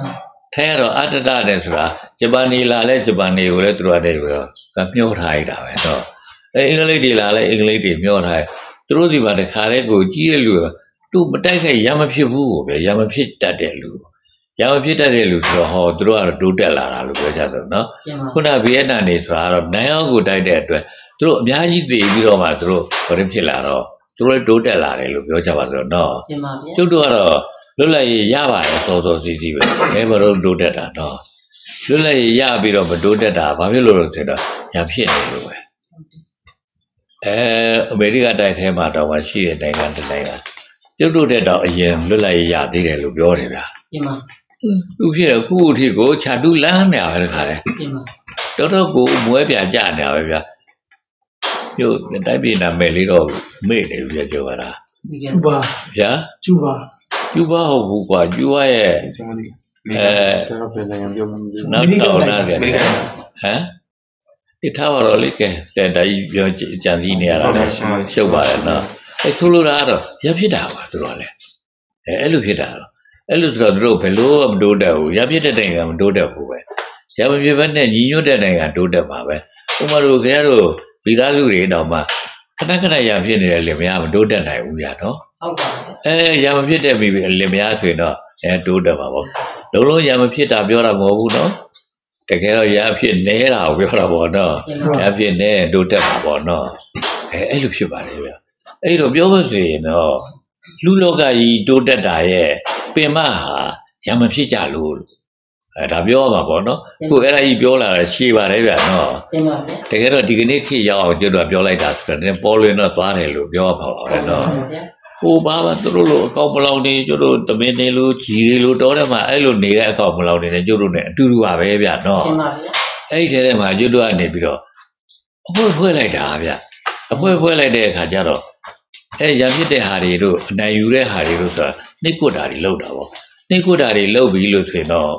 ထိုင်းကတော့အာတတနဲ့ဆိုတာဂျပန်နေလာလဲဂျပန်နေကိုလည်းသူတို့ကနေပြီးတော့မျောထားရတာပဲနော်အဲအင်္ဂလိပ်တွေလာလဲအင်္ဂလိပ်တွေမျောထားသူတို့စီမှာတခါလဲကိုကြီးတဲ့လူက သူမတိုက်ခိုက်ရမဖြစ်ဘူးကိုဗျာရမဖြစ်တတ်တဲ့လူရမဖြစ်တတ်တဲ့လူဆိုတော့ဟောသူတို့ကတော့တိုးတက်လာတာလို့ပြောကြတယ်နော်ကျမခုနဗီယက်နမ်နေဆိုတာကတော့နိုင်အောင်ကိုတိုက်တဲ့အတွက်သူတို့အများကြီးတည်ပြီးတော့မှသူတို့ဘာလို့ဖြစ်လာတော့သူတို့လည်းတိုးတက်လာတယ်လို့ပြောကြပါစို့နော်ကျမဗျာကျုပ်တို့ကတော့လွတ်လပ်ရေးရပါတယ်စောစောစီးစီးပဲဘယ်မှာတော့တိုးတက်တာနော်လွတ်လပ်ရေးရပြီးတော့မတိုးတက်တာဘာဖြစ်လို့လဲဆိုတော့ညာဖြစ်နေလို့ပဲအဲအမေရိကတိုက်ထဲမှာတော့မှရှိတဲ့နိုင်ငံတစ်နိုင်ငံ ပြုတ်လို့တဲ့တော့အရင်လွတ်လိုက်ရသေးတယ်လို့ပြောတယ်ဗျာတင်ပါသူဖြစ်အခုအထိကိုခြာတူလန်းနေတာပဲတခါလဲတော်တော်ကိုမွဲပြန်ကြနေတာပဲဗျာမြို့တိုက်ပြည်နာမယ်လေးတော့မေ့နေပြီပြောပါလားကျူပါဗျာကျူပါကျူပါဟုတ်ဘူးကွာကျူပါရဲ့အဲနောက်တော့နားပြန်ဟမ်ဒီထားပါတော့လေကဲတဲ့ဒါကြီးပြောကြံစည်နေရတာလေရှုပ်ပါတယ်နော် အဲဆိုလိုတာကတော့ရဖြစ်တာပါသူတို့ကလည်းအဲအဲ့လိုဖြစ်တာတော့အဲ့လိုဆိုတော့သူတို့ဘယ်လို့မတိုးတက်ဘူးရဖြစ်တဲ့တိုင်ကမတိုးတက်ဘူးပဲရမဖြစ်ဘဲနဲ့ညီညွတ်တဲ့တိုင်ကတိုးတက်ပါပဲဥမာတို့ခင်ဗျားတို့မိသားစုတွေတော့မှခဏခဏရဖြစ်နေတယ်လေမရမတိုးတက်နိုင်ဘူးညာနော်ဟုတ်ပါဘူးအဲရမဖြစ်တဲ့မိမိလင်မယားဆိုရင်တော့အဲတိုးတက်ပါပေါ့လုံးလုံးရမဖြစ်တာပြောတာမဟုတ်ဘူးနော်တကယ်တော့ရဖြစ်နေတာကိုပြောတာပေါ့နော်ရဖြစ်နေတိုးတက်ပါပေါ့နော်အဲအဲ့လိုဖြစ်ပါတယ်ဗျ အဲ့တော့ပြောလို့ဆိုရင်တော့လူလောကကြီးတိုးတက်တာရဲ့ပင်မဟာရမဖြစ်ကြလို့လို့အဲဒါပြောရမှာပေါ့နော်ခုအဲ့ဒါကြီးပြောလာတာရှည်ပါတယ်ဗျနော်ဒီမှာဗျာတကယ်တော့ဒီကနေ့ခေတ်ရောက်အောင်ကျွတ်တော့ပြောလိုက်တာဆိုတော့နည်းပေါ်လွင်တော့သွားတယ်လို့ပြောပါပါပဲနော်ဗျာဟိုဘာမှသူတို့လိုအကောက်မလောင်နေကျတို့သမင်းနေလို့ဂျီတွေလို့တောထဲမှာအဲ့လိုနေတဲ့အကောက်မလောင်နေတယ်ကျတို့ ਨੇ အတူတူပါပဲဗျနော်ဒီမှာဗျာအဲ့ဒီထဲထဲမှာကျတို့ကနေပြီးတော့အဖွဲဖွဲလိုက်တာဗျအဖွဲဖွဲလိုက်တဲ့အခါကျတော့ အဲ့ရဖြစ်တဲ့ဟာတွေတို့အနိုင်ယူတဲ့ဟာတွေတို့ဆိုတာနှိတ်ကွတာတွေလောက်တာပေါ့နှိတ်ကွတာတွေလောက်ပြီးလို့ဆိုရင်တော့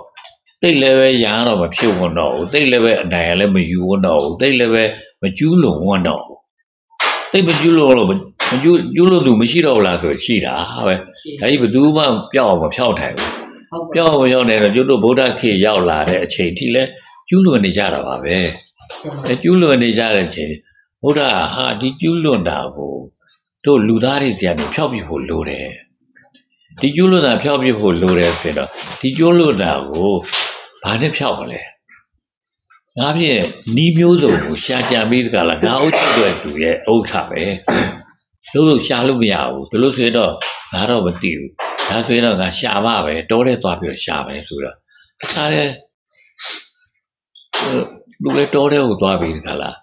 တိတ်လည်းပဲရဟန်းတော့မဖြစ်ဝန်တော့ဘူးတိတ်လည်းပဲအနိုင်ရလည်းမယူဝန်တော့ဘူးတိတ်လည်းပဲမကျူးလွန်ဝန်တော့ဘူးတိတ်မကျူးလွန်လို့မမကျူးကျူးလွန်သူမရှိတော့ဘူးလားဆိုရှိတာပဲရှိဒါကြီးဘယ်သူမှပျောက်အောင်မဖြောက်ထိုင်ဘူးဟုတ်ပါပျောက်အောင်မဖြောက်နိုင်တော့ကျွတ်တို့ဗုဒ္ဓခေတ်ရောက်လာတဲ့အချိန်ထိလဲကျူးလွန်နေကြတာပါပဲအဲကျူးလွန်နေကြတဲ့အချိန်ဗုဒ္ဓဟာဒီကျူးလွန်တာကို တို့လူသားတွေစီကနေဖြောက်ပြဖို့လိုတယ်ဒီကျူးလွန်တာဖြောက်ပြဖို့လိုတယ်ဆိုတော့ဒီကျူးလွန်တာကိုဘာနဲ့ဖြောက်မလဲငါဖြင့်နီးမျိုးစုံကိုရှာကြံပြီးတကလားငါအုပ်ချုပ်တဲ့သူရဲ့အုပ်ထပဲလို့လို့ရှာလို့မရဘူးဒီလိုဆိုရင်တော့ငါတော့မသိဘူးဒါဆိုရင်တော့ငါရှာပါပဲတောထဲသွားပြီးတော့ရှာမယ်ဆိုတော့ဒါလည်းလူလည်းတောထဲကိုသွားပြီးဒီကလား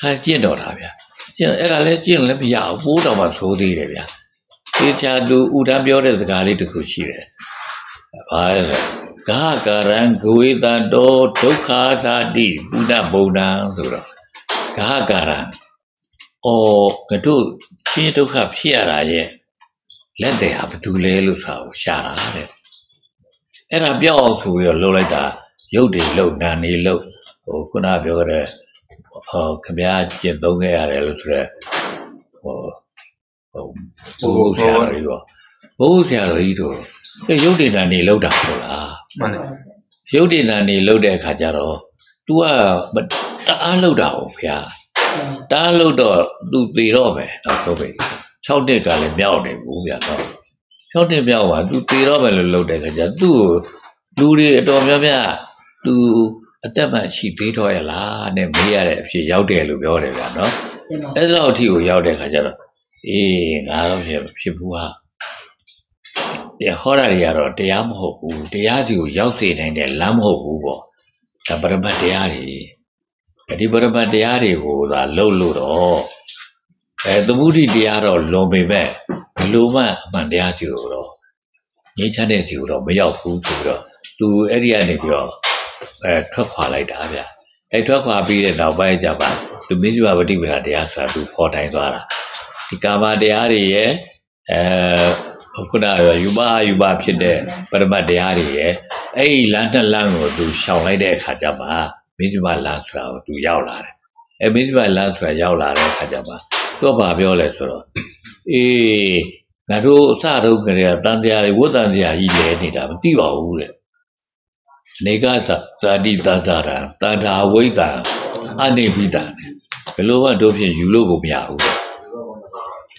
ဟာကျင့်တော်တာဗျာ ကျင့်အဲ့ဒါလည်းကျင့်လည်းမရဘူးပိုးတော်မှသိုးသေးတယ်ဗျာဒီချာသူဥဒန်းပြောတဲ့စကားလေးတစ်ခုရှိတယ်ဘာလဲဆိုဂါကရံဂဝေတတောဒုက္ခသာတိပုဒ္ဓဗုဒ္ဓံဆိုတော့ဂါကရံအော်ကတို့ရှင်းဒုက္ခဖြစ်ရတာရဲ့လက်တယ်ဟာဘာတူလဲလို့ဆိုတာကိုရှာတာတဲ့အဲ့ဒါပြောက်အောင်ဆိုပြီးတော့လှုပ်လိုက်တာရုပ်တွေလှုပ်နာနေလှုပ်ဟိုခုနပြောကြတဲ့ ဟောခမည်းကျင့်သုံးခဲ့ရတယ်လို့ဆိုတော့ဟိုဟိုဘိုးဆရာတော်ကြီးပေါ့ဘိုးဆရာတော်ကြီးတို့အဲ့ရုပ်တွေနာနေလှုပ်တာဟုတ်လား 慢点。 ရုပ်တွေနာနေလှုပ်တဲ့အခါကျတော့ तू ကမတအားလှုပ်တာဟုတ်ဗျာ တအားလို့တော့သူသေတော့မယ်နောက်ဆုံးပဲ6နှစ်ကလည်းမြောက်နေဘူးဗျာတော့6နှစ်မြောက်ပါသူသေတော့မယ်လို့လုပ်တဲ့ခါကျသူ့ကိုလူတွေအတော်များများသူ အသက်မှရှိသေးတော့ရလားနဲ့မေးရတဲ့အဖြစ်ရောက်တယ်လို့ပြောတယ်ဗျာနော်ဒီမှာအဲ့လောက်အထိကိုရောက်တဲ့ခါကျတော့အေးငါတော့ဖြစ်ဖြစ်ဘူးဟာဒီဟောတာတွေကတော့တရားမဟုတ်ဘူးတရားစီကိုရောက်စေနိုင်တဲ့လမ်းမဟုတ်ဘူးပေါ့ဒါပရမတ်တရားတွေဒီပရမတ်တရားတွေကိုသာလှုပ်လို့တော့အဲသမုဒိတရားတော့လွန်ပေမဲ့ဘယ်လိုမှအမှန်တရားစီကိုတော့ငြိမ်းချမ်းတဲ့စီကိုတော့မရောက်ဘူးဆိုပြီးတော့သူအဲ့ဒီကနေပြီးတော့ အဲထွက်ခွာလိုက်တာဗျအဲထွက်ခွာပြီးတဲ့နောက်ပိုင်းကျပါသူမစ္စည်းဝတိပ္ပာတရားဆိုတာသူဖော်ထိုင်သွားတာဒီကာမတရားတွေရဲ့အဲခုနကယူပါယူပါဖြစ်တဲ့ပရမတ်တရားတွေရဲ့အဲ့ဒီလမ်းတစ်လမ်းကိုသူရှောင်လိုက်တဲ့အခါကျမှမင်းစမလမ်းဆိုတာကိုသူရောက်လာတယ်အဲမင်းစမလမ်းဆိုတာရောက်လာတဲ့အခါကျမှသူကဘာပြောလဲဆိုတော့အေးငါတို့အစတုန်းကတည်းကတန်တရားတွေဝတ်တန်တရားကြီးလဲနေတာမသိပါဘူးတဲ့ နေကသဇာတိတတရာတန်တာဝိတံအနေပိတံတဲ့ဘယ်လိုမှတို့ဖြင့်ယူလို့ကိုမရဘူးတဲ့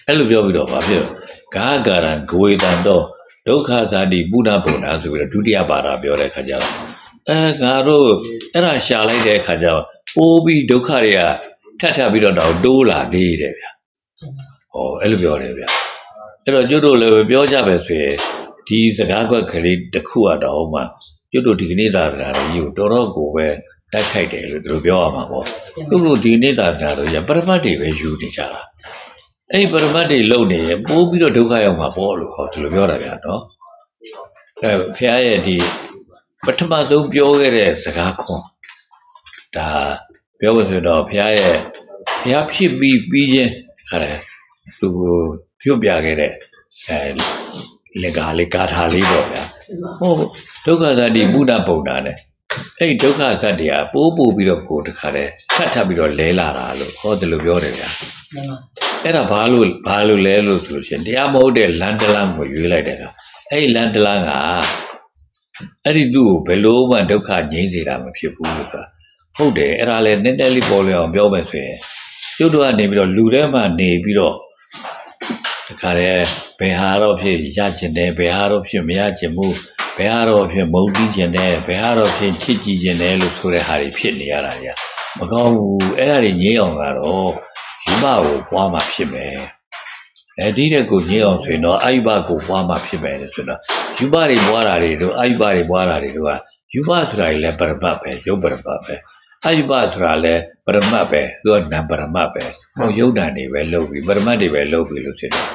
အဲ့လိုပြောပြီးတော့ဘာဖြစ်လဲဂါဂရံဂဝေတံတော့ဒုက္ခဇာတိပုဏ္ဏဘုံနာဆိုပြီးတော့ဒုတိယပါဒပြောတဲ့အခါကျတော့အဲငါတို့အဲ့ဒါရှာလိုက်တဲ့အခါကျတော့ပိုးပြီးဒုက္ခတွေကထပ်ထပ်ပြီးတော့တော့တိုးလာသေးတယ်ဗျာဟောအဲ့လိုပြောတယ်ဗျာအဲ့တော့ကျွတ်တို့လည်းပဲပြောကြပဲဆိုရင်ဒီစကားကွက်ကလေးတစ်ခုကတော့မှ ကျွတ်တို့ဒီကနေ့သာသနာတော်ကြီးကိုတော်တော်ကိုပဲတိုက်ခိုက်တယ်လို့သူတို့ပြောရမှာပေါ့သူတို့ဒီနေ့သာသနာတော်ကြီးကပရမတ်တွေပဲယူနေကြတာအဲ့ဒီပရမတ်တွေလုံနေရင်ပိုးပြီးတော့ဒုက္ခရောက်မှာပေါ့လို့ဟောဒီလိုပြောတာဗျာနော်အဲဘုရားရဲ့ဒီပထမဆုံးပြောခဲ့တဲ့စကားခွန်ဒါပြောလို့ဆိုတော့ဘုရားရဲ့ဘုရားဖြစ်ပြီးပြီးချင်းခါတယ်သူကိုပြုတ်ပြခဲ့တဲ့အဲ လေကာလေးကာထာလေးပေါ့ဗျာဟုတ်ဒုက္ခသတ္တိဘုဒ္ဓဗုဒ္ဓနဲ့အဲ့ဒီဒုက္ခသတ္တိကပိုးပို့ပြီးတော့ကိုယ်တခါတည်းဖတ်ထပ်ပြီးတော့လဲလာတာလို့ဟောတယ်လို့ပြောတယ်ဗျာနေမှာအဲ့ဒါဘာလို့ဘာလို့လဲလို့ဆိုလို့ရှိရင်တရားမဟုတ်တဲ့လန်တလန်ကိုရွေးလိုက်တဲ့ကအဲ့ဒီလန်တလန်ကအဲ့ဒီသူ့ကိုဘယ်လို့မှဒုက္ခငြိမ်းစေတာမဖြစ်ဘူးလို့ဆိုတာဟုတ်တယ်အဲ့ဒါလည်းနည်းနည်းလေးပေါ်လျအောင်ပြောမယ်ဆိုရင်ကျုပ်တို့ကနေပြီးတော့လူထဲမှာနေပြီးတော့တ ခါတည်းဘယ်ဟာတော့ဖြစ်ရကျင်တယ်ဘယ်ဟာတော့ဖြစ်မရကျင်ဘူးဘယ်ဟာတော့ဖြစ်မုန်းတီးကျင်တယ်ဘယ်ဟာတော့ဖြစ်ချစ်ကြည်ကျင်တယ်လို့ဆိုတဲ့ဟာတွေဖြစ်နေရတာကြီးမကောင်းဘူးအဲ့ဒါတွေငြိမ်းအောင်ကတော့ယူဘကိုပွားမှာဖြစ်မယ်အဲဒီတဲ့ကိုညင်းအောင်ဆိုရင်တော့အာယုဘကိုပွားမှာဖြစ်မယ်လို့ဆိုတော့ယူဘတွေပွားတာတွေတို့အာယုဘတွေပွားတာတွေတို့ကယူဘဆိုတာကြီးလည်းပရမတ်ပဲရုပ်ပရမတ်ပဲ အာယုဘဆိုတာလည်းပရမတ်ပဲသူကနံပရမတ်ပဲဟောယုတ်တန်တွေပဲလုပ်ပြီးပရမတ်တွေပဲလုပ်ပြီးလို့ဆိုရင်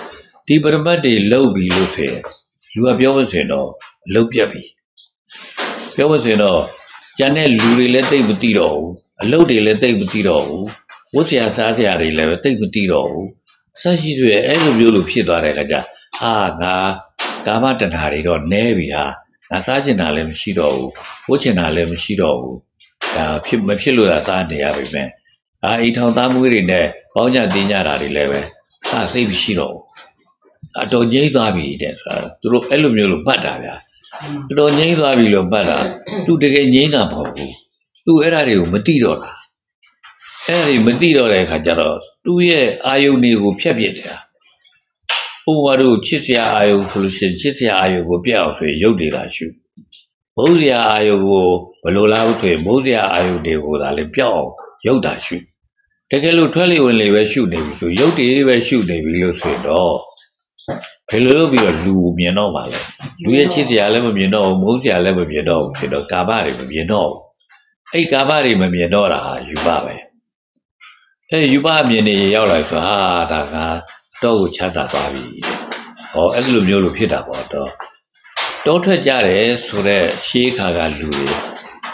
ဒီပရမတ်တွေလုပ်ပြီးလို့ဆိုရင်လူကပြောမစင်တော့အလုပ်ပြတ်ပြီပြောမစင်တော့ကျန်တဲ့လူတွေလည်းတိတ်မသိတော့ဘူးအလုပ်တွေလည်းတိတ်မသိတော့ဘူးဝတ်ဆရာစားဆရာတွေလည်းပဲတိတ်မသိတော့ဘူးဆက်ရှိဆိုရအဲ့လိုမျိုးလို့ဖြစ်သွားတဲ့အခါကျဟာငါကာမတဏ္ဍာတွေတော့နဲပြီဟာငါစားကျင်တာလည်းမရှိတော့ဘူးဝတ်ကျင်တာလည်းမရှိတော့ဘူး ဒါဖြစ်မဖြစ်လို့သာစားနေရပြီမဲ့အာအိမ်ထောင်သားမွေးတွေနဲ့ပေါင်းကြတင်းကြတာတွေလည်းပဲဟာစိတ်မရှိတော့ဘူးအတော်ငြိမ့်သွားပြီတဲ့ဆိုတာသူတို့အဲ့လိုမျိုးလို့ပတ်တာဗျာတော်တော်ငြိမ့်သွားပြီလို့ပတ်တာသူတကယ်ငြိမ့်တာမဟုတ်ဘူးသူအဲ့ဒါတွေကိုမသိတော့တာအဲ့ဒီမသိတော့တဲ့အခါကျတော့သူ့ရဲ့အာယုန်တွေကိုဖျက်ပစ်တယ်။ဥပမာတို့ချစ်စရာအာယုန်ဆိုလို့ရှိရင်ချစ်စရာအာယုန်ကိုပြတ်အောင်ဆိုရင်ရုပ်တွေလာရှု။ မုန်းစရာအာယုန်ကိုဘယ်လိုလားဆိုရင်မုန်းစရာအာယုန်တွေကိုသာလေပြောက်အောင်ရုပ်တာရှု။တကယ်လို့ထွက်လေဝင်လေပဲရှုနေပြီဆိုရုပ်တွေပဲရှုနေပြီလို့ဆိုရင်တော့ဘယ်လိုလုပ်ပြီးတော့လူကိုမြင်တော့မှာလဲ။လူရဲ့ချစ်စရာလည်းမမြင်တော့ဘူးမုန်းစရာလည်းမမြင်တော့ဘူးဆိုတော့ကာမတွေမမြင်တော့ဘူး။အဲ့ကာမတွေမမြင်တော့တာဟာယူပါပဲ။အဲယူပအမြင်နေရောက်လာဆိုဟာဒါကတော့ကိုချမ်းသာသွားပြီ။ဟောအဲ့လိုမျိုးလို့ဖြစ်တာပေါ့တော့ တောထွက်ကြတယ်ဆိုတော့ရှေးခါကလူတွေ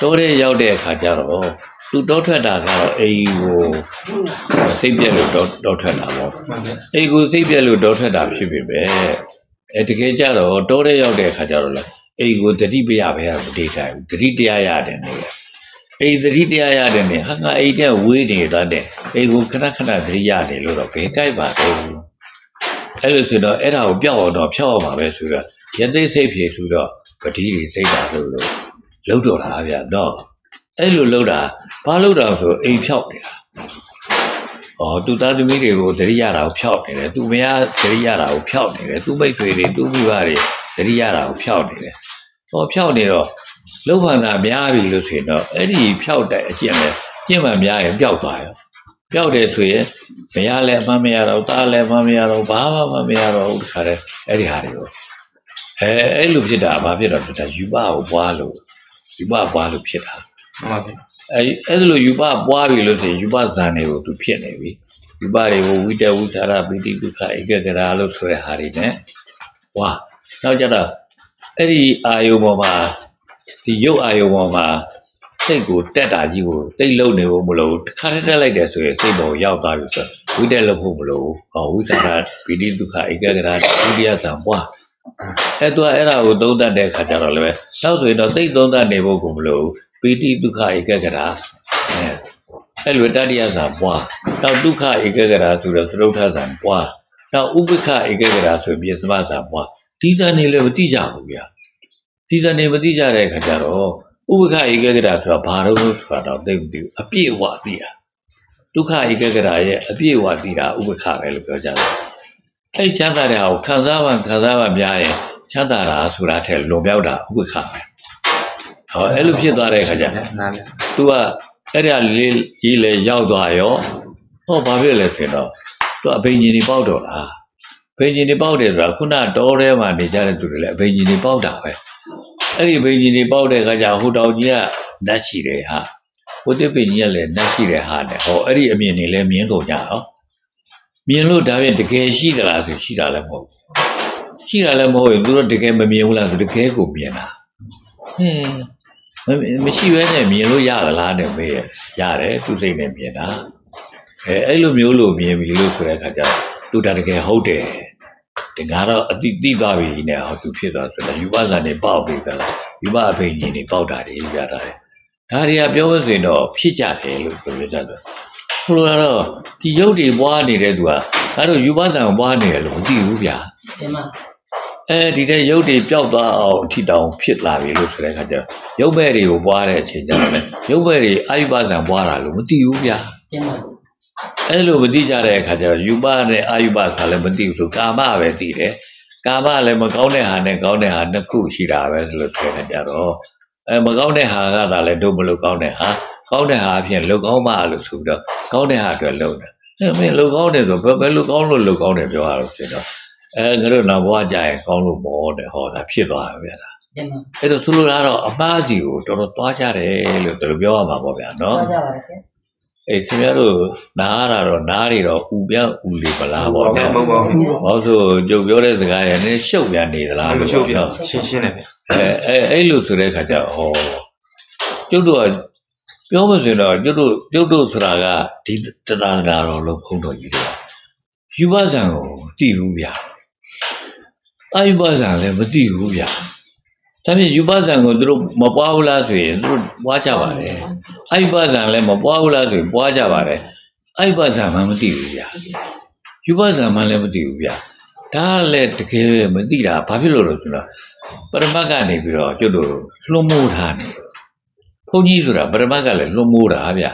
တောထဲရောက်တဲ့အခါကျတော့သူတောထွက်တာကတော့အိမ်ကိုစိတ်ပြက်လို့တောတောထွက်တာပေါ့။အိမ်ကိုစိတ်ပြက်လို့တောထွက်တာဖြစ်ပြီပဲ။အဲတကယ်ကြတော့တောထဲရောက်တဲ့အခါကျတော့လေအိမ်ကိုတတိပရပဲမဒေထိုင်ဘူးတတိတရားရတယ်နေရအိမ်သတိတရားရတယ်နဲ့ဟာငါအိမ်တဲ့ဝေးနေသွားတဲ့အိမ်ကိုခဏခဏသတိရတယ်လို့တော့ဘယ်ကြိုက်ပါတော့အဲ့လိုဆိုတော့အဲ့ဒါကိုပြောက်အောင်တော့ဖြောက်အောင်ပါပဲဆိုတော့ ရသိစိတ်ဖြေဆိုတော့ပတိတွေစိတ်တာလို့လို့လှုပ်တော့တာဗျာတော့အဲ့လိုလှုပ်တာဘာလှုပ်တာဆိုအိမ်ဖြောက်နေတာဩသူသားသမီးတွေကိုသတိရတာကိုဖြောက်နေတယ်သူမယားသတိရတာကိုဖြောက်နေတယ်သူမိတ်ဆွေတွေသူမိဘတွေသတိရတာကိုဖြောက်နေတယ်ဟောဖြောက်နေတော့လောဘနာများပြီလို့ဆိုရင်တော့အဲ့ဒီဖြောက်တဲ့အကျင့်ပဲကျင့်မှများရင်ပျောက်သွားရောပျောက်တယ်ဆိုရင်မရလဲအမှန်မရတော့တားလဲအမှန်မရတော့ဘာမှမမရတော့ဘူးတခါတည်းအဲ့ဒီဟာတွေကို အဲအဲ့လိုဖြစ်တာဘာဖြစ်တော့ဒါယူပကိုပွားလို့ယူပပွားလို့ဖြစ်တာမှန်ပါဗျာအဲအဲ့ဒါလိုယူပပွားပြီလို့ဆိုရင်ယူပဇန်တွေကိုသူဖြစ်နေပြီယူပတွေကိုဝိတဝုစာရပိတိဒုက္ခဧကဂရာလို့ဆိုတဲ့ဟာတွေ ਨੇ ဝါနောက်ကြတော့အဲ့ဒီအာယုံပေါ်မှာဒီရုပ်အာယုံပေါ်မှာစိတ်ကိုတက်တာကြီးကိုတိတ်လုံးနေဖို့မလို့တစ်ခါတည်းတက်လိုက်တယ်ဆိုရင်စိတ်ပေါ်ရောက်သွားပြီဆိုတော့ဝိတက်လို့ဖို့မလို့ဟောဝိစာရပိတိဒုက္ခဧကဂရာဒုတိယဇံပွား အဲ့တော့အဲ့ဒါကိုသုံးတတ်တဲ့အခါကျတော့လည်းပဲနောက်ဆိုရင်တော့သိသုံးတတ်နေဖို့ကိုမလို့ပီတိဒုက္ခဧကဂရာအဲအဲ့လိုတတ္တိယဇာပွားနောက်ဒုက္ခဧကဂရာဆိုတော့သရုပ်ထဇာပွားနောက်ဥပ္ပခဧကဂရာဆိုရင်ပြစ္စမဇာပွားဒီဇာနေလည်းမသိကြဘူးဗျာဒီဇာနေမသိကြတဲ့အခါကျတော့ဥပ္ပခဧကဂရာဆိုတာဘာလို့ဆိုတာတော့သိမသိဘူးအပြည့်အဝသိတာဒုက္ခဧကဂရာရဲ့အပြည့်အဝသိတာဥပ္ပခပဲလို့ပြောကြတယ် အဲ့ချမ်းသာတဲ့ဟာကိုခံစားမှခံစားမှများရင်ချမ်းသာတာဆိုတာထက်လွန်မြောက်တာဥပ္ပခါပဲဟောအဲ့လိုဖြစ်သွားတဲ့အခါကျနားလေ तू ကအဲ့ဒါလေးကြီးလေရောက်သွားရောဟောဘာဖြစ်လဲဆိုတော့ तू အဘိညာဉ်တွေပေါက်တော့လားဘိညာဉ်တွေပေါက်တယ်ဆိုတာခုနတောထဲမှာနေကြတဲ့သူတွေလည်းအဘိညာဉ်တွေပေါက်တာပဲအဲ့ဒီဘိညာဉ်တွေပေါက်တဲ့အခါကျဟိုတောင်ကြီးကနတ်ရှိတယ်ဟာဟိုတစ်ပင်ကြီးကလည်းနတ်ရှိတယ်ဟာနဲ့ဟောအဲ့ဒီအမြင်တွေလည်းမြင်ကုန်ကြအောင် မြင်လို့ဒါပြင်တကယ်ရှိသလားဆိုရှိတာလည်းမဟုတ်ဘူးရှိတာလည်းမဟုတ်ရင်သူတို့တကယ်မမြင်ဘူးလားဆိုတကယ်ကိုမြင်တာဟင်းမမရှိဘဲနဲ့မြင်လို့ရသလားနဲ့မေးရရတယ်သူစိတ်နဲ့မြင်တာအဲအဲ့လိုမျိုးလို့မြင်ပြီလို့ဆိုတဲ့အခါကျတော့သူဒါတကယ်ဟုတ်တယ်ဒီငါတော့အတိတိသွားပြီနဲ့ဟောသူဖြစ်သွားဆိုတော့ယူပဇာနေပေါက်ပြီကလားယူပအဖိန်ကြီးနေပေါက်တာတွေပြတာတယ်ဒါတွေကပြောမစင်တော့ဖြစ်ကြတယ်လို့ပြောကြတယ် ဆိုလိုတာတော့ဒီရုပ်တွေပွားနေတဲ့သူကအဲ့တော့ယူပဇာကိုပွားနေတယ်လို့မသိဘူးဗျာတင်မအဲဒီတဲ့ရုပ်တွေပျောက်သွားအောင်ထိတောင်ဖြစ်လာပြီလို့ဆိုတဲ့အခါကျတော့ရုပ်ဘဲတွေကိုပွားတဲ့အချိန်ကျတော့လေရုပ်ဘဲတွေအာယုပဇံပွားတာလို့မသိဘူးဗျာတင်မအဲလိုမသိကြတဲ့အခါကျတော့ယူပနဲ့အာယုပဆိုတာလည်းမသိဘူးဆိုကာမပဲသိတယ်ကာမလည်းမကောင်းတဲ့ဟာနဲ့ကောင်းတဲ့ဟာနှစ်ခုရှိတာပဲလို့ဆိုတဲ့အခါကျတော့အဲမကောင်းတဲ့ဟာကသာလည်းတို့မလို့ကောင်းတဲ့ဟာ ကောင်းတဲ့ဟာအဖြစ်လုံကောင်းမှလို့ဆိုပြီးတော့ကောင်းတဲ့ဟာအတွက်လုံတယ်အဲမင်းလုံကောင်းတယ်ဆိုဘယ်ဘယ်လိုကောင်းလို့လုံကောင်းတယ်ပြောရလို့ဆိုတော့အဲငါတို့နောက်ဘဝကြရင်ကောင်းလို့မောတယ်ဟောတာဖြစ်သွားတယ်ဗျာလားတင်မအဲ့တော့ဆိုလိုတာကတော့အမှားစီကိုတော်တော်သွားကြတယ်လို့တော်တော်ပြောရမှာပေါ့ဗျာနော်သွားကြပါလေခင်အေးခင်ဗျားတို့နားရတာတော့နားတွေတော့ဥပြန်ဥလေပလားပေါ့ဗျာမဟုတ်ပါဘူးဟောဆိုကြုတ်ပြောတဲ့စကားရနည်းရှုပ်ပြန်နေသလားမလို့ရှုပ်ပြနော်ရှင်းရှင်းတယ်ဗျအဲအဲအဲ့လိုဆိုတဲ့ခါကျတော့ဟောကျုပ်တို့က ပြောမစင်တော့ကျုပ်တို့ကျုပ်တို့ဆိုတာကဒီတရားစကားတော်လို့ဖုံးတော်ကြီးတယ်ယူပဇံကိုတည်ဘူးဗျာအာယူပဇံလည်းမတည်ဘူးဗျာဒါဖြင့်ယူပဇံကိုသူတို့မပွားဘူးလားဆိုရင်သူတို့ပွားကြပါတယ်အာယူပဇံလည်းမပွားဘူးလားဆိုရင်ပွားကြပါတယ်အာယူပဇံမှမတည်ဘူးဗျာယူပဇံမှလည်းမတည်ဘူးဗျာဒါကလည်းတကယ်မသိတာဘာဖြစ်လို့လဲဆိုတော့ပရမတ်ကနေပြီးတော့ကျွတ်တို့လွှမ်းမိုးထားနေတယ် ဘုန်းကြီးဆိုတာပရမတ်ကလည်းလွှမ်းမိုးတာဗျ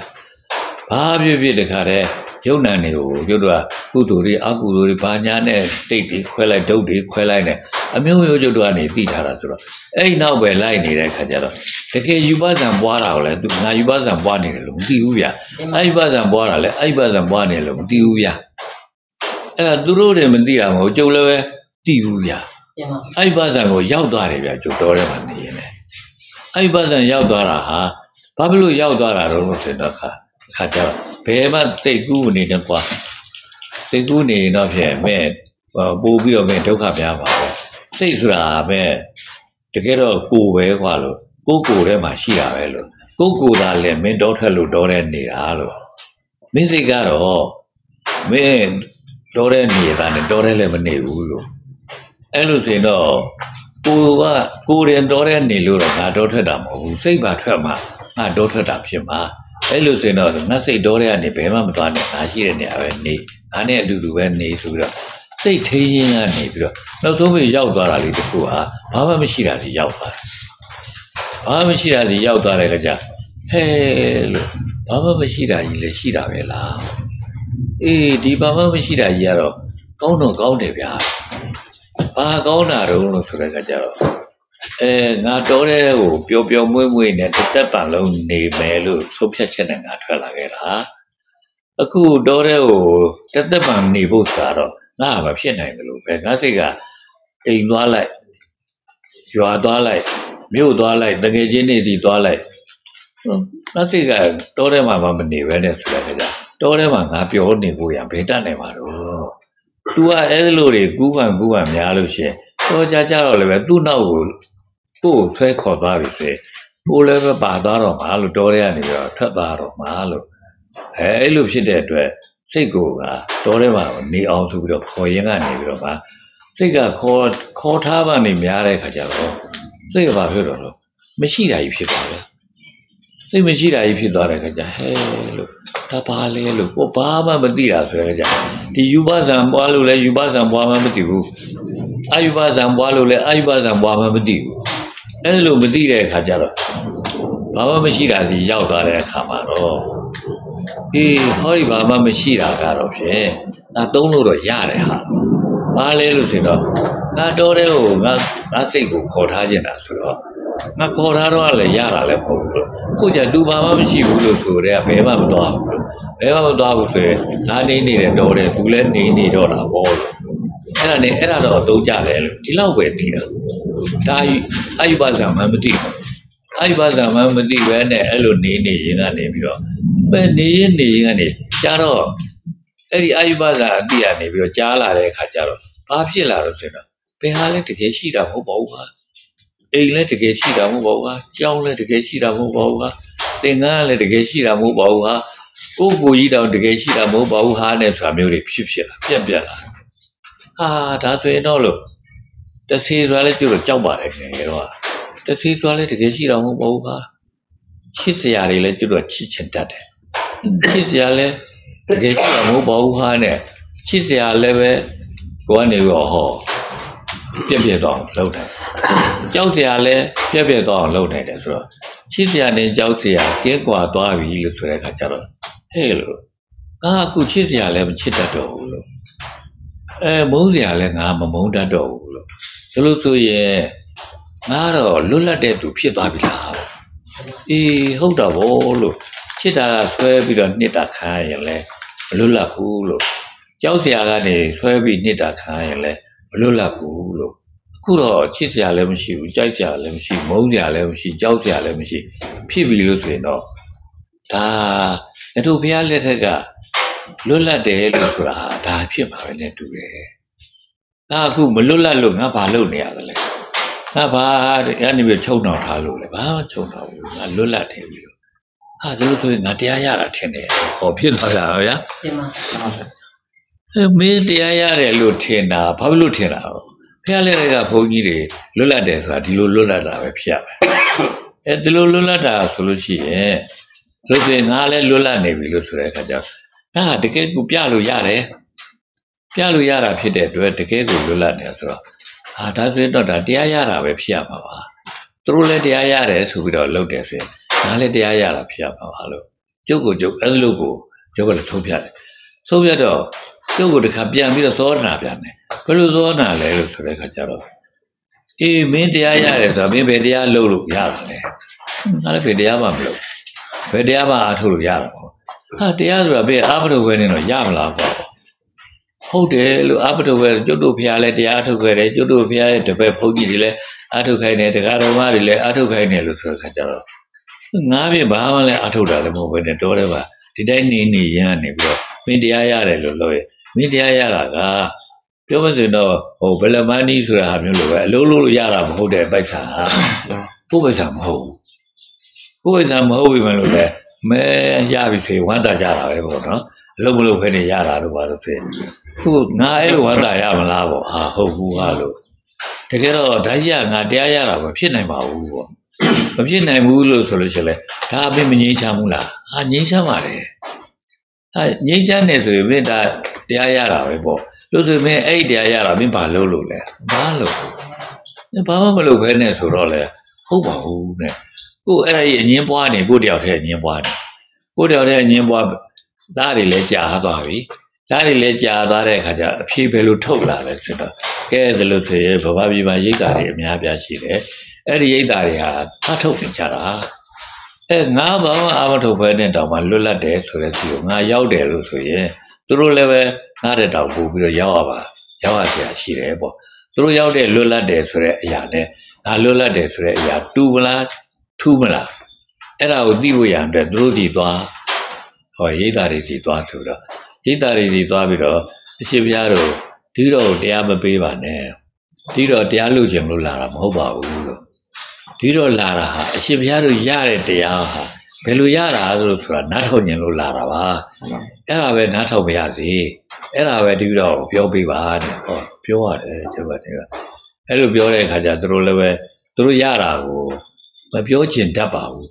ဘာဖြစ်ဖြစ်တခါတည်းယုံ nant တွေကိုကျွတ်တို့ကကုသိုလ်တွေအကုသိုလ်တွေဘာညာနဲ့တိတ်တွေခွဲလိုက်ဒုတ်တွေခွဲလိုက်နဲ့အမျိုးမျိုးကျွတ်တို့ကနေသိထားတာဆိုတော့အဲ့ဒီနောက်ပဲလိုက်နေတဲ့ခါကျတော့တကယ်ယူပဇံပွားတာကိုလည်းသူငါယူပဇံပွားနေတယ်လို့မသိဘူးဗျအဲ့ယူပဇံပွားတာလည်းအဲ့ယူပဇံပွားနေတယ်လို့မသိဘူးဗျအဲ့ဒါသူတို့တွေမသိတာမဟုတ်ကျုပ်လည်းပဲသိဘူးဗျတင်မအဲ့ဒီပါဇံကိုရောက်သွားတယ်ဗျကျုပ်တော်ထဲမှာနေရ င်လေအဲ့ဒီပါဇံရောက်သွားတာဟာဘာဖြစ်လို့ရောက်သွားတာတော့လို့ဆိုတော့ခါခါကျတော့ဘယ်မှစိတ်ကူးနေတယ်ကွာစိတ်ကူးနေရင်တော့ဖြင့်မဲ့ဟိုပို့ပြီးတော့မဲ့ဒုက္ခများပါပဲစိတ်ဆိုတာပဲတကယ်တော့ကိုယ်ပဲကွာလို့ကိုယ်ကိုယ်ထဲမှာရှိတာပဲလို့ကိုယ်ကိုယ်သာလည်းမင်းတော့ထွက်လို့တော့တဲ့နေတာလို့မင်းစိတ်ကတော့မင်းတော့တဲ့နေတာနဲ့တော့တဲ့လည်းမနေဘူးလို့အဲ့လိုဆိုရင်တော့ ကိုကကိုရင်တော်တဲ့နေလို့တော့ငါတော်ထွက်တာမဟုတ်ဘူးစိတ်ပါထွက်မှာငါတော်ထွက်တာဖြစ်မှာအဲ့လိုဆိုရင်တော့ငါစိတ်တော်တဲ့ကနေဘယ်မှမသွားနဲ့ငါရှိတဲ့နေရာပဲနေငါနဲ့အတူတူပဲနေဆိုပြီးတော့စိတ်ထိရင်ကနေပြီးတော့နောက်ဆုံးပြီးရောက်သွားတာလေးတခုဟာဘာမှမရှိတာစီရောက်သွားတယ်ဘာမှမရှိတာစီရောက်သွားတဲ့ကြဟဲလို့ဘာမှမရှိတာကြီးလည်းရှိတာပဲလားအေးဒီဘာမှမရှိတာကြီးကတော့ကောင်းတော့ကောင်းတယ်ဗျာ ဘာကောင်းတာတော့လို့ဆိုတဲ့ကကြတော့အဲငါတော်တဲ့ဟိုပျော်ပျော်မွေ့မွေ့နဲ့တစ်သက်ပံလုံးနေမယ်လို့ဆုံးဖြတ်ချက်နဲ့ငါထွက်လာခဲ့တာအခုတော်တဲ့ဟိုတစ်သက်ပံနေဖို့ဆိုတော့ငါမဖြစ်နိုင်ဘူးလို့ပဲငါစိတ်ကအိမ်သွားလိုက်ရွာသွားလိုက်မြို့သွားလိုက်တကယ်ချင်းနေစီသွားလိုက်ဟိုငါစိတ်ကတော်တဲ့မှာမနေပဲနဲ့ဆိုတဲ့ကကြတော်တဲ့မှာငါပျော်နေဖို့ရဘယ်တတ်နိုင်မှာတော့ तू ကအဲ့လိုတွေကူးခံကူးခံများလို့ရှရင်တော့ကြကြတော့လည်းပဲသူ့နောက်ကိုကိုယ်ကိုဆွဲခေါ်သွားပြီဆိုရင်ကိုယ်လည်းပဲပါသွားတော့မှာလို့တော်ရဲကနေပြီးတော့ထွက်သွားတော့မှာလို့အဲအဲ့လိုဖြစ်တဲ့အတွက်စိတ်ကိုကတော်ရဲမှာနေအောင်ဆိုပြီးတော့ခေါ်ရင်ကနေပြီးတော့မှစိတ်ကခေါ်ခေါ်ထားပါနေများတဲ့ခါကျတော့စိတ်ကဘာဖြစ်တော့လို့မရှိတာကြီးဖြစ်သွားတယ် စိတ်မရှိတာကြီးဖြစ်သွားတဲ့ခါကျဟဲလို့ဒါပါလဲလို့ကိုဘာမှမသိတာဆိုတဲ့ခါကျဒီယူပဇံပွားလို့လဲယူပဇံပွားမှမသိဘူးအာယူပဇံပွားလို့လဲအာယူပဇံပွားမှမသိဘူးအဲ့လိုမသိတဲ့အခါကျတော့ဘာမှမရှိတာစီရောက်သွားတဲ့အခါမှာတော့အေးဟောဒီဘာမှမရှိတာကတော့ဖြင့်ငါသုံးလို့တော့ရတယ်ဟာဘာလဲလို့ဆိုတော့ငါတော်တဲ့ဟိုငါငါစိတ်ကိုခေါ်ထားခြင်းတာဆိုတော့ငါခေါ်ထားတော့လည်းရတာလည်းမဟုတ်ဘူးလို့အ ခုကျတူဘာမှမရှိဘူးလို့ဆိုတော့ဘယ်မှမသွားဘူးလို့ဘယ်မှမသွားဘူးဆိုရင်ငါနေနေတယ်တော်တယ်သူလည်းနေနေတော့တာပေါ့လို့အဲ့ဒါနဲ့အဲ့ဒါတော့အသုံးကြတယ်လို့ဒီလောက်ပဲသိတာဒါအာယုပဇာမှမသိဘူးအဲ့ဒီဘာသာမှမသိပဲနဲ့အဲ့လိုနေနေရင်ကနေပြီးတော့ပဲနေရင်နေရင်ကနေကြာတော့အဲ့ဒီအာယုဘဇာအတိကနေပြီးတော့ကြားလာတဲ့အခါကျတော့ဘာဖြစ်လာတော့ဆိုတော့ဘယ်ဟာလဲတကယ်ရှိတာမဟုတ်ပါဘူးဟာ အိမ်လည်းတကယ်ရှိတာမဟုတ်ပါဘူးဟာကြောင်းလည်းတကယ်ရှိတာမဟုတ်ပါဘူးဟာသင်္ကန်းလည်းတကယ်ရှိတာမဟုတ်ပါဘူးဟာကိုယ်ကိုယ်ကြီးတောင်တကယ်ရှိတာမဟုတ်ပါဘူးဟာနဲ့ဆိုတာမျိုးတွေဖြစ်ဖြစ်လာပြက်ပြက်လာဟာဒါဆိုရင်တော့လို့တဆေဆိုတာလည်းကျတော့ကြောက်ပါတယ်ခင်ဗျာတော့တဆေဆိုတာလည်းတကယ်ရှိတာမဟုတ်ပါဘူးဟာချစ်စရာတွေလည်းကျတော့ချစ်ချင်တတ်တယ်ချစ်စရာလည်းတကယ်ရှိတာမဟုတ်ပါဘူးဟာနဲ့ချစ်စရာလည်းပဲကိုကနေရောဟော ပြက်ပြက်တော့လှုပ်တယ်ကြောက်စရာလည်းပြက်ပြက်တော့လှုပ်နိုင်တယ်ဆိုတော့ချစ်စရာနဲ့ကြောက်စရာကဲကွာသွားပြီလို့ဆိုတဲ့အခါကျတော့ဟဲ့လို့ငါအခုချစ်စရာလည်းမချစ်တတ်တော့ဘူးလို့အဲမုန်းစရာလည်းငါမမုန်းတတ်တော့ဘူးလို့ဒါလို့ဆိုရင်ငါတော့လွတ်လပ်တဲ့သူဖြစ်သွားပြီလားအေးဟုတ်တာဗောလို့ချစ်တာကဆွဲပြီးတော့နှစ်တာခံရရင်လည်းမလွတ်လပ်ဘူးလို့ကြောက်စရာကနေဆွဲပြီးနှစ်တာခံရရင်လည်းမ လွတ်လပ်ဘူးလို့အခုတော့ချစ်စရာလည်းမရှိဘူးကြိုက်စရာလည်းမရှိမုန်းစရာလည်းမရှိကြောက်စရာလည်းမရှိဖြစ်ပြီလို့ဆိုရင်တော့ဒါအတူဘုရားလက်ထက်ကလွတ်လပ်တယ်လို့ဆိုတာဒါဖြစ်မှာပဲနဲ့တူတယ်။ဒါအခုမလွတ်လပ်လို့ငါဘာလုပ်နေရသလဲ။ငါဘာအဲ့ဒီမျိုးချုံတော်ထားလို့လေဘာမှချုံတော်ဘူးငါလွတ်လပ်တယ်ပြီလို့။ဟာဒါလို့ဆိုရင်ငါတရားရတာထင်တယ်။ဟောဖြစ်သွားတာဗျာတင်ပါ။အဲ မင်းတရားရတယ်လို့ထင်တာဘာဖြစ်လို့ထင်တာလဲ။ဖះလဲကဘုန်းကြီးတွေလွတ်လပ်တယ်ဆိုတာဒီလိုလွတ်လပ်တာပဲဖြစ်ရမယ်။အဲဒီလိုလွတ်လပ်တာဆိုလို့ရှိရင်လို့ဆိုရင်ငါလည်းလွတ်လပ်နေပြီလို့ဆိုတဲ့အခါကျတော့ငါတကယ်ကိုပြလို့ရတယ်ပြလို့ရတာဖြစ်တဲ့အတွက်တကယ်ကိုလွတ်လပ်နေဆိုတော့ဟာဒါဆိုရင်တော့ဒါတရားရတာပဲဖြစ်ရမှာပါသူတို့လည်းတရားရတယ်ဆိုပြီးတော့လုပ်တယ်ဆိုရင်ငါလည်းတရားရတာဖြစ်ရမှာပါလို့ကျုပ်ကိုကျုပ်အဲ့လိုကိုကျုပ်ကလည်းသုံးဖြတ်တယ်သုံးဖြတ်တော့ ကျုပ်ကိုတခါပြန်ပြီးတော့သောနာပြန်တယ်ဘယ်လိုသောနာလဲလို့ဆိုတဲ့အခါကျတော့အေးမင်းတရားရတယ်ဆိုတာမင်းဘယ်တရားလုပ်လို့ရတာလဲငါလည်းဘယ်တရားမှမလုပ်ဘယ်တရားမှအားထုတ်လို့ရတာပေါ့ဟာတရားဆိုတာဘယ်အာမထုတ်ခွဲနေတော့ရမလားပေါ့ဟုတ်တယ်လို့အာမထုတ်ခွဲကျွတ်တို့ဖျားလဲတရားထုတ်ခွဲတယ်ကျွတ်တို့ဖျားရဲ့တပည့်ဘုန်းကြီးတွေလည်းအာထုတ်ခိုင်းတယ်တရားတော်မတွေလည်းအာထုတ်ခိုင်းတယ်လို့ဆိုတဲ့ခါကျတော့ငါးပြဘာမှလည်းအာထုတ်တာလည်းမဟုတ်ဘဲနဲ့တော်တယ်ပါဒီတိုင်းနေနေရန်နေပြီးတော့မင်းတရားရတယ်လို့လို့ရ မင်းတရားရတာကပြောမစင်တော့ဟိုဘယ်လမန်းနီးဆိုတာဟာမျိုးလိုပဲအလုံးလို့ရတာမဟုတ်တဲ့ပိုက်ဆံဟာကိုယ်ပိုက်ဆံမဟုတ်ဘူးကိုယ်ပိုက်ဆံမဟုတ်ပြီမလို့လေမဲရပြီဆိုရင်ဝမ်းသာကြတာပဲပေါ့နော်အလုံးမလို့ခဲနေရတာတော့ဘာလို့ဖြစ်ခုငါအဲ့လိုဝမ်းသာရမလားပေါ့ဟာဟုတ်ဘူးဟာလို့တကယ်တော့ဓာတ်ရငါတရားရတာမဖြစ်နိုင်ပါဘူးပေါ့မဖြစ်နိုင်ဘူးလို့ဆိုလို့ရှိရင်လေဒါအပြင်မငြိမ်းချမ်းဘူးလားဟာငြိမ်းချမ်းပါတယ်ဟာငြိမ်းချမ်းနေဆိုရင်မင်းဒါ တရားရတာပဲပေါ့လို့ဆိုရင်မင်းအဲ့ဒီတရားရတာမင်းဘာလုပ်လို့လဲဘာလုပ်ဘာမှမလုပ်ဘဲနဲ့ဆိုတော့လေဟုတ်ပါဘူးနဲ့ကိုအဲ့ဒါကြီးအငင်းပွားနေကိုတယောက်တည်းအငင်းပွားနေကိုတယောက်တည်းအငင်းပွားလားတွေလည်းကြာသွားပြီလားတွေလည်းကြာသွားတဲ့အခါကျအဖြေဘယ်လိုထုတ်လာလဲဆိုတော့ကဲဒါလို့ဆိုရင်ဘဘပြည်မှာရိတ်တာတွေအများပြားရှိတယ်အဲ့ဒီရိတ်တာတွေဟာဖတ်ထုတ်နေကြတာအဲငါဘာမှအာမထုတ်ဘဲနဲ့တောင်မှလွတ်လပ်တယ်ဆိုတဲ့စီကိုငါရောက်တယ်လို့ဆိုရင် သူတို့လည်းပဲငါတဲ့တောင်ပို့ပြီးတော့ရောက်ရပါရောက်ရစရာရှိတယ်ပေါ့သူတို့ရောက်တဲ့လွတ်လပ်တယ်ဆိုတဲ့အရာနဲ့ငါလွတ်လပ်တယ်ဆိုတဲ့အရာတူမလားထူးမလားအဲ့ဒါကိုသိဖို့ရံအတွက်သူတို့စီသွားဟောရိတ်တာတွေစီသွားဆိုတော့ရိတ်တာတွေစီသွားပြီးတော့အရှင်ဘုရားတို့ဒီတော့တရားမပေးပါနဲ့ဒီတော့တရားလို့ခြင်းလို့လာတာမဟုတ်ပါဘူးလို့ဒီတော့လာတာဟာအရှင်ဘုရားတို့ရတဲ့တရားဟာ ဘယ်လိုရတာလို့ဆိုတာနားထောင်ခြင်းလို့လာတာပါအဲ့ဒါပဲနားထောင်မရစေအဲ့ဒါပဲဒီတော့ပြောပေးပါတဲ့ဟောပြောရတယ်ကျုပ်ကတည်းကအဲ့လိုပြောတဲ့အခါကျသူတို့လည်းပဲသူတို့ရတာကိုမပြောချင်တတ်ပါဘူး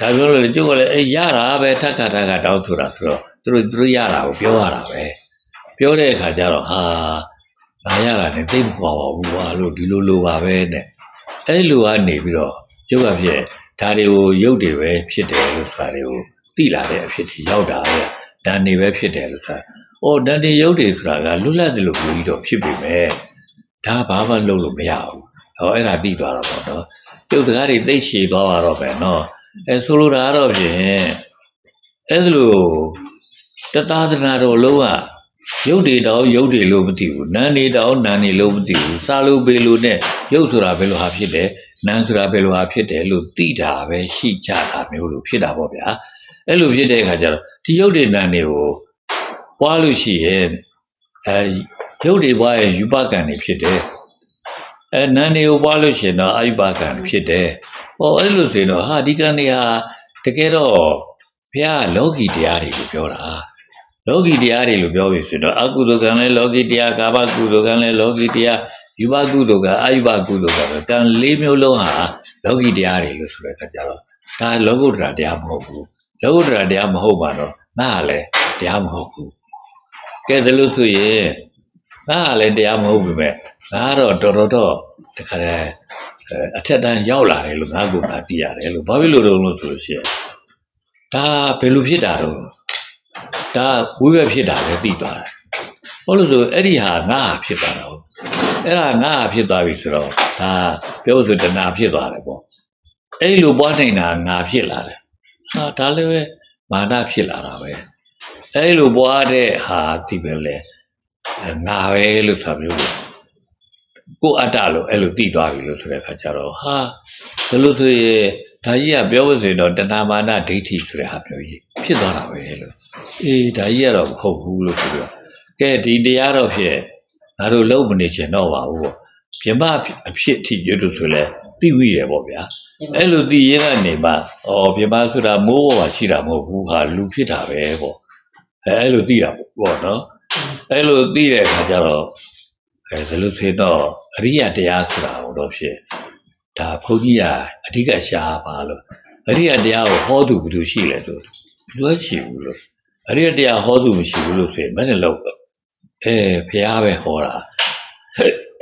ဒါပြောလို့ကျုပ်ကလည်းအေးရတာပဲထက်ခါထက်ခါတောင်းဆိုတာဆိုတော့သူတို့သူတို့ရတာကိုပြောရတာပဲပြောတဲ့အခါကျတော့ဟာငါရတာနဲ့သိမကွာပါဘူးကွာလို့ဒီလိုလိုပါပဲနဲ့အဲ့လိုကနေပြီးတော့ကျုပ်ကဖြစ် ဒါတွေကိုရုပ်တွေပဲဖြစ်တယ်လို့ဆိုတာတွေကိုသိလာတဲ့အဖြစ်ကြီးရောက်တာပဲတန်နေပဲဖြစ်တယ်လို့ဆိုတာ။အော်တန်နေရုပ်တွေဆိုတာကလွတ်လပ်တယ်လို့ပြောပြီးတော့ဖြစ်ပြီပဲ။ဒါဘာမှလုပ်လို့မရဘူး။ဟောအဲ့ဒါသိသွားတာပေါ့နော်။ကျုပ်စကားတွေသိရှည်သွားပါတော့ပဲနော်။အဲဆိုလိုတာကတော့ဖြင့်အဲ့လိုတသားသနာတော်လုံးကရုပ်တွေတောင်ရုပ်တွေလို့မသိဘူးနာနေတောင်နာနေလို့မသိဘူးစာလို့ပေလို့နဲ့ရုပ်ဆိုတာဘယ်လိုဟာဖြစ်တ ယ်နာဆိုတာဘယ်လိုဟာဖြစ်တယ်လို့သိတာပဲရှိကြတာမျိုးလို့ဖြစ်တာပေါ့ဗျာအဲ့လိုဖြစ်တဲ့အခါကျတော့ဒီရုပ်တွေနာနေကိုဟပွားလို့ရှိရင်အဲရုပ်တွေပွားရင်ယူပကံတွေဖြစ်တယ်အဲနန်းတွေကိုပွားလို့ရှိရင်တော့အာယူပကံတွေဖြစ်တယ်ဟောအဲ့လိုဆိုရင်တော့ဟာဒီကံတွေဟာတကယ်တော့ဘုရားလောကီတရားတွေလို့ပြောတာလောကီတရားတွေလို့ပြောပြီဆိုတော့အကုသိုလ်ကံလည်းလောကီတရားကာမကုသိုလ်ကံလည်းလောကီတရား ယူပကုသိုလ်ကံအာယူပကုသိုလ်ကံပဲကံလေးမျိုးလုံးဟာလောကီတရားတွေလို့ဆိုတဲ့အခါကျတော့ဒါလောကုတ္တရာတရားမဟုတ်ဘူးလောကုတ္တရာတရားမဟုတ်ပါတော့ငါကလည်းတရားမဟုတ်ဘူးကဲဒါလို့ဆိုရင်ငါကလည်းတရားမဟုတ်ဘူးပဲငါကတော့တော်တော်တော့တခါတည်းအဲအထက်တန်းရောက်လာတယ်လို့ငါကငါသိရတယ်လို့ဘာဖြစ်လို့လဲလို့ဆိုလို့ရှိရင်ဒါဘယ်လိုဖြစ်တာတော့ဒါဝိဘက်ဖြစ်တာလည်းသိသွားတယ်ဘာလို့ဆိုအဲ့ဒီဟာငါဖြစ်သွားတာဟုတ် အဲ့ဒါငါဖြစ်သွားပြီဆိုတော့ဒါပြောဆိုတဏှာဖြစ်သွားတယ်ပေါ့အဲ့လိုပွားနေတာငါဖြစ်လာတယ်ဟာဒါလည်းပဲမာနဖြစ်လာတာပဲအဲ့လိုပွားတဲ့ဟာဒီပဲလေအဲငါပဲလို့ဆိုမျိုးလို့ကိုယ်အတ္တလို့အဲ့လိုသိသွားပြီလို့ဆိုတဲ့အခါကျတော့ဟာဘယ်လိုဆိုရင်ဒါကြီးကပြောလို့ဆိုရင်တော့တဏမာနဒိဋ္ဌိဆိုတဲ့ဟာမျိုးကြီးဖြစ်သွားတာပဲလို့အေးဒါကြီးကတော့မဟုတ်ဘူးလို့ဆိုပြီးတော့ကဲဒီတရားတော့ဖြစ် ငါတို့လုံးမနေချင်တော့ပါဘူးပေါ့ပြမအဖြစ်အထိရွတ်လို့ဆိုလဲသိဝိရပေါ့ဗျာအဲ့လိုသိရင်ကနေမှဩပြမဆိုတာမိုးပေါ်မှာရှိတာမဟုတ်ဘူးဟာလူဖြစ်တာပဲပေါ့အဲအဲ့လိုသိတာပေါ့နော်အဲ့လိုသိတဲ့အခါကျတော့အဲဒါလို့ဆိုတော့အရိယတရားဆိုတာတော့ဖြစ်ဒါဘုန်းကြီးကအဓိကရှားပါလို့အရိယတရားကိုဟောသူဘယ်သူရှိလဲဆိုလွယ်ရှိဘူးလို့အရိယတရားဟောသူမရှိဘူးလို့ဆိုရင်မနဲ့လောက်တော့ အဲဖះပဲဟောတာ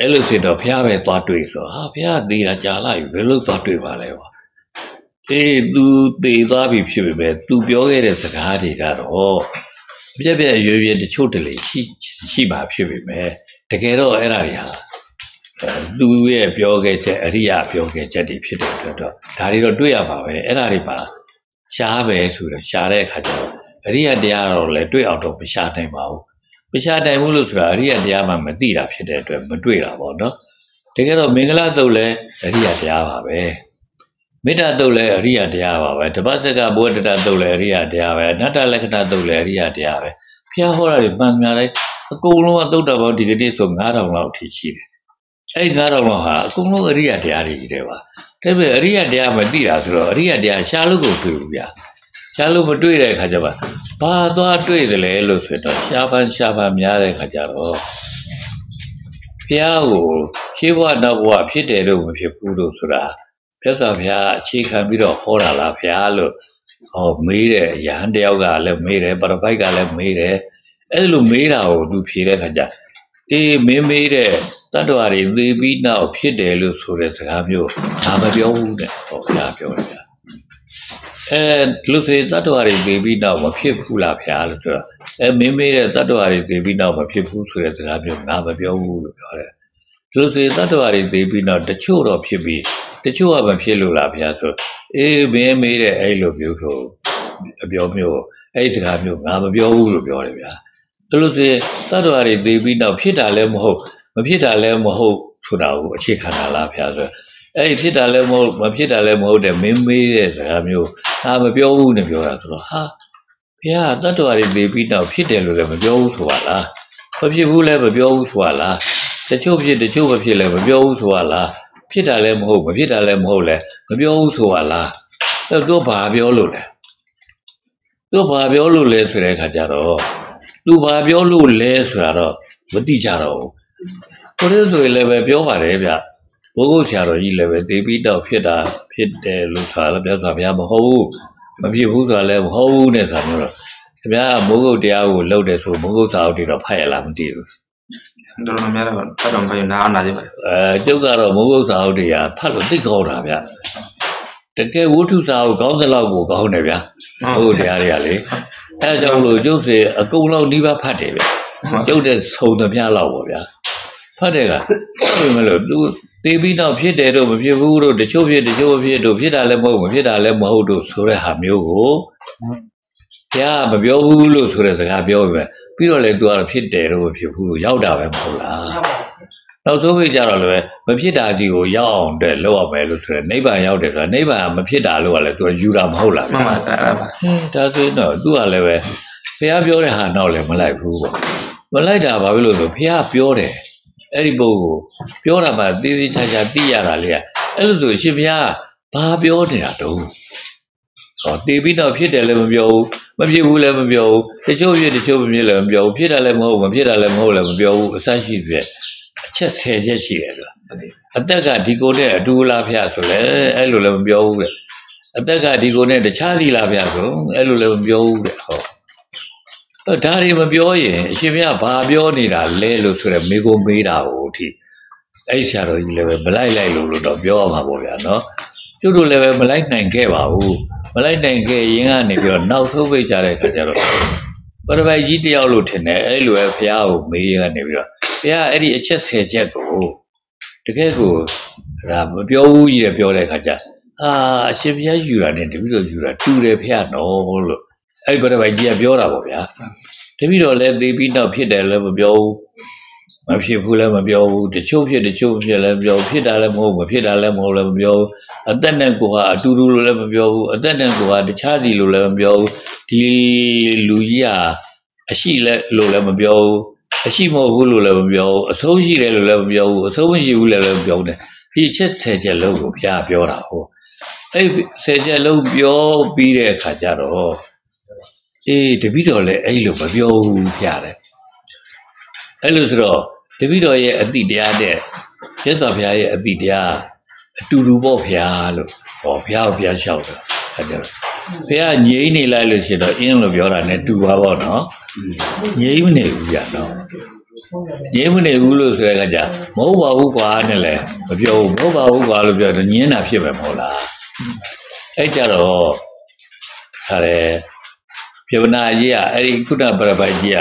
အဲ့လိုဆိုတော့ဖះပဲသွားတွေ့ဆိုဟာဖះသေးတာကြာလာပြီဘယ်လိုသွားတွေ့ပါလဲကွာအေး तू သေသွားပြီဖြစ်ပေမဲ့ तू ပြောခဲ့တဲ့စကားတွေကတော့ပြက်ပြက်ရွရွတချို့တလေရှိရှိပါဖြစ်ပေမဲ့တကယ်တော့အဲ့ဒါတွေဟာသူရဲ့ပြောခဲ့ချက်အရိယာပြောခဲ့ချက်တွေဖြစ်တဲ့အတွက်တော့ဒါတွေတော့တွေ့ရပါပဲအဲ့ဒါတွေပါရှားပဲဆိုတော့ရှားတဲ့အခါကျတော့အရိယတရားတော့လည်းတွေ့အောင်တော့မရှားနိုင်ပါဘူး မရှားနိုင်ဘူးလို့ဆိုတာအရိယတရားမှမသိတာဖြစ်တဲ့အတွက်မတွေ့တာပေါ့နော်တကယ်တော့မင်္ဂလာတုတ်လည်းအရိယတရားပါပဲမေတ္တာတုတ်လည်းအရိယတရားပါပဲတပတ်စကဘဝတ္တတုတ်လည်းအရိယတရားပဲအနတ္တလက္ခဏာတုတ်လည်းအရိယတရားပဲဖျားဟောတာတွေမှန်များလိုက်အကုန်လုံးကသုတ်တော်ဘောဒီကနေ့ဆို9000လောက်အထိရှိတယ်အဲ့9000လောက်ဟာအကုန်လုံးအရိယတရားတွေကြီးတယ်ပါဒါပေမဲ့အရိယတရားမသိတာဆိုတော့အရိယတရားရှားလို့ကိုတွေ့ဘူးဗျာ ရှားလို့မတွေ့တဲ့အခါကျမှဘာသွားတွေ့သလဲလို့ဆိုတော့ရှားပန်းရှားပန်းများတဲ့အခါကျတော့ဘုရားကိုရှင်းဘဝနောက်ဘဝဖြစ်တယ်လို့မဖြစ်ဘူးလို့ဆိုတာပြတ်စွာဘုရားအခြေခံပြီးတော့ဟောတာလားဘုရားလို့ဟောမေးတယ်ရဟန်းတယောက်ကလည်းမေးတယ်ပရပိုက်ကလည်းမေးတယ်အဲ့လိုမေးတာကိုသူဖြေတဲ့ခါကျအေးမင်းမေးတဲ့တတ္တဝါတွေသေပြီးနောက်ဖြစ်တယ်လို့ဆိုတဲ့စကားမျိုးဒါမပြောဘူးတဲ့ဟောဘုရားပြောတယ်ဗျာ အဲလူစေတတ္တဝါတွေသေပြီးနောက်မဖြစ်ဘူးလားဘုရားလို့ပြောတာအဲမင်းမေးတဲ့တတ္တဝါတွေသေပြီးနောက်မဖြစ်ဘူးဆိုတဲ့စကားမျိုးငါမပြောဘူးလို့ပြောတယ်လူစေတတ္တဝါတွေသေပြီးနောက်တချို့တော့ဖြစ်ပြီးတချို့ကမဖြစ်လို့လားဘုရားဆိုအေးမင်းမေးတဲ့အဲ့လိုမျိုးဆိုအပြောမျိုးအဲ့ဒီစကားမျိုးငါမပြောဘူးလို့ပြောတယ်ဗျာဒါလို့ဆိုရင်တတ္တဝါတွေသေပြီးနောက်ဖြစ်တာလည်းမဟုတ်မဖြစ်တာလည်းမဟုတ်ဆိုတာကိုအခြေခံတာလားဘုရားဆို အဲ့ဒီဖြစ်တာလည်းမဟုတ်မဖြစ်တာလည်းမဟုတ်တဲ့မင်းမေးတဲ့စကားမျိုးအာမပြောဘူးနဲ့ပြောတာဆိုတော့ဟာဘုရားတတ္တဝါတွေသေပြီးနောက်ဖြစ်တယ်လို့လည်းမပြောဘူးဆိုပါလားမဖြစ်ဘူးလည်းမပြောဘူးဆိုပါလားတချို့ဖြစ်တချို့မဖြစ်လည်းမပြောဘူးဆိုပါလားဖြစ်တာလည်းမဟုတ်မဖြစ်တာလည်းမဟုတ်လည်းမပြောဘူးဆိုပါလားအဲ့တော့ဘာပြောလို့လဲသူဘာပြောလို့လဲဆိုတဲ့အခါကျတော့သူဘာပြောလို့လဲဆိုတာတော့မသိကြတော့ဘူးကိုယ်ဆိုရင်လည်းပဲပြောပါတယ်ဗျ ဘိုးဘုဆရာတော်ကြီးလည်းပဲတေပြီးတော့ဖြစ်တာဖြစ်တယ်လို့ဆိုတာလည်းပြောတာဗျာမဟုတ်ဘူးမဖြစ်ဘူးဆိုတာလည်းမဟုတ်ဘူးနဲ့ဆိုတာမျိုးတော့ခင်ဗျားမိုးကုတ်တရားကိုလှုပ်တယ်ဆိုမိုးကုတ်စာအုပ်တွေတော့ဖတ်ရလားမသိဘူးတော်တော်များများတော့ဖတ်တော်ဖတ်ရင်နားအောင်နာကြပါအဲကျုပ်ကတော့မိုးကုတ်စာအုပ်တွေကဖတ်လို့သိကောင်းတာဗျတကယ်ဝတ္ထုစာအုပ်ကောင်းသလောက်ကိုကောင်းတယ်ဗျဟုတ်တရားတွေကလေအဲကြောင့်လို့ကျုပ်စီအကုန်လုံးနှိပါဖတ်တယ်ဗျကျုပ်တဲ့ဆုံသမျှလောက်ပေါ့ဗျာဖတ်တယ်ကဘယ်မလို့သူ တေးပြီးတော့ဖြစ်တယ်တော့မဖြစ်ဘူးတော့တချို့ဖြစ်တချို့မဖြစ်တော့ဖြစ်တာလည်းမဟုတ်မဖြစ်တာလည်းမဟုတ်တော့ဆိုတဲ့ဟာမျိုးကိုဘုရားမပြောဘူးလို့ဆိုတဲ့စကားပြောပြီပြီးတော့လေသူကတော့ဖြစ်တယ်တော့မဖြစ်ဘူးလို့ရောက်တာပဲမဟုတ်လားနောက်ဆုံးပိတ်ကြတော့လည်းမဖြစ်တာကြီးကိုရောက်အောင်တဲ့လောက်ရမယ်လို့ဆိုရယ်နိဗ္ဗာန်ရောက်တယ်ဆိုတာနိဗ္ဗာန်မဖြစ်တာလို့ကလည်းသူကယူတာမဟုတ်လားမှန်ပါဆရာပါဟင်းဒါဆိုရင်တော့သူကလည်းပဲဘုရားပြောတဲ့ဟာတော့လည်းမလိုက်ဘူးပေါ့မလိုက်တာဘာဖြစ်လို့လဲဆိုဘုရားပြောတယ် အဲ့ဒီပုဂ္ဂိုလ်ပြောတာမှသေးသေးချာချာသိရတာလေအဲ့လိုဆိုရှင်ဘုရားဘာပြောနေတာတုံးဟောတေပြီးတော့ဖြစ်တယ်လည်းမပြောဘူးမဖြစ်ဘူးလည်းမပြောဘူးတချို့ဖြစ်တချို့မဖြစ်လည်းမပြောဘူးဖြစ်တာလည်းမဟုတ်ဘူးမဖြစ်တာလည်းမဟုတ်လည်းမပြောဘူးအစရှိပြအချက်၁၀ချက်ရှိတယ်လို့အသက်ကဒီကိုနဲ့အတူလားဖျားဆိုလဲအဲ့လိုလည်းမပြောဘူးတဲ့အသက်ကဒီကိုနဲ့တခြားစီလားဖျားဆိုအဲ့လိုလည်းမပြောဘူးတဲ့ဟောအဲ့ ဒါတွေမပြောရင်အရှင်ဘုရားဘာပြောနေတာလဲလို့ဆိုရမေကိုမေးတာကိုအထိအဲ့ဆရာတော်ကြီးလည်းပဲမလိုက်လိုက်လို့လို့တော့ပြောရမှာပေါ့ဗျာနော်ကျုပ်တို့လည်းပဲမလိုက်နိုင်ခဲ့ပါဘူးမလိုက်နိုင်ခဲ့ရင်ကနေပြီးတော့နောက်ဆုံးပိတ်ကြတဲ့ခါကျတော့ပရပိုက်ကြီးတယောက်လို့ထင်တယ်အဲ့လိုပဲဘုရားကိုမေးရကနေပြီးတော့ဘုရားအဲ့ဒီအချက်၁၀ချက်ကိုတကယ်ကိုဒါမပြောဘူးကြီးတယ်ပြောတဲ့ခါကျအာအရှင်ဘုရားယူတာနဲ့တပည့်တော်ယူတာတူတယ်ဖះနော်လို့ အဲ့ဒီပရပိုက်ကြီးကပြောတာပေါ့ဗျာတပည့်တော်လည်းသိပြီးတော့ဖြစ်တယ်လည်းမပြောဘူးမဖြစ်ဘူးလည်းမပြောဘူးတချို့ဖြစ်တချို့ဖြစ်လည်းမပြောဘူးဖြစ်တာလည်းမဟုတ်မဖြစ်တာလည်းမဟုတ်လည်းမပြောဘူးအသက်နဲ့ကိုဟာအတူတူလို့လည်းမပြောဘူးအသက်နဲ့ကိုဟာတခြားစီလို့လည်းမပြောဘူးဒီလူကြီးဟာအရှိလဲလို့လည်းမပြောဘူးအရှိမဟုတ်ဘူးလို့လည်းမပြောဘူးအဆုံးရှိတယ်လို့လည်းမပြောဘူးအဆုံးမရှိဘူးလည်းလည်းမပြောဘူးတဲ့ဒီချက်ဆယ်ချက်လုံးကိုဘုရားပြောတာဟုတ်အဲ့ဆယ်ချက်လုံးပြောပြီးတဲ့အခါကျတော့ အေးတပည့်တော်လည်းအဲ့လိုမပြောဘူးဖျားတယ်အဲ့လိုဆိုတော့တပည့်တော်ရဲ့အတိတရားတဲ့ကျက်စွာဘုရားရဲ့အတိတရားအတူတူပေါ့ဖျားလို့ဟောဘုရားကိုဘုရားလျှောက်တာအဲ့ဒါဘုရားငြိမ့်နေလိုက်လို့ရှိရင်တော့အင်းလို့ပြောတာ ਨੇ တူပါပေါ့နော်ငြိမ့်မနေဘူးဗျာနော်ငြိမ့်မနေဘူးလို့ဆိုတဲ့အခါကျမဟုတ်ပါဘူးကွာနဲ့လည်းမပြောဘူးမဟုတ်ပါဘူးကွာလို့ပြောတော့ညင်းတာဖြစ်မယ်မဟုတ်လားအဲ့ကြတော့ခါရဲ ပြဝနာကြီးကအဲ့ဒီကုဏပရပိုက်ကြီးက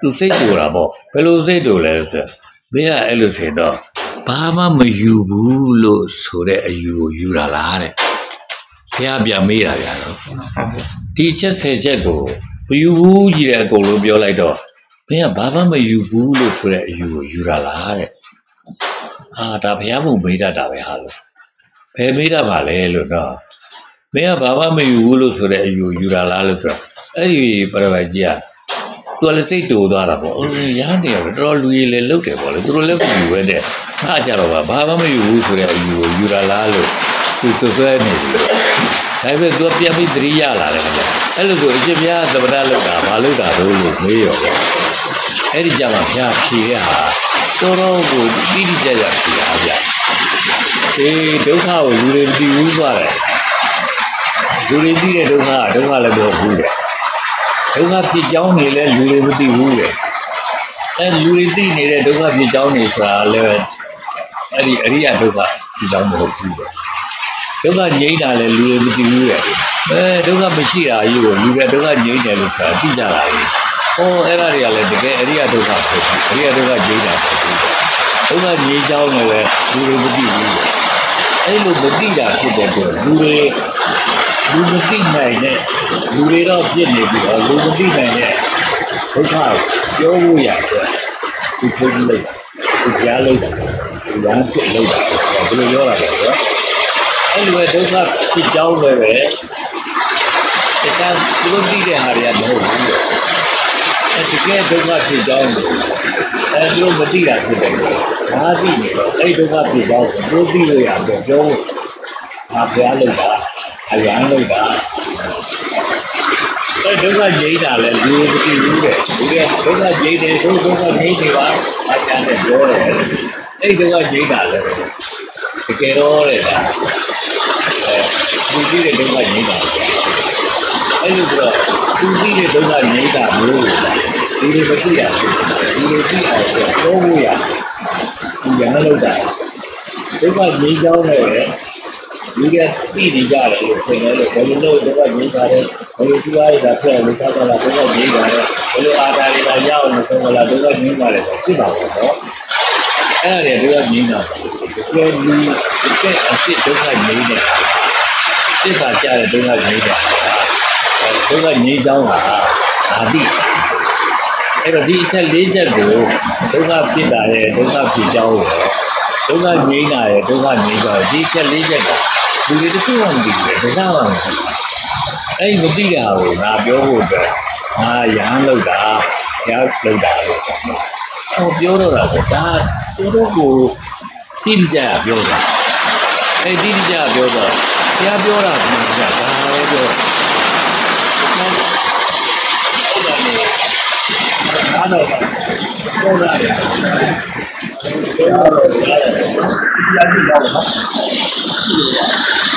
သူစိတ်တူတာပေါ့ဘယ်လိုစိတ်တူလဲဆိုမင်းကအဲ့လိုဆိုတော့ဘာမှမယူဘူးလို့ဆိုတဲ့အယူကိုယူတာလားတဲ့ဖះပြန်မေးတာဗျာနော်ဒီချက်ဆယ်ချက်ကိုမယူဘူးကြီးတဲ့အကုန်လုံးပြောလိုက်တော့မင်းကဘာမှမယူဘူးလို့ဆိုတဲ့အယူကိုယူတာလားတဲ့အာဒါဖះမို့မေးတတ်တာပဲဟာလို့ဘယ်မေးတတ်ပါလဲလို့တော့ မင်းကဘာမှမယူဘူးလို့ဆိုတဲ့အယူကိုယူတာလားလို့ဆိုတော့အဲ့ဒီပရပိုက်ကြီးကသူကလည်းစိတ်တူသွားတာပေါ့။အင်းရဟန်းတွေကတော်တော်လူရည်လည်းလုတ်တယ်ပေါ့လေ။သူတို့လည်းမယူပဲတဲ့။အားကြတော့ပါဘာမှမယူဘူးဆိုတဲ့အယူကိုယူတာလားလို့သူစွပ်စွဲနေတယ်။ဒါပေမဲ့သူကပြန်ပြီးသတိရလာတယ်ခင်ဗျ။အဲ့လိုဆိုအရှင်ဘုရားသမဏလုတ်တာဘာလုတ်တာလို့လို့မေးရောပေါ့။အဲ့ဒီကြမှာဘုရားဖြေရဟာတော်တော်ကိုတိတိကျကျဖြေတာဗျ။ဒီဒုက္ခကိုလူတွေမသိဘူးသွားတယ်။ လူတွေသိတဲ့ဒုက္ခကဒုက္ခလည်းမဟုတ်ဘူးတဲ့။ဒုက္ခဖြစ်ကြောင်းနေလဲလူတွေမသိဘူးတဲ့အဲလူတွေသိနေတဲ့ဒုက္ခဖြစ်ကြောင်းနေဆိုတာလည်းအဲ့ဒီအရိယဒုက္ခဖြစ်ကြောင်းမဟုတ်ဘူးတဲ့ဒုက္ခငြိမ်းတာလဲလူတွေမသိဘူးတဲ့အဲဒုက္ခမရှိတာကြီးကိုလူတွေဒုက္ခငြိမ်းတယ်လို့ဆိုတာသိကြတာလေဟောအဲ့ဒါတွေကလည်းတကယ်အရိယဒုက္ခဖြစ်တယ်အရိယဒုက္ခငြိမ်းတာဖြစ်တယ်ဒုက္ခငြိမ်းကြောင်းလည်းလူတွေမသိဘူးအဲ့လိုမသိတာဖြစ်တဲ့အတွက်လူတွေ လူမသိနိုင်တဲ့လူတွေတော့ပြစ်နေပြီးတော့လူမသိနိုင်တဲ့ဒုက္ခပြောဖို့ရအတွက်ဒီဖုန်းလိုက်ဒီကြားလိုက်တာဒီလမ်းပြစ်လိုက်တာဘယ်လိုပြောတာလဲဆိုတော့အဲ့လိုပဲဒုက္ခဖြစ်ကြောင်းလည်းပဲတခြားသူတို့သိတဲ့ဟာတွေကမဟုတ်ဘူးလေအဲ့ဒီကဲဒုက္ခဖြစ်ကြောင်းကိုအဲ့ဒီလိုမသိတာဖြစ်တယ်ဒါသိနေတော့အဲ့ဒီဒုက္ခဖြစ်ကြောင်းကိုတို့သိလို့ရတော့ပြောဖို့ငါပြားလိုက်တာ အရန်လိုက်တာအဲဒုက္ခငြိမ်းတာလဲလူမသိဘူးတဲ့ဒီကဒုက္ခငြိမ်းတယ်ဒုက္ခငြိမ်းနေပါအကျမ်းနဲ့ပြောတယ်အဲ့ဒုက္ခငြိမ်းတာလဲတကယ်တော့တဲ့ဒါအဲသူကြည့်တဲ့ဒုက္ခငြိမ်းတာအဲ့လိုဆိုတော့သူကြည့်တဲ့ဒုက္ခငြိမ်းတာမျိုးဒီလိုမသိရဘူးဒီလိုသိအောင်ပြောဖို့ရဒီရဟန်းလောက်တာဒုက္ခငြိမ်းကြောင်းနဲ့ ဒီကပြည်နေကြတယ်လို့ဆိုနေလို့ဘယ်လိုလုပ်တော့ငြိမ်းပါတယ်ဘယ်လိုကြည့်ရတာဖက်လို့သာသာလာတော့ငြိမ်းပါတယ်ဘယ်လိုအာသာတွေကရအောင်လို့ဆိုလာတော့ငြိမ်းပါတယ်ဆိုဖြစ်ပါတော့နော်အဲ့ဒါတွေတော့ငြိမ်းတာဒီလူဒီကအစ်စ်ဒုက္ခငြိမ်းတယ်စစ်ပါကြတဲ့ဒုက္ခငြိမ်းတယ်ဒုက္ခငြိမ်းကြောင်းဟာအာတိအဲ့တော့ဒီအချက်၄ချက်ကိုဒုက္ခဖြစ်တာရဲ့ဒုက္ခဖြစ်ကြောင်းရဲ့ဒုက္ခငြိမ်းတာရဲ့ဒုက္ခငြိမ်းကြောင်းဒီအချက်၄ချက်က လူတွေတချို့မှမသိဘူးလေဒါမှမသိဘူးအဲ့ဒီမသိတာကိုငါပြောဖို့အတွက်အာရဟန်းလောက်တာရဟန်းလောက်တာလို့ဟောပြောတော့တာပေါ့ဒါသူတို့ကိုတိတိကျကျပြောတာအဲ့တိတိကျကျပြောတော့ဘုရားပြောတာကမှဒါပဲပြောတာဟုတ်တယ်လေဒါတော့ပြောတာရပြောတော့ 气的。